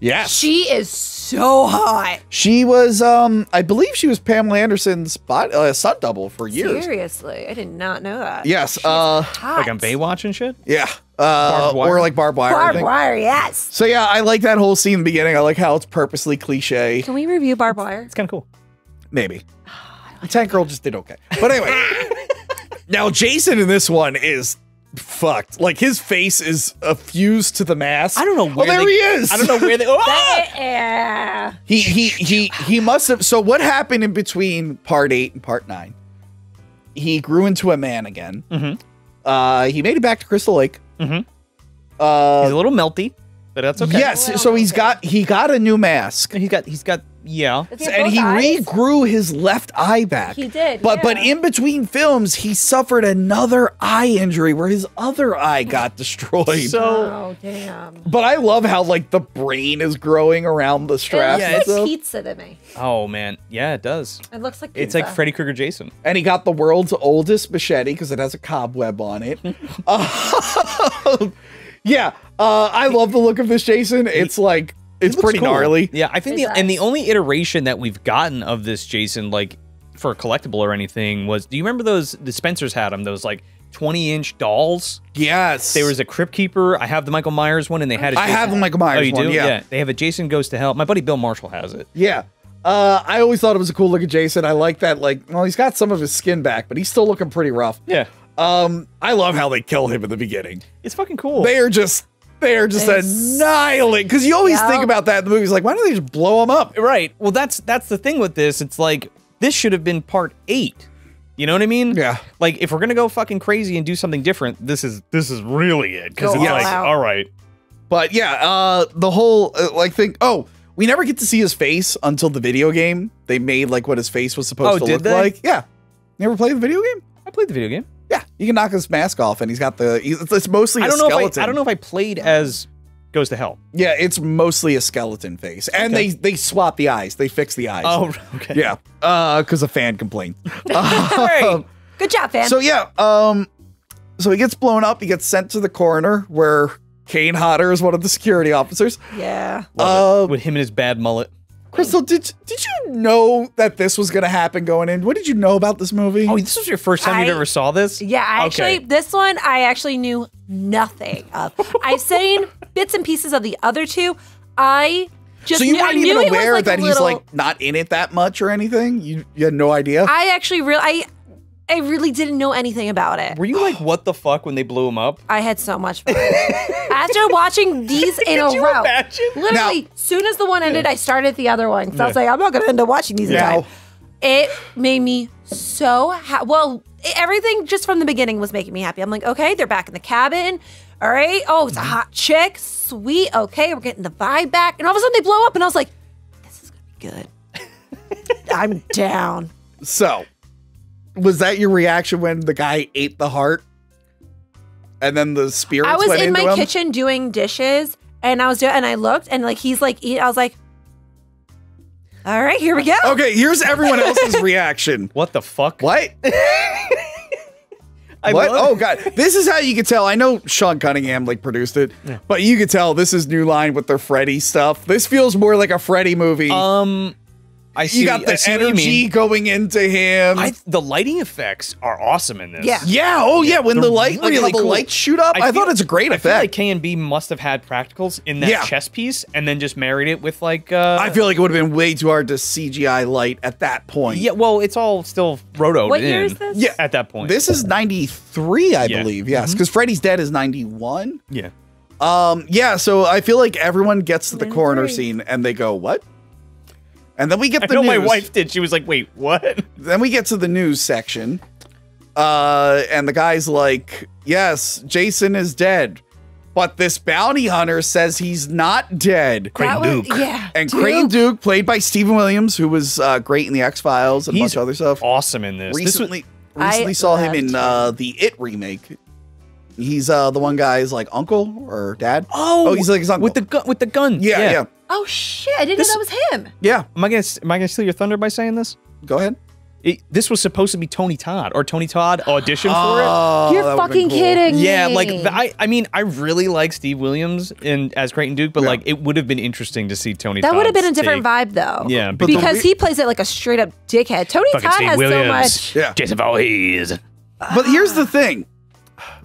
Yes. She is so hot. She was, um, I believe she was Pamela Anderson's bot, uh, stunt double for years. Seriously, I did not know that. Yes. Uh, Hot. Like on Baywatch and shit. yeah. Uh, Barbed or like barbed wire. Barbed wire, yes. So yeah, I like that whole scene in the beginning. I like how it's purposely cliche. Can we review barbed wire? It's kind of cool. Maybe. The Tank Girl just did okay. But anyway. now Jason in this one is fucked. Like his face is a fused to the mask. I don't know where Oh, there they- he is. I don't know where they. Oh! Yeah. He he he he must have. So what happened in between part eight and part nine? He grew into a man again. Mhm. Uh, he made it back to Crystal Lake. Mhm. Uh, He's a little melty, but that's okay. yes. So he's got he got a new mask. He's got. He's got. Yeah. He and he eyes? regrew his left eye back. He did, But but in between films, he suffered another eye injury where his other eye got destroyed. So Oh damn. but I love how like the brain is growing around the It strap. looks and like pizza to me. Oh man, yeah, it does. It looks like pizza. It's like Freddy Krueger Jason. and he got the world's oldest machete because it has a cobweb on it. Uh, yeah, uh, I love the look of this Jason. It's like it's looks pretty cool. gnarly. Yeah, I think It the and the only iteration that we've gotten of this Jason, like for a collectible or anything, was do you remember those the Spencers had them, those like 20 inch dolls? Yes, There was a Crypt Keeper. I have the Michael Myers one, and they had a I Jason- have the Michael Myers Oh, you one. do? Yeah, They have a Jason Goes to Hell. My buddy Bill Marshall has it. yeah. Uh, I always thought it was a cool look at Jason. I like that. Like, well, he's got some of his skin back, but he's still looking pretty rough. Yeah. Um, I love how they kill him in the beginning. It's fucking cool. They are just they are just It's- annihilating. Because you always Yeah. think about that in the movies, like why don't they just blow him up? right. Well, that's that's the thing with this. It's like this should have been part 8. You know what I mean? Yeah. Like if we're going to go fucking crazy and do something different, this is this is really it cuz Go it's all like out. all right. But yeah, uh, the whole uh, like thing. Oh, we never get to see his face until the video game. They made like what his face was supposed Oh, to did look they? like. Yeah, never played the video game. I played the video game. Yeah, you can knock his mask off, and he's got the. He's, it's mostly a I don't know skeleton. if I, I don't know if I played as Goes to Hell. Yeah, it's mostly a skeleton face, and Okay. they they swap the eyes. They fix the eyes. Oh, okay. yeah, uh, because a fan complained. Great. Good job, fan. So yeah, um, so he gets blown up. He gets sent to the coroner where Kane Hodder is one of the security officers. yeah. Uh. With him and his bad mullet. Crystal, um, did did you know that this was going to happen going in? What did you know about this movie? Oh, this was your first time I- you ever saw this? Yeah, I Okay. actually, this one I actually knew nothing of. I've seen bits and pieces of the other two. I just so you knew, weren't knew even aware like a that he's like not in it that much or anything. You you had no idea. I actually really, I, I really didn't know anything about it. Were you like, what the fuck when they blew him up? I had so much fun. After watching these in a you row, imagine? literally, soon as the one ended, I started the other one. So I was like, I'm not going to end up watching these in time. It made me so ha- well. i- Everything just from the beginning was making me happy. I'm like, okay, they're back in the cabin. All right. Oh, it's a mm-hmm. hot chick. Sweet. Okay, we're getting the vibe back. And all of a sudden they blow up, and I was like, this is gonna be good. I'm down. So, was that your reaction when the guy ate the heart? And then the spirits I was went in into my him? kitchen doing dishes, and I was doing, and I looked, and like he's like, eat. I was like, all right, here we go. Okay, here's everyone else's reaction. What the fuck? What? I what? love- Oh god, this is how you can tell. I know Sean Cunningham like produced it, but you could tell this is New Line with their Freddy stuff. This feels more like a Freddy movie. Um, I see. you got the see energy going into him. I, the lighting effects are awesome in this. Yeah. yeah. Oh yeah. When They're the light, like really how the cool. lights shoot up, I, feel- thought it's a great effect. I feel like. KNB must have had practicals in that Yeah. chess piece, and then just married it with like. Uh, I feel like it would have been way too hard to CGI light at that point. Yeah, well, it's all still rotoed What in. year is this? Yeah. At that point. This is 93, I Yeah. believe. Yes, because Freddy's Dead is 91. Yeah. Um, yeah, so I feel like everyone gets to the coroner scene and they go, "What?" And then we get the I the know news. my wife did. She was like, "Wait, what?" Then we get to the news section. Uh, and the guy's like, "Yes, Jason is dead." But this bounty hunter says he's not dead. Creighton That was- Duke. Yeah. And Duke. Creighton Duke, played by Steven Williams, who was uh, great in the X Files and a bunch of other stuff. Awesome in this. This was- recently recently I saw him in uh, the It remake. He's uh, the one guy's like uncle or dad. oh, oh, he's like his uncle. with the gun. With the gun. yeah, yeah, Oh shit! I didn't This- know that was him. yeah. Am I gonna Am I gonna steal your thunder by saying this? Go ahead. It, this was supposed to be Tony Todd, or Tony Todd auditioned for it. Oh, You're fucking been cool. kidding Yeah, me. like I, I mean, I really like Steve Williams in as Creighton Duke, but Yeah. like it would have been interesting to see Tony. Todd. That would have been a different take. vibe though. Yeah, But because re- he plays it like a straight up dickhead. Tony Todd Steve has Williams, so much. Yeah. Jason Voorhees. But here's the thing.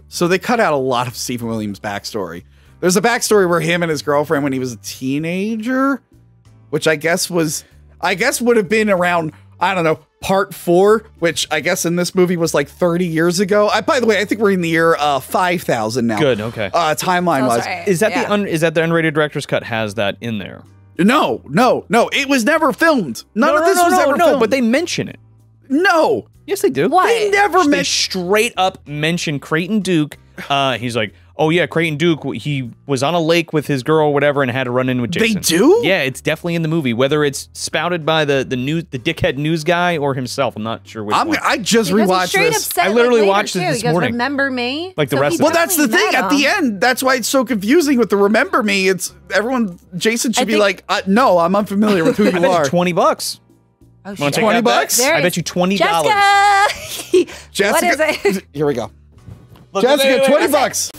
So they cut out a lot of Steven Williams' backstory. There's a backstory where him and his girlfriend when he was a teenager, which I guess was I guess would have been around, I don't know, part four, which I guess in this movie was like 30 years ago. I, by the way, I think we're in the year uh 5000 now. Good, okay. Uh timeline Oh, wise. sorry. Is that Yeah. the un, is that the unrated director's cut has that in there? No, no, no. It was never filmed. None no, of no, this no, was no, ever no, filmed. but they mention it. No. Yes, they do. What? They never They mentioned straight up mention Creighton Duke. Uh, he's like, oh yeah, Creighton Duke. He was on a lake with his girl, or whatever, and had to run in with Jason. They do? Yeah, it's definitely in the movie. Whether it's spouted by the the news, the dickhead news guy, or himself, I'm not sure which I'm, one. I just Because rewatched this. up said I literally like, watched it too. this He goes, morning. Remember me? Like the So rest of. Well, that's the thing. met At the end, that's why it's so confusing with the remember me. It's everyone. Jason should I be think- like, uh, "No, I'm unfamiliar with who you bet are." twenty bucks. Oh, Wanna shit. 20 bucks? I bet you twenty dollars. Jessica. Jessica, What is it? Here we go. Look, Jessica, wait, wait, twenty wait. bucks.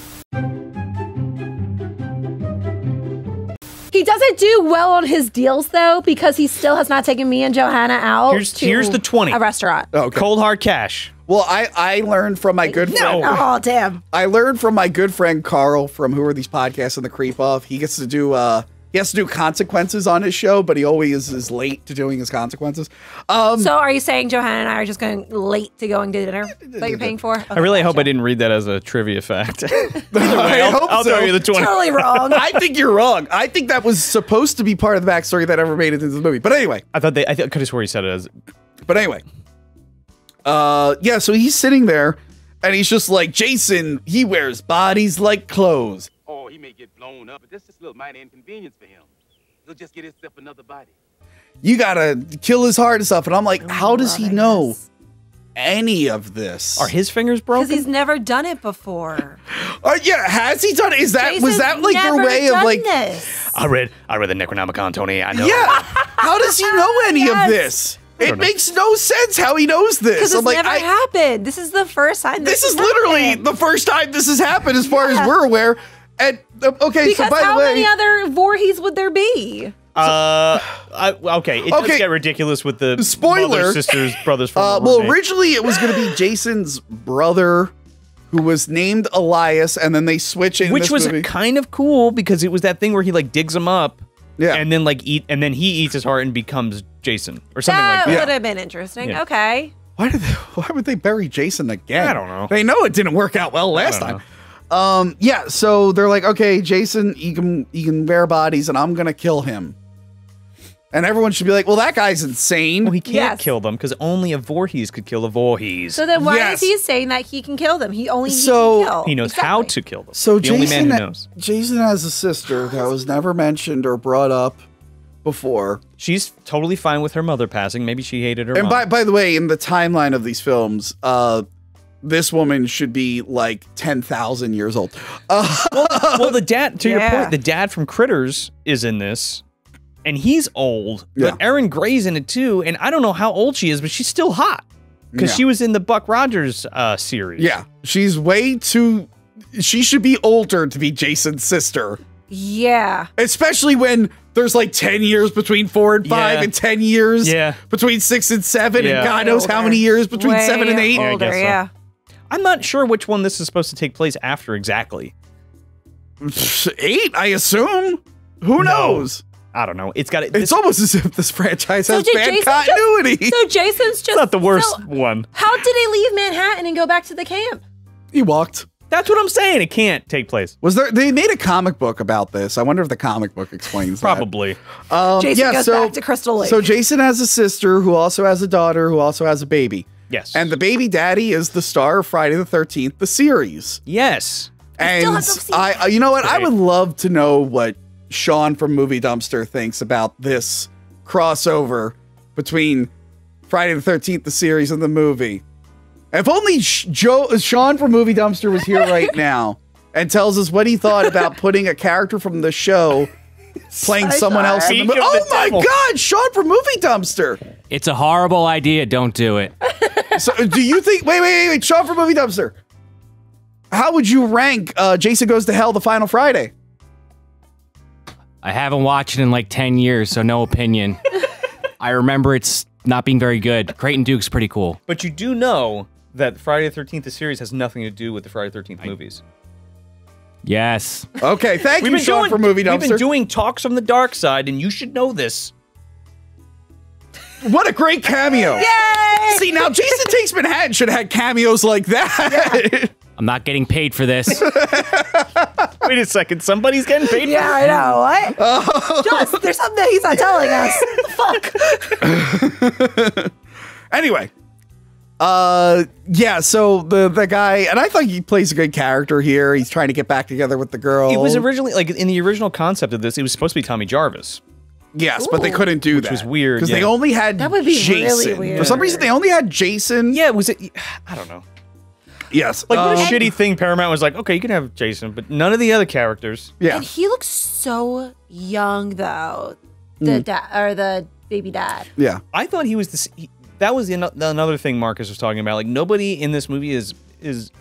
He doesn't do well on his deals though because he still has not taken me and Johanna out. Here's- to here's the 20. A restaurant. Oh, okay. Cold hard cash. Well, I I learned from my good friend. Oh damn. I learned from my good friend Carl from Who Are These Podcasts and the Creep Off. He gets to do uh he has to do consequences on his show, but he always is late to doing his consequences. Um, So are you saying Johanna and I are just going late to going to dinner that you're paying for? I really hope I didn't read that as a trivia fact. Way, I I'll, hope I'll so. throw you the twenty. Totally wrong. I think you're wrong. I think that was supposed to be part of the backstory that ever made it into the movie. But anyway, I thought they. I could have swore he said it as. But anyway, uh, yeah. So he's sitting there, and he's just like Jason. He wears bodies like clothes. Oh, he may get blown up, but that's just a little minor inconvenience for him. He'll just get himself another body. You gotta kill his heart and stuff. And I'm like, how does he know any of this? Are his fingers broken? Because he's never done it before. Uh, yeah, has he done? it? Is that was Jason's that like your never way of done like? this. I read. I read the Necronomicon, Tony. I know. Yeah. How does he know any Yes. of this? It don't know. makes no sense how he knows this. Because I'm it's like, never I, happened. This is the first time. this is literally happened. the first time this has happened, as far as we're aware. And uh, okay, Because so by how the way, many other Voorhees would there be? Uh, I, okay. It Okay. does get ridiculous with the Spoiler. mother, sisters, brothers from. Uh, well, remake. originally it was going to be Jason's brother, who was named Elias, and then they switch in which this was movie. kind of cool because it was that thing where he like digs him up, Yeah. and then like eat, and then he eats his heart and becomes Jason or something that like that. Yeah. would have been interesting. Yeah. Okay. why did they, why would they bury Jason again? I don't know. They know it didn't work out well last don't time. Um, yeah, so they're like, okay, Jason, you can you can bear bodies, and I'm gonna kill him. And everyone should be like, well, that guy's insane. Well, he can't Yes. kill them because only a Voorhees could kill a Voorhees. So then why Yes. is he saying that he can kill them? He only he So- can kill. he knows how to kill them. So the only Jason, man who knows. Jason has a sister that was never mentioned or brought up before. She's totally fine with her mother passing. Maybe she hated her And mom. by by the way, in the timeline of these films, uh, this woman should be like ten thousand years old. Uh, well, the dad, to your point, the dad from Critters is in this, and he's old. Yeah. But Erin Gray's in it too, and I don't know how old she is, but she's still hot because Yeah. she was in the Buck Rogers uh, series. yeah, she's way too. She should be older to be Jason's sister, Yeah. especially when there's like ten years between four and five, Yeah. and ten years Yeah. between six and seven, Yeah. and God knows how many years between Way seven and eight. Yeah, I Older, guess so. yeah. I'm not sure which one this is supposed to take place after exactly. Eight, I assume. Who No. knows? I don't know. It's got it. It's almost as if this franchise So has did bad Jason just- continuity. So Jason's just not the worst so- one. how did he leave Manhattan and go back to the camp? he walked. That's what I'm saying. It can't take place. Was there? They made a comic book about this. I wonder if the comic book explains that. Probably. Um, Jason yeah, goes so, back to Crystal Lake. So Jason has a sister who also has a daughter who also has a baby. Yes. And the baby daddy is the star of Friday the 13th, the series. yes. And still have I, I- you know what? I would love to know what Sean from Movie Dumpster thinks about this crossover between Friday the 13th, the series, and the movie. If only Sh- Joe, uh, Sean from Movie Dumpster was here right now and tells us what he thought about putting a character from the show playing someone else in the movie. Oh the my devil. God, Sean from Movie Dumpster. It's a horrible idea. Don't do it. So, do you think? Wait, wait, wait, wait. Sean from Movie Dumpster. How would you rank uh, Jason Goes to Hell: The Final Friday? I haven't watched it in like 10 years, so no opinion. I remember it's not being very good. Creighton Duke's pretty cool. But you do know that Friday the 13th, the series, has nothing to do with the Friday the 13th movies. Yes. Okay, thank We've you, Sean doing from Movie dumpster. We've been doing talks from the dark side, and you should know this. What a great cameo! Yay! See now, Jason Takes Manhattan should have had cameos like that. I'm not getting paid for this. Wait a second, somebody's getting paid. Yeah, I know. What? Just there's something that he's not telling us. The fuck? anyway, uh, yeah. So the the guy, and I thought he plays a good character here. He's trying to get back together with the girl. It was originally like in the original concept of this, it was supposed to be Tommy Jarvis. Yes, but they couldn't do Which that was weird, because they only had That would be Jason. really For some reason, they only had Jason. Yeah, was it? I don't know. Yes. Like what a um, shitty thing. Paramount was like, okay, you can have Jason, but none of the other characters. Yeah. And he looks so young though. The dad or the baby dad. Yeah. I thought he was this. He, that was the, another thing Marcus was talking about. Like nobody in this movie is is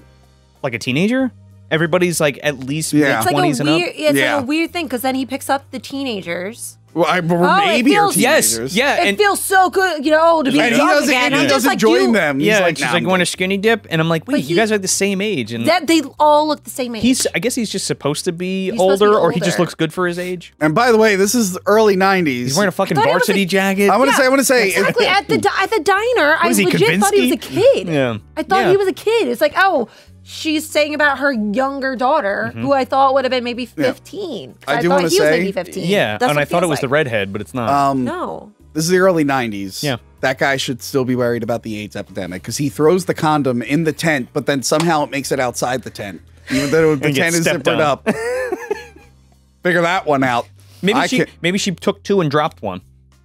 like a teenager. Everybody's like at least Yeah. It's like a twenties and weird. up. It's Yeah. like a weird thing because then he picks up the teenagers. Well, I, oh, it maybe are feels- Yes, teenagers. yeah, it and feels so good, you know, to be And he young doesn't, again. and I'm he just doesn't like, join you- them. He's yeah, like, and she's "Nah, like going to skinny dip, and I'm like, wait, But you guys are the same age, and That they all look the same age. he's. I guess he's just supposed to be He's supposed to older, or he just looks good for his age. And by the way, this is the early '90s. He's wearing a fucking thought he was varsity a- jacket. I want to Yeah, say. I want to say. exactly at the at the diner. I is he, legit thought he was a kid. Yeah. I thought Yeah. he was a kid. It's like, oh, she's saying about her younger daughter, who I thought would have been maybe 15. Mm-hmm. I do thought wanna was say- maybe 15. yeah, That's and I thought it feels was the redhead, but it's not. um, No. This is the early '90s. Yeah. That guy should still be worried about the AIDS epidemic because he throws the condom in the tent, but then somehow it makes it outside the tent, even though the And tent gets is stepped zippered on. up. Figure that one out. maybe I she can't- maybe she took two and dropped one.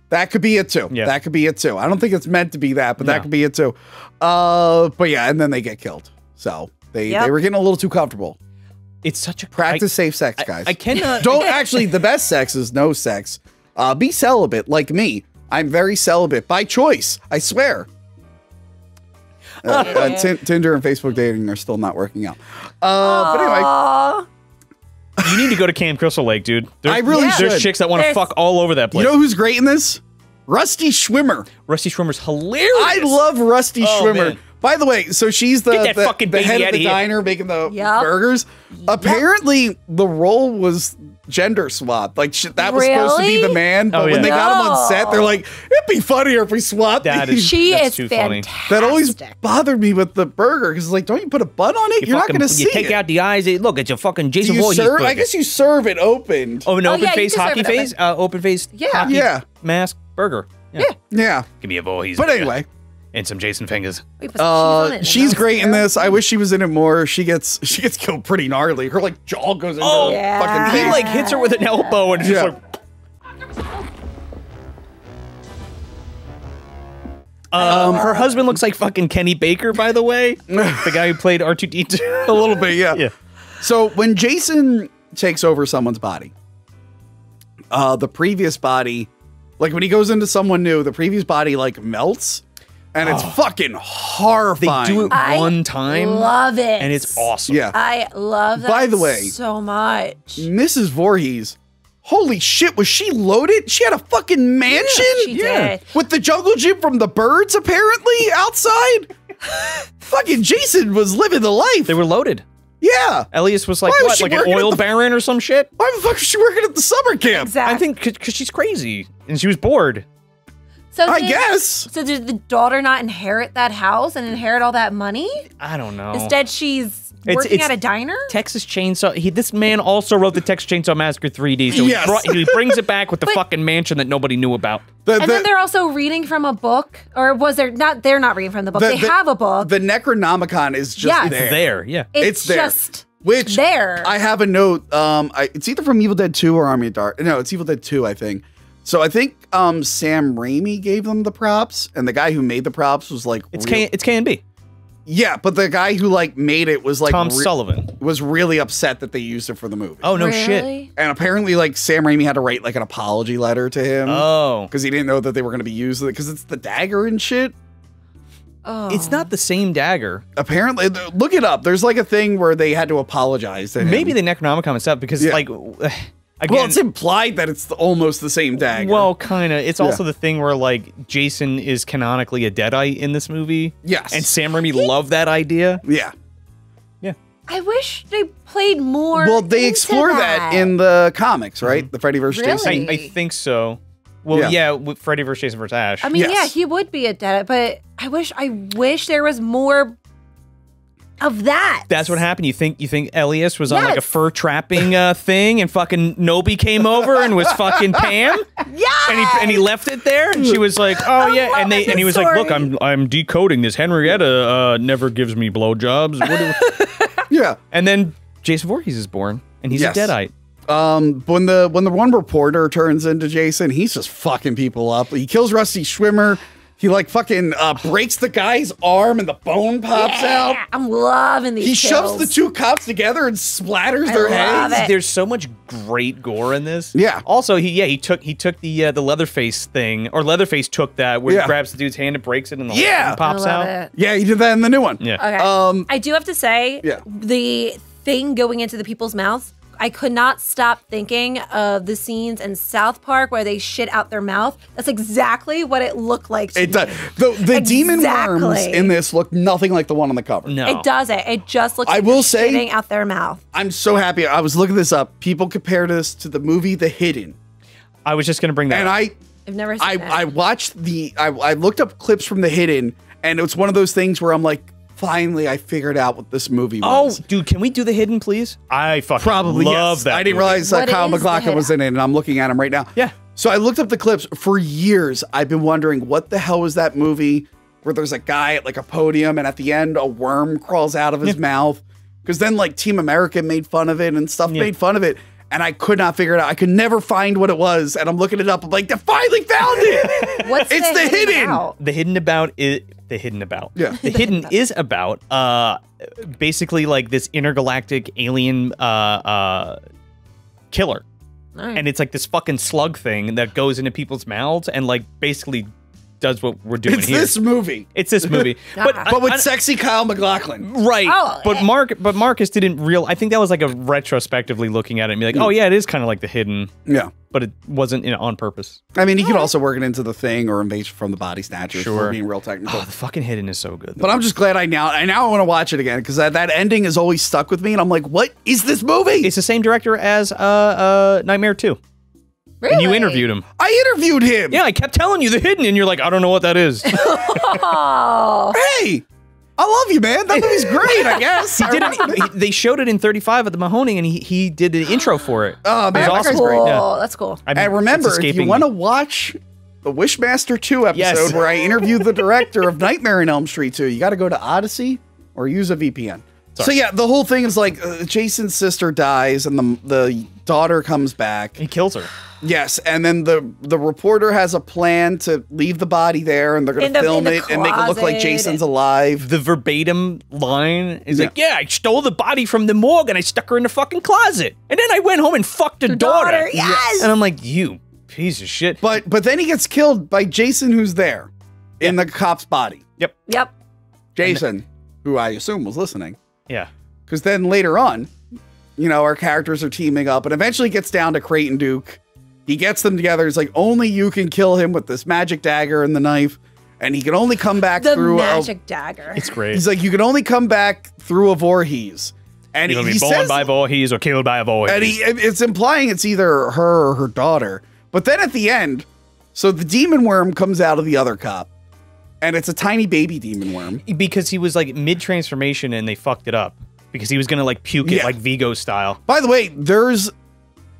That could be it too. Yeah. That could be it too. I don't think it's meant to be that, but that could be it too. Uh, but yeah, and then they get killed. So they Yep. they were getting a little too comfortable. It's such a Practice safe sex, guys. I cannot- Don't actually. The best sex is no sex. Uh, be celibate like me. I'm very celibate by choice. I swear. Uh, uh, Tin- Tinder and Facebook dating are still not working out. Uh, but anyway, You need to go to Camp Crystal Lake, dude. There's, I really There's should. chicks that want to fuck all over that place. you know who's great in this? Rusty Schwimmer. Rusty Schwimmer's hilarious. I love Rusty Oh, Schwimmer. man. By the way, so she's the, Get that the, fucking the head of outta the here. diner making the Yep. burgers. Apparently, the role was gender swapped. Like sh- that was supposed to be the man, but Oh, when yeah. they got him on set, they're like, "It'd be funnier if we swapped." That these." is- She That's is too funny. fantastic. that always bothered me with the burger because it's like, don't you put a bun on it? You are not going to see You take it. out the eyes. eh, Look, it's a fucking Jason Voorhees serve? burger. I guess you serve it opened. Oh, an Oh, open yeah, face hockey it face, uh, open face, Yeah. hockey Yeah. mask burger. Yeah. Yeah, Give me a Voorhees. but burger. anyway, and some Jason fingers. Wait, uh, she's great in this. I wish she was in it more. She gets she gets killed pretty gnarly. Her like jaw goes into oh, yeah. fucking face. He like hits her with an elbow and yeah. like. Um, her husband looks like fucking Kenny Baker, by the way, the guy who played R two D two. A little bit, yeah. yeah. So when Jason takes over someone's body, uh, the previous body, like when he goes into someone new, the previous body like melts and it's oh. fucking horrifying. They horrifying. do it I one time, Love it. and it's awesome. Yeah. I love that. By the way- so much. Mrs. Voorhees. Holy shit, was she loaded? She had a fucking mansion? she did. With the jungle gym from the birds, apparently, outside? fucking Jason was living the life. They were loaded. yeah. Elias was like Why was what, she like an working at oil the- baron or some shit. Why the fuck was she working at the summer camp? Exactly. I think because she's crazy and she was bored. So. I guess. So did the daughter not inherit that house and inherit all that money? I don't know. Instead, she's It's- working it's- at a diner. Texas Chainsaw. He, this man also wrote the Texas Chainsaw Massacre 3D, so Yes. he, brought, he brings it back with the But- fucking mansion that nobody knew about. The, and then they're also reading from a book, or was there not? They're not reading from the book. the- they the- have a book. The Necronomicon is just there. Yeah. It's there. There, yeah. it's, it's there. just Which there. I have a note. Um, I, it's either from Evil Dead 2 or Army of Dark. No, it's Evil Dead 2, I think. So I think um Sam Raimi gave them the props, and the guy who made the props was like, It's real- K. It's KNB. yeah, but the guy who like made it was like Tom re- Sullivan. was really upset that they used it for the movie. Oh no shit. Really? and apparently like Sam Raimi had to write like an apology letter to him. Oh, Because he didn't know that they were going to be using it because it's the dagger and shit. Oh. it's not the same dagger. Apparently, th- look it up. There's like a thing where they had to apologize to him. Maybe the Necronomicon itself because Yeah. like again. well, it's implied that it's the, almost the same dagger. Well, kind of. It's Yeah. also the thing where like Jason is canonically a deadite in this movie. Yes. And Sam Raimi loved that idea. yeah. Yeah. I wish they played more. Well, they into explore that. in the comics, right? Mm-hmm. The Freddy vs. Really? Jason. I, I think so. Well, Yeah. yeah, with Freddy vs. Jason vs. Ash. I mean, Yes. yeah, he would be a dead, but I wish, I wish there was more of that. That's what happened. You think you think Elias was on like a fur trapping uh, thing, and fucking Nobi came over and was fucking Pam, Yeah. and he and he left it there, and she was like, "Oh I yeah," and they and he was like, "Look. I'm I'm decoding this. Henrietta uh, never gives me blowjobs." What yeah. and then Jason Voorhees is born, and he's Yes. a deadite. Um, when the when the one reporter turns into Jason, he's just fucking people up. He kills Rusty Schwimmer. He like fucking uh, breaks the guy's arm and the bone pops out. I'm loving these. He shoves the two cops together and splatters I their love heads. it. There's so much great gore in this. Yeah. Also, he yeah he took he took the uh, the Leatherface thing, or Leatherface took that where Yeah. he grabs the dude's hand and breaks it, and the whole Yeah. thing pops I love out. it. Yeah, he did that in the new one. Yeah. Okay. Um, I do have to say, Yeah. the thing going into the people's mouths, I could not stop thinking of the scenes in South Park where they shit out their mouth. That's exactly what it looked like. To It me. does. The, the demon worms in this look nothing like the one on the cover. No. It doesn't. It just looks. I like will say- shitting out their mouth. I'm so happy. I was looking this up. People compared this to the movie The Hidden, I was just gonna bring that. and up. I I've never seen I, it. I watched the I, I looked up clips from The Hidden, and it's one of those things where I'm like, finally, I figured out what this movie oh, was. Oh, dude, can we do the hidden, please? I fucking probably love yes. that. I didn't movie. realize that What Kyle is MacLachlan was in it, and I'm looking at him right now. Yeah. So I looked up the clips for years. I've been wondering what the hell was that movie where there's a guy at like a podium, and at the end a worm crawls out of his mouth. Because then like Team America made fun of it and stuff Yeah. made fun of it. And I could not figure it out. I could never find what it was. And I'm looking it up. I'm like, I finally found it. What's It's the hidden. about? The hidden about is the hidden about. Yeah. The hidden is about uh basically like this intergalactic alien uh uh killer. Alright. And it's like this fucking slug thing that goes into people's mouths and like basically does what we're doing here. it's here. this movie. it's this movie. but. But with I- sexy Kyle MacLachlan. Right. Oh, but. Mark but Marcus didn't real I think that was like a retrospectively looking at it and be like, Mm. "Oh yeah, it is kind of like the hidden." Yeah. But it wasn't you know, on purpose. I mean, he could also work it into the thing or invasion from the body snatchers. Sure. For being real technical. Oh, the fucking hidden is so good. But I'm just glad I now I now want to watch it again because that, that ending has always stuck with me, and I'm like, what is this movie? it's the same director as uh uh Nightmare 2. Really? And you interviewed him. I interviewed him. Yeah, I kept telling you the hidden, and you're like, I don't know what that is. Oh, Hey, I love you, man. That movie's great. I guess. did it. he- they showed it in 35 at the Mahoning, and he, he did the intro for it. Oh, man, it was that awesome. cool. Yeah. That's cool. I'm- And remember, it's if you want to watch the Wishmaster 2 episode Yes. where I interviewed the director of Nightmare in Elm Street 2, you got to go to Odysee or use a VPN. So yeah, the whole thing is like uh, Jason's sister dies and the the daughter comes back. He kills her. Yes, and then the the reporter has a plan to leave the body there, and they're going to the- film it and make it look like Jason's alive. The verbatim line is Yeah. like, "Yeah, I stole the body from the morgue and I stuck her in the fucking closet, and then I went home and fucked her daughter." daughter, yes! And I'm like, "You piece of shit." But but then he gets killed by Jason, who's there in the cop's body. Yep. Yep. Jason, who I assume was listening, Yeah. because then later on, you know, our characters are teaming up, and eventually gets down to Creighton Duke. He gets them together. He's like, only you can kill him with this magic dagger and the knife, and he can only come back through The through. magic dagger. It's great. he's like, you can only come back through a Voorhees, and You're gonna he be born says, by Voorhees or killed by a Voorhees. and he it's implying it's either her or her daughter. But then at the end, so the demon worm comes out of the other cop, and it's a tiny baby demon worm. because he was like mid transformation and they fucked it up because he was gonna like puke it Yeah. like Vigo style. By the way, there's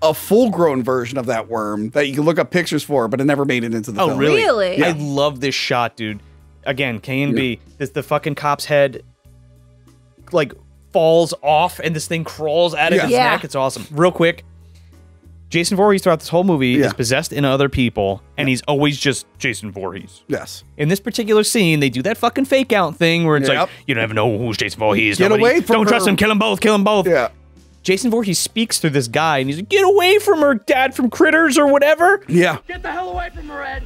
a full-grown version of that worm that you can look up pictures for, but it never made it into the Oh, film. really? Really? I love this shot, dude. Again, KNB. This the fucking cop's head like falls off and this thing crawls out of Yeah. his Yeah. neck. It's awesome. Real quick. Jason Voorhees throughout this whole movie Yeah. is possessed in other people, and he's always just Jason Voorhees. Yes. In this particular scene, they do that fucking fake out thing where it's Yep. like, you don't even know who's Jason Voorhees. Get Nobody- away from Don't trust him. Kill them both. Kill them both. Yeah. Jason Voorhees speaks through this guy, and he's like, "Get away from her, Dad, from Critters or whatever." Yeah. Get the hell away from her, Ed.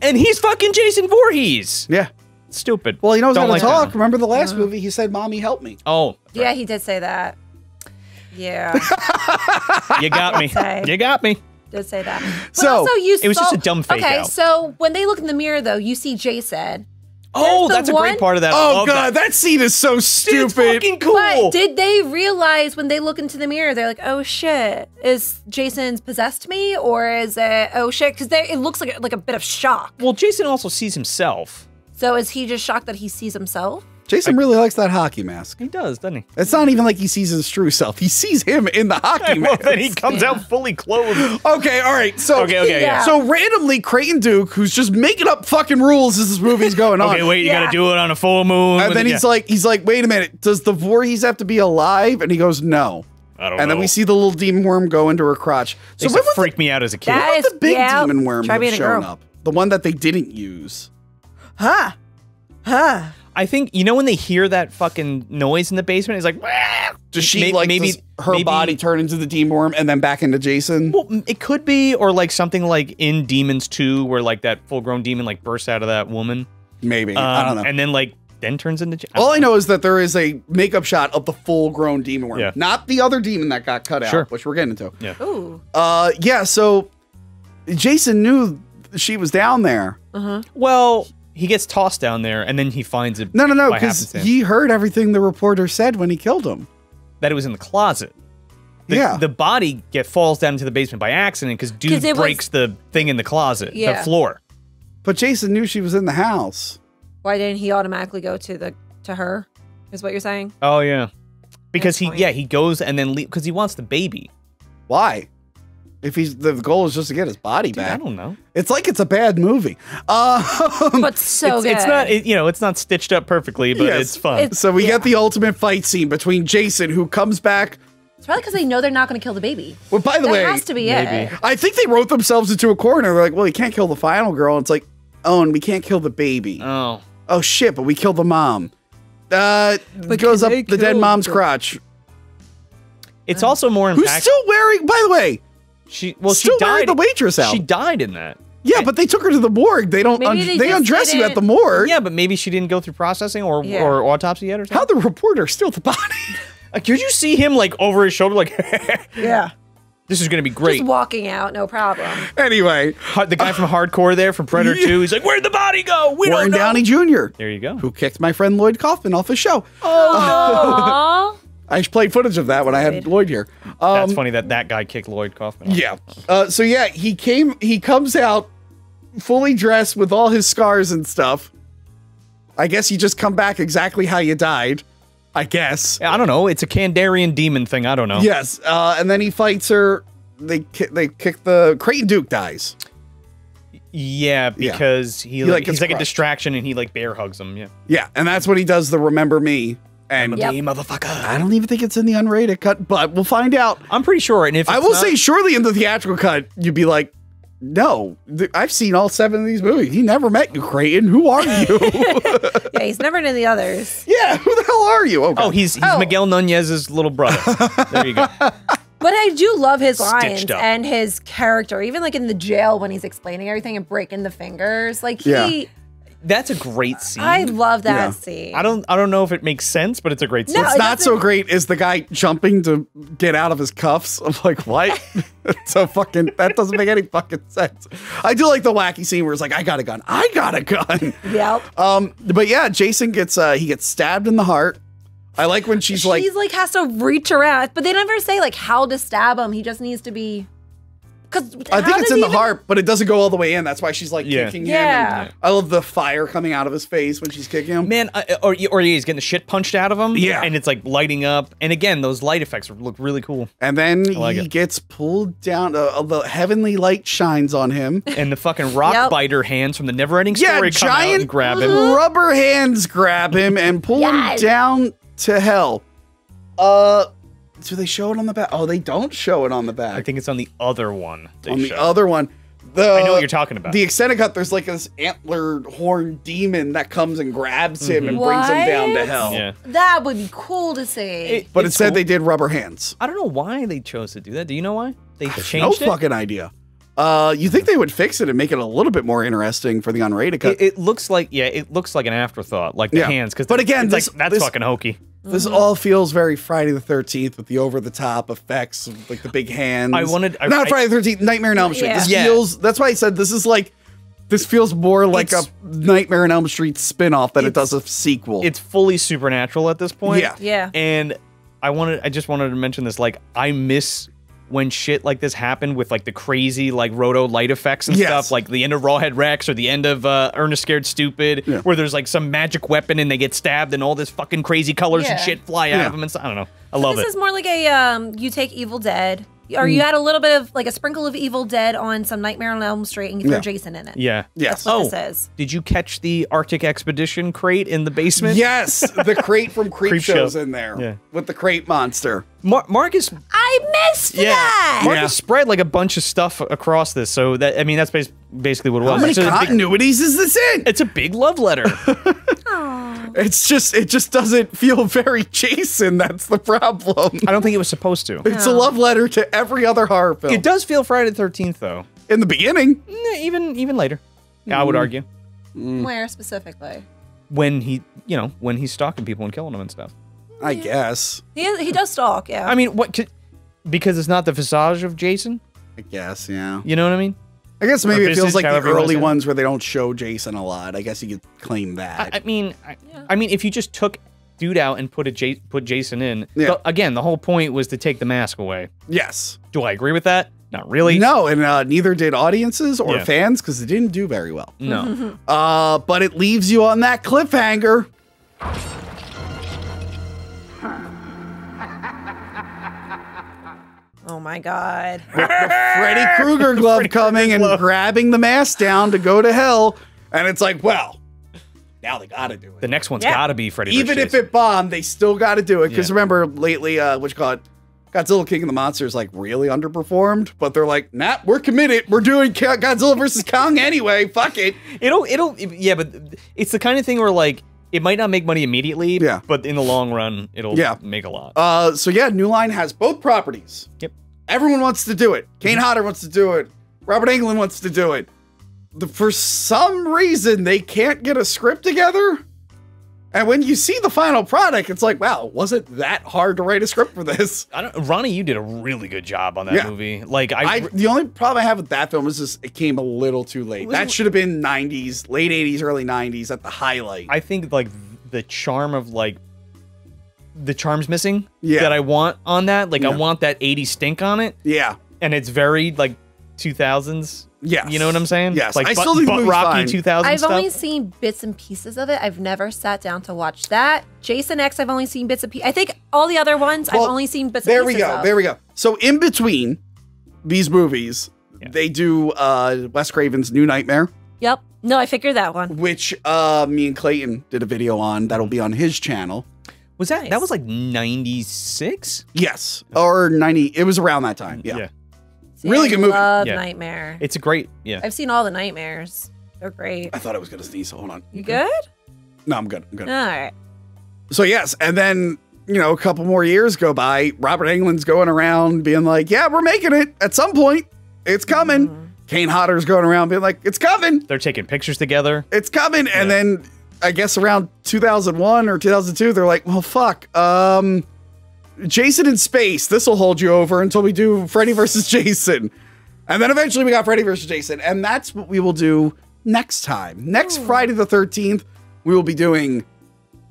And he's fucking Jason Voorhees. Yeah. Stupid. Well, he knows Don't how to like talk. that. Remember the last movie? He said, "Mommy, help me." Oh, Yeah, he did say that. Yeah, you got me. Say. You got me. did say that. But So, also you it was just a dumb fake Okay, out. so when they look in the mirror, though, you see Jason. Oh, the that's a great part of that. Oh god, that. scene is so Dude, it's stupid. fucking cool. But did they realize when they look into the mirror, they're like, "Oh shit, is Jason's possessed me, or is it oh shit?" Because it looks like like a bit of shock. well, Jason also sees himself. So is he just shocked that he sees himself? Jason really likes that hockey mask. He does, doesn't he? It's not even like he sees his true self. He sees him in the hockey well, mask. then he comes out fully clothed. Okay, all right. So Okay, okay, yeah. So randomly, Creighton Duke, who's just making up fucking rules as this movie's going on. Okay, wait, you Yeah. gotta do it on a full moon. And then it- he's yeah. like, he's like, wait a minute, does the Voorhees have to be alive? And he goes, no. I don't And know. then we see the little demon worm go into her crotch. They So used when to freak me out as a kid. That the, the big yeah, demon worm try have being shown up? The one that they didn't use. Huh. Huh. I think you know when they hear that fucking noise in the basement, it's like, "Wah!" Does she May- like maybe does her maybe- body turn into the demon worm and then back into Jason? Well, it could be, or like something like in Demons 2, where like that full grown demon like bursts out of that woman. Maybe. I Um, don't know. And then like then turns into. J- All I know is that there is a makeup shot of the full grown demon worm, Yeah. not the other demon that got cut Sure. out, which we're getting into. Yeah. Ooh. Uh, yeah. So Jason knew she was down there. Uh -huh. Well, he gets tossed down there, and then he finds it. No, no, no, because he heard everything the reporter said when he killed him. that it was in the closet. The, Yeah. The body get falls down into the basement by accident because dude 'Cause it was- breaks the thing in the closet, the Yeah. floor. But Jason knew she was in the house. Why didn't he automatically go to the to her? Is what you're saying? Oh yeah. Because Good he point. yeah he goes and then because he wants the baby. Why? If he's the goal is just to get his body Dude, I don't know. It's like it's a bad movie. Uh, But so it's, good. it's not it, you know it's not stitched up perfectly, but Yes. it's fun. It's- so we Yeah. get the ultimate fight scene between Jason, who comes back. It's probably because they know they're not going to kill the baby. Well, by the that way, has to be maybe. it. I think they wrote themselves into a corner. They're like, well, you can't kill the final girl. And it's like, oh, and we can't kill the baby. oh. oh shit, but we killed the mom. Uh, But goes up the dead mom's the- crotch. It's also more Who's still wearing? By the way, she well still she wearing died. the waitress out. She died in that. yeah, but they took her to the morgue. They don't. Un- they they just undress you at the morgue. Yeah, but maybe she didn't go through processing or Yeah. or autopsy yet or How the reporter steal the body? Like, did you see him like over his shoulder? Like, Yeah. this is gonna be great. Just walking out, no problem. anyway, the guy from Hardcore there from Predator Yeah. 2, he's like, "Where'd the body go? We Morton don't know." Downey Jr., There you go. who kicked my friend Lloyd Kaufman off his show. Oh, Aww. I played footage of that when I had Lloyd here. Um, That's funny that that guy kicked Lloyd Kaufman. off. Yeah. Uh, so yeah, he came. He comes out fully dressed with all his scars and stuff. I guess you just come back exactly how you died. I guess. I don't know. It's a Kandarian demon thing. I don't know. Yes. Uh, and then he fights her. They ki- they kick the Creighton Duke dies. Yeah, because he, He, like, like, gets he's like a distraction and he like bear hugs him. Yeah. Yeah, and that's when he does the remember me And Yep. motherfucker. I don't even think it's in the unrated cut, but we'll find out. I'm pretty sure. And if I will not- say, surely in the theatrical cut, you'd be like, no, th- I've seen all seven of these movies. He never met you, Creighton. Who are you? Yeah, he's never in the others. yeah, who the hell are you? Oh, he's he's Oh. Miguel Nunez's little brother. there you go. But I do love his lines and his character, even like in the jail when he's explaining everything and breaking the fingers. Like he, Yeah. That's a great scene. I love that Yeah. scene. I don't I don't know if it makes sense, but it's a great scene. No, What's not so great is the guy jumping to get out of his cuffs. I'm like, what? so fucking that doesn't make any fucking sense. I do like the wacky scene where it's like, I got a gun, I got a gun. Yep. Um, but yeah, Jason gets uh he gets stabbed in the heart. I like when she's like, He's like has to reach around, but they never say like how to stab him. He just needs to be. Because I think it's in the heart, but it doesn't go all the way in. That's why she's like Yeah. kicking Yeah. him. and I love the fire coming out of his face when she's kicking him. Man, I, or or he's getting the shit punched out of him. Yeah. and it's like lighting up. And again, those light effects look really cool. And then like he it. gets pulled down. Uh, the heavenly light shines on him. And the fucking rock Yep. biter hands from the Neverending Yeah, Story come out and grab him. rubber hands grab him and pull Yes. him down to hell. Uh, do they show it on the back? Oh, they don't show it on the back. I think it's on the other one. on the show. other one. The, I know what you're talking about. The extended cut, there's like this antler horn demon that comes and grabs him and brings him down to hell. yeah. that would be cool to see. It- But it said cool. they did rubber hands. I don't know why they chose to do that. Do you know why? They No changed it. No fucking idea. Uh, you think they would fix it and make it a little bit more interesting for the unrated cut? It, it looks like yeah, it looks like an afterthought, like the Yeah. hands. Because But again, this- like, that's this- fucking hokey. This all feels very Friday the Thirteenth with the over the top effects, of, like the big hands. I wanted- I- not I- Friday the Thirteenth, Nightmare on Elm Street. Yeah. This Yeah. feels. That's why I said this is like. This feels more like It's- a Nightmare on Elm Street spin-off than it does a sequel. It's fully supernatural at this point. Yeah. Yeah. And I wanted, I just wanted to mention this. Like, I miss when shit like this happened with like the crazy like roto light effects and Yes. stuff, like the end of Rawhead Rex or the end of uh, Ernest Scared Stupid, Yeah. where there's like some magic weapon and they get stabbed and all this fucking crazy colors and shit fly out of them and stuff. I don't know. I love it. this is more like a um, you take Evil Dead, or Mm. you had a little bit of like a sprinkle of Evil Dead on some Nightmare on Elm Street, and you throw Yeah. Jason in it. yeah. yes. That's what Oh. this is. Did you catch the Arctic Expedition crate in the basement? Yes, the crate from Creep, Creep Show. Show's in there Yeah. with the crate monster. Mar- Marcus I missed Yeah, that. Marcus Yeah. spread like a bunch of stuff across this, so that I mean that's basically what it was. How many It's a big- continuities is this in? it's a big love letter. It's just it just doesn't feel very Jason. That's the problem. I don't think it was supposed to. It's a love letter to every other horror film. It does feel Friday the Thirteenth though. in the beginning. Even even later, I would mm. argue mm. Where specifically? when he you know when he's stalking people and killing them and stuff. I guess. He is, he does stalk. Yeah. I mean, what? Could, because it's not the visage of Jason. I guess, yeah. You know what I mean? I guess maybe it feels like the however you wanna early say it. ones where they don't show Jason a lot. I guess you could claim that. I, I mean, I, I mean, if you just took dude out and put a J- put Jason in, Yeah. the- again, the whole point was to take the mask away. yes. Do I agree with that? Not really. No, and uh, neither did audiences or Yeah. fans because it didn't do very well. No. Uh, but it leaves you on that cliffhanger. Oh my god. Freddy Krueger glove coming and grabbing the mask down to go to hell. And it's like, well, now they got to do it. The next one's Yeah. got to be Freddy. Even if it bombed, they still got to do it. Because Yeah. remember, lately, uh, what you call? Godzilla King of the Monsters like really underperformed, but they're like, nah, we're committed. We're doing Godzilla versus Kong anyway. Fuck it. It'll, it'll, yeah, but it's the kind of thing where like it might not make money immediately, Yeah. but in the long run, it'll Yeah. make a lot. Uh, so yeah, New Line has both properties. Yep. Everyone wants to do it. Mhm. Kane Hodder wants to do it. Robert Englund wants to do it. The, for some reason, they can't get a script together. And when you see the final product, it's like, wow, was it that hard to write a script for this? I don't, Ronny, you did a really good job on that Yeah. movie. Like I, I, the only problem I have with that film is just it came a little too late. That should have been 90s, late 80s, early 90s at the highlight. I think like the charm of like the charm's missing Yeah. that I want on that. Like I want that 80 stink on it, yeah. and it's very like 2000s. Yeah. You know what I'm saying? Yes. Like I butt, still think the butt movie's rocky fine. 2000 I've stuff. only seen bits and pieces of it. I've never sat down to watch that. Jason X, I've only seen bits and pieces. I think all the other ones, Well, I've only seen bits There and we pieces go. of. There we go. So in between these movies, Yeah. they do uh Wes Craven's New Nightmare, Yep. No, I figured that one. which uh me and Clayton did a video on that'll be on his channel. Was that that was like 96? Yes, or ninety. It was around that time. Yeah, Yeah. See, Really I good movie. Love Yeah. Nightmare. It's a great, yeah. I've seen all the nightmares. They're great. I thought I was gonna sneeze. Hold on. You good? No, I'm good. I'm good. All right. So yes, and then you know a couple more years go by. Robert Englund's going around being like, "Yeah, we're making it at some point. It's coming." Mm-hmm. Kane Hodder's going around being like, "It's coming. They're taking pictures together. It's coming." And then I guess around 2001 or 2002, they're like, "Well, fuck. Um, Jason in space. This will hold you over until we do Freddy versus Jason." And then eventually we got Freddy versus Jason, and that's what we will do next time. Next Friday the 13th, we will be doing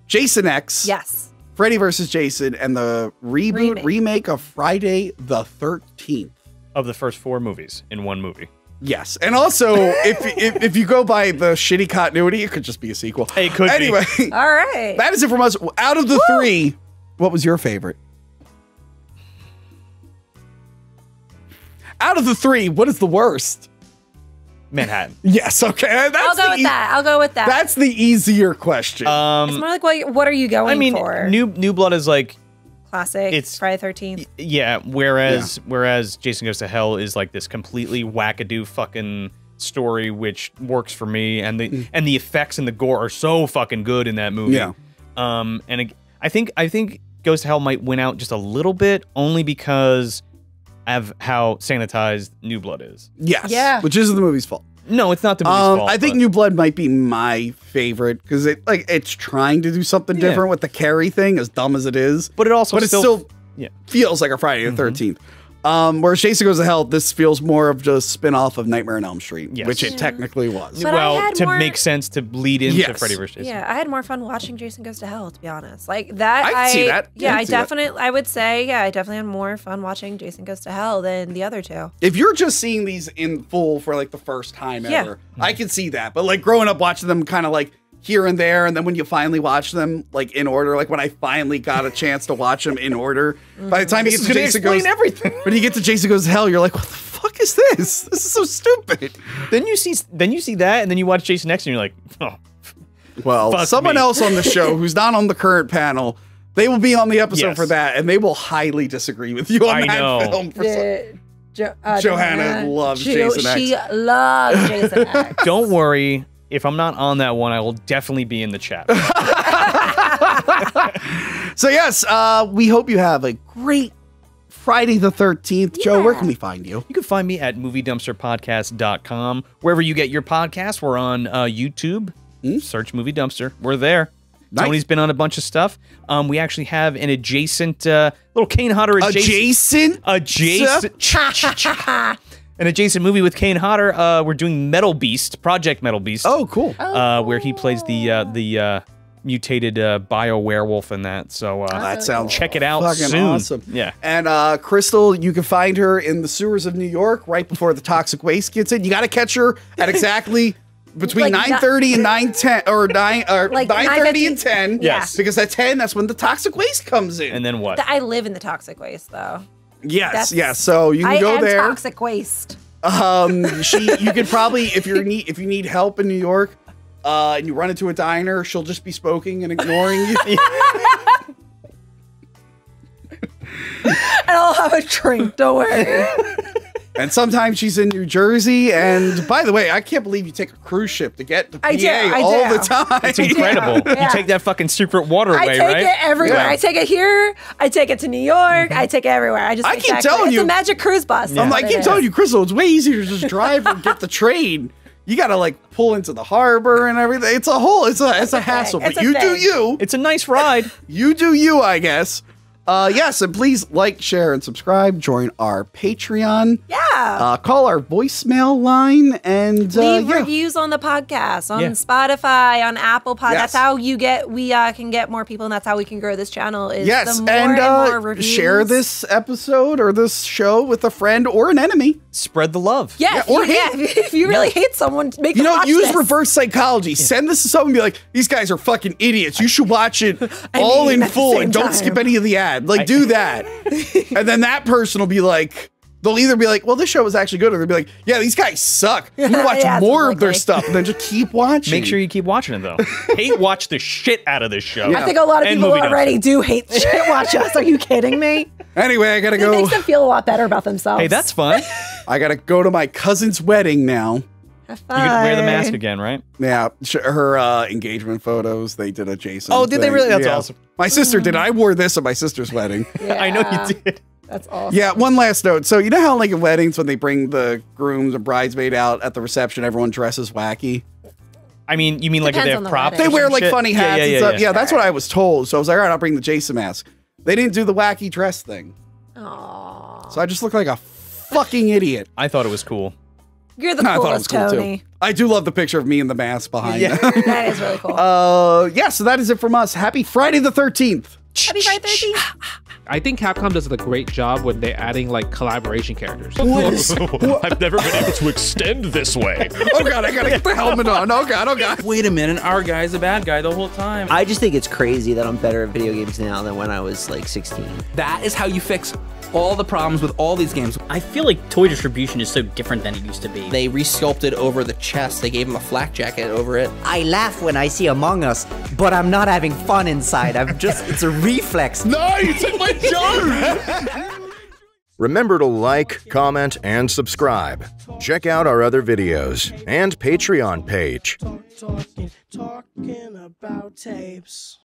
Jason X. Yes. Freddy versus Jason and the reboot remake. Remake. of Friday the 13th. Of the first four movies in one movie. Yes. And also, if, if if you go by the shitty continuity, it could just be a sequel. It could be. anyway, All right. that is it from us. Out of the three, what was your favorite? Out of the three, what is the worst? Manhattan. Yes, okay. That's I'll go with e- that. I'll go with that. That's the easier question. it's Um, more like what, what are you going I mean, for? New New Blood is like Classic. it's- Friday Thirteenth. yeah. Whereas whereas Jason Goes to Hell is like this completely wackadoo fucking story, which works for me, and the and the effects and the gore are so fucking good in that movie. Yeah. Um, and it- I think I think Goes to Hell might win out just a little bit, only because of how sanitized New Blood is. yes. Yeah. Which isn't the movie's fault. No, it's not the movie's Um, fault. I think but- New Blood might be my favorite because it like it's trying to do something Yeah. different with the Carrie thing, as dumb as it is. but it also but it still, still yeah. feels like a Friday the 13th. Um, whereas Jason Goes to Hell, this feels more of just spin off of Nightmare on Elm Street, Yes. which it technically was. But well to more- make sense to lead into Yes. Freddy vs. Jason. Yeah, I had more fun watching Jason Goes to Hell, to be honest. Like that, I can see that. Yeah, Yeah, I I can see that. definitely, I would say, yeah, I definitely had more fun watching Jason Goes to Hell than the other two. If you're just seeing these in full for like the first time Yeah. ever, I can see that. But like growing up watching them kind of like here and there, and then when you finally watch them like in order, like when I finally got a chance to watch them in order, by the time you This get to Jason Goes, everything. when you get to Jason Goes Hell, you're like, what the fuck is this? This is so stupid. Then you see then you see that, and then you watch Jason X, and you're like, oh, Well, Fuck someone me. else on the show who's not on the current panel, they will be on the episode Yes. for that, and they will highly disagree with you on I that know. film. For some- Jo- uh, Johanna loves Jason X. She loves Jason X. don't worry. If I'm not on that one, I will definitely be in the chat. So yes, uh, we hope you have a great Friday the 13th. Joe, where can we find you? You can find me at moviedumpsterpodcast.com. Wherever you get your podcast, we're on uh, YouTube. Search Movie Dumpster. We're there. Nice. Tony's been on a bunch of stuff. Um, we actually have an adjacent uh, little Kane Hodder adjacent Adjacent? adjacent an adjacent movie with Kane Hodder. Uh, we're doing Metal Beast, Project Metal Beast. Oh, cool. uh, where he plays the uh, the uh, mutated uh, bio werewolf in that. So uh, That sounds check it out fucking soon. awesome. Yeah. And uh, Crystal, you can find her in the sewers of New York right before the toxic waste gets in. You got to catch her at exactly between Like 9:30 and 9:10 or 9 or Like 9:30 and 10. Yes. Because at 10 that's when the toxic waste comes in. And then what? I live in the toxic waste, though. Yes, That's- yes. So you can I go am there. toxic waste. Um, she, you could probably, if you're need, if you need help in New York, uh, and you run into a diner, she'll just be smoking and ignoring you. And I'll have a drink. Don't worry. and sometimes she's in New Jersey. And by the way, I can't believe you take a cruise ship to get to PA I do, I all do. the time. It's incredible. Yeah. You take that fucking secret waterway, right? I take right? it everywhere. Yeah. I take it here. I take it to New York. Mm-hmm. I take it everywhere. I just I keep telling it's you- it's a magic cruise bus. I'm like, I keep telling you, Crystal, it's way easier to just drive or get the train. You gotta like pull into the harbor and everything. It's a whole, it's a, it's a hassle. It's But a you do you. It's a nice ride. You do you, I guess. Uh, yes, and please like, share, and subscribe. Join our Patreon. Yeah. Uh, call our voicemail line and uh, Leave yeah. reviews on the podcast, on Yeah. Spotify, on Apple Pod. Yes. That's how you get we uh, can get more people, and that's how we can grow this channel. Is Yes, the more and, and, uh, more reviews. share this episode or this show with a friend or an enemy. Spread the love. Yeah, Yeah, or you, yeah, hate- if you really hate someone, make You know, watch use this. reverse psychology. Send this to someone and be like, these guys are fucking idiots. You should watch it all mean, in full and don't time. skip any of the ad. Like, do that. and then that person will be like, they'll either be like, "Well, this show was actually good," or they'll be like, "Yeah, these guys suck. You can watch Yeah, it's more of their stuff, and then just keep watching." Make sure you keep watching it though. Hate watch the shit out of this show. I think a lot of And people already dumpster. do hate shit watch us. Are you kidding me? Anyway, I gotta It go. It makes them feel a lot better about themselves. Hey, that's fun. I gotta go to my cousin's wedding now. Have You can wear the mask again, right? Yeah, sh- her uh, engagement photos. They did a Jason. Oh, did they thing. really? That's Yeah. awesome. My sister did. I wore this at my sister's wedding. I know Yeah, you did. That's awesome. Yeah, one last note. So you know how like in weddings when they bring the grooms and bridesmaid out at the reception, everyone dresses wacky. I mean, you mean like if they Depends have on the props? wedding. They or wear some like shit? funny Yeah, hats yeah, and yeah, stuff. yeah. Yeah, that's what I was told. So I was like, all right, I'll bring the Jason mask. They didn't do the wacky dress thing. Aww. So I just look like a fucking idiot. I thought it was cool. You're the I thought it was coolest, cool Tony. too. I do love the picture of me in the mask behind. Yeah. That is really cool. uh, yeah. So that is it from us. Happy Friday the Thirteenth. Happy Friday the 13th. I think Capcom does a great job when they're adding like collaboration characters. I've never been able to extend this way. Oh god, I gotta get the helmet on. Oh god, oh god. Wait a minute, our guy's a bad guy the whole time. I just think it's crazy that I'm better at video games now than when I was like 16. That is how you fix all the problems with all these games. I feel like toy distribution is so different than it used to be. They resculpted over the chest. They gave him a flak jacket over it. I laugh when I see Among Us, but I'm not having fun inside. I'm just, it's a reflex. No, you took my joke! Remember to like, comment, and subscribe. Check out our other videos and Patreon page. talking, talking about tapes.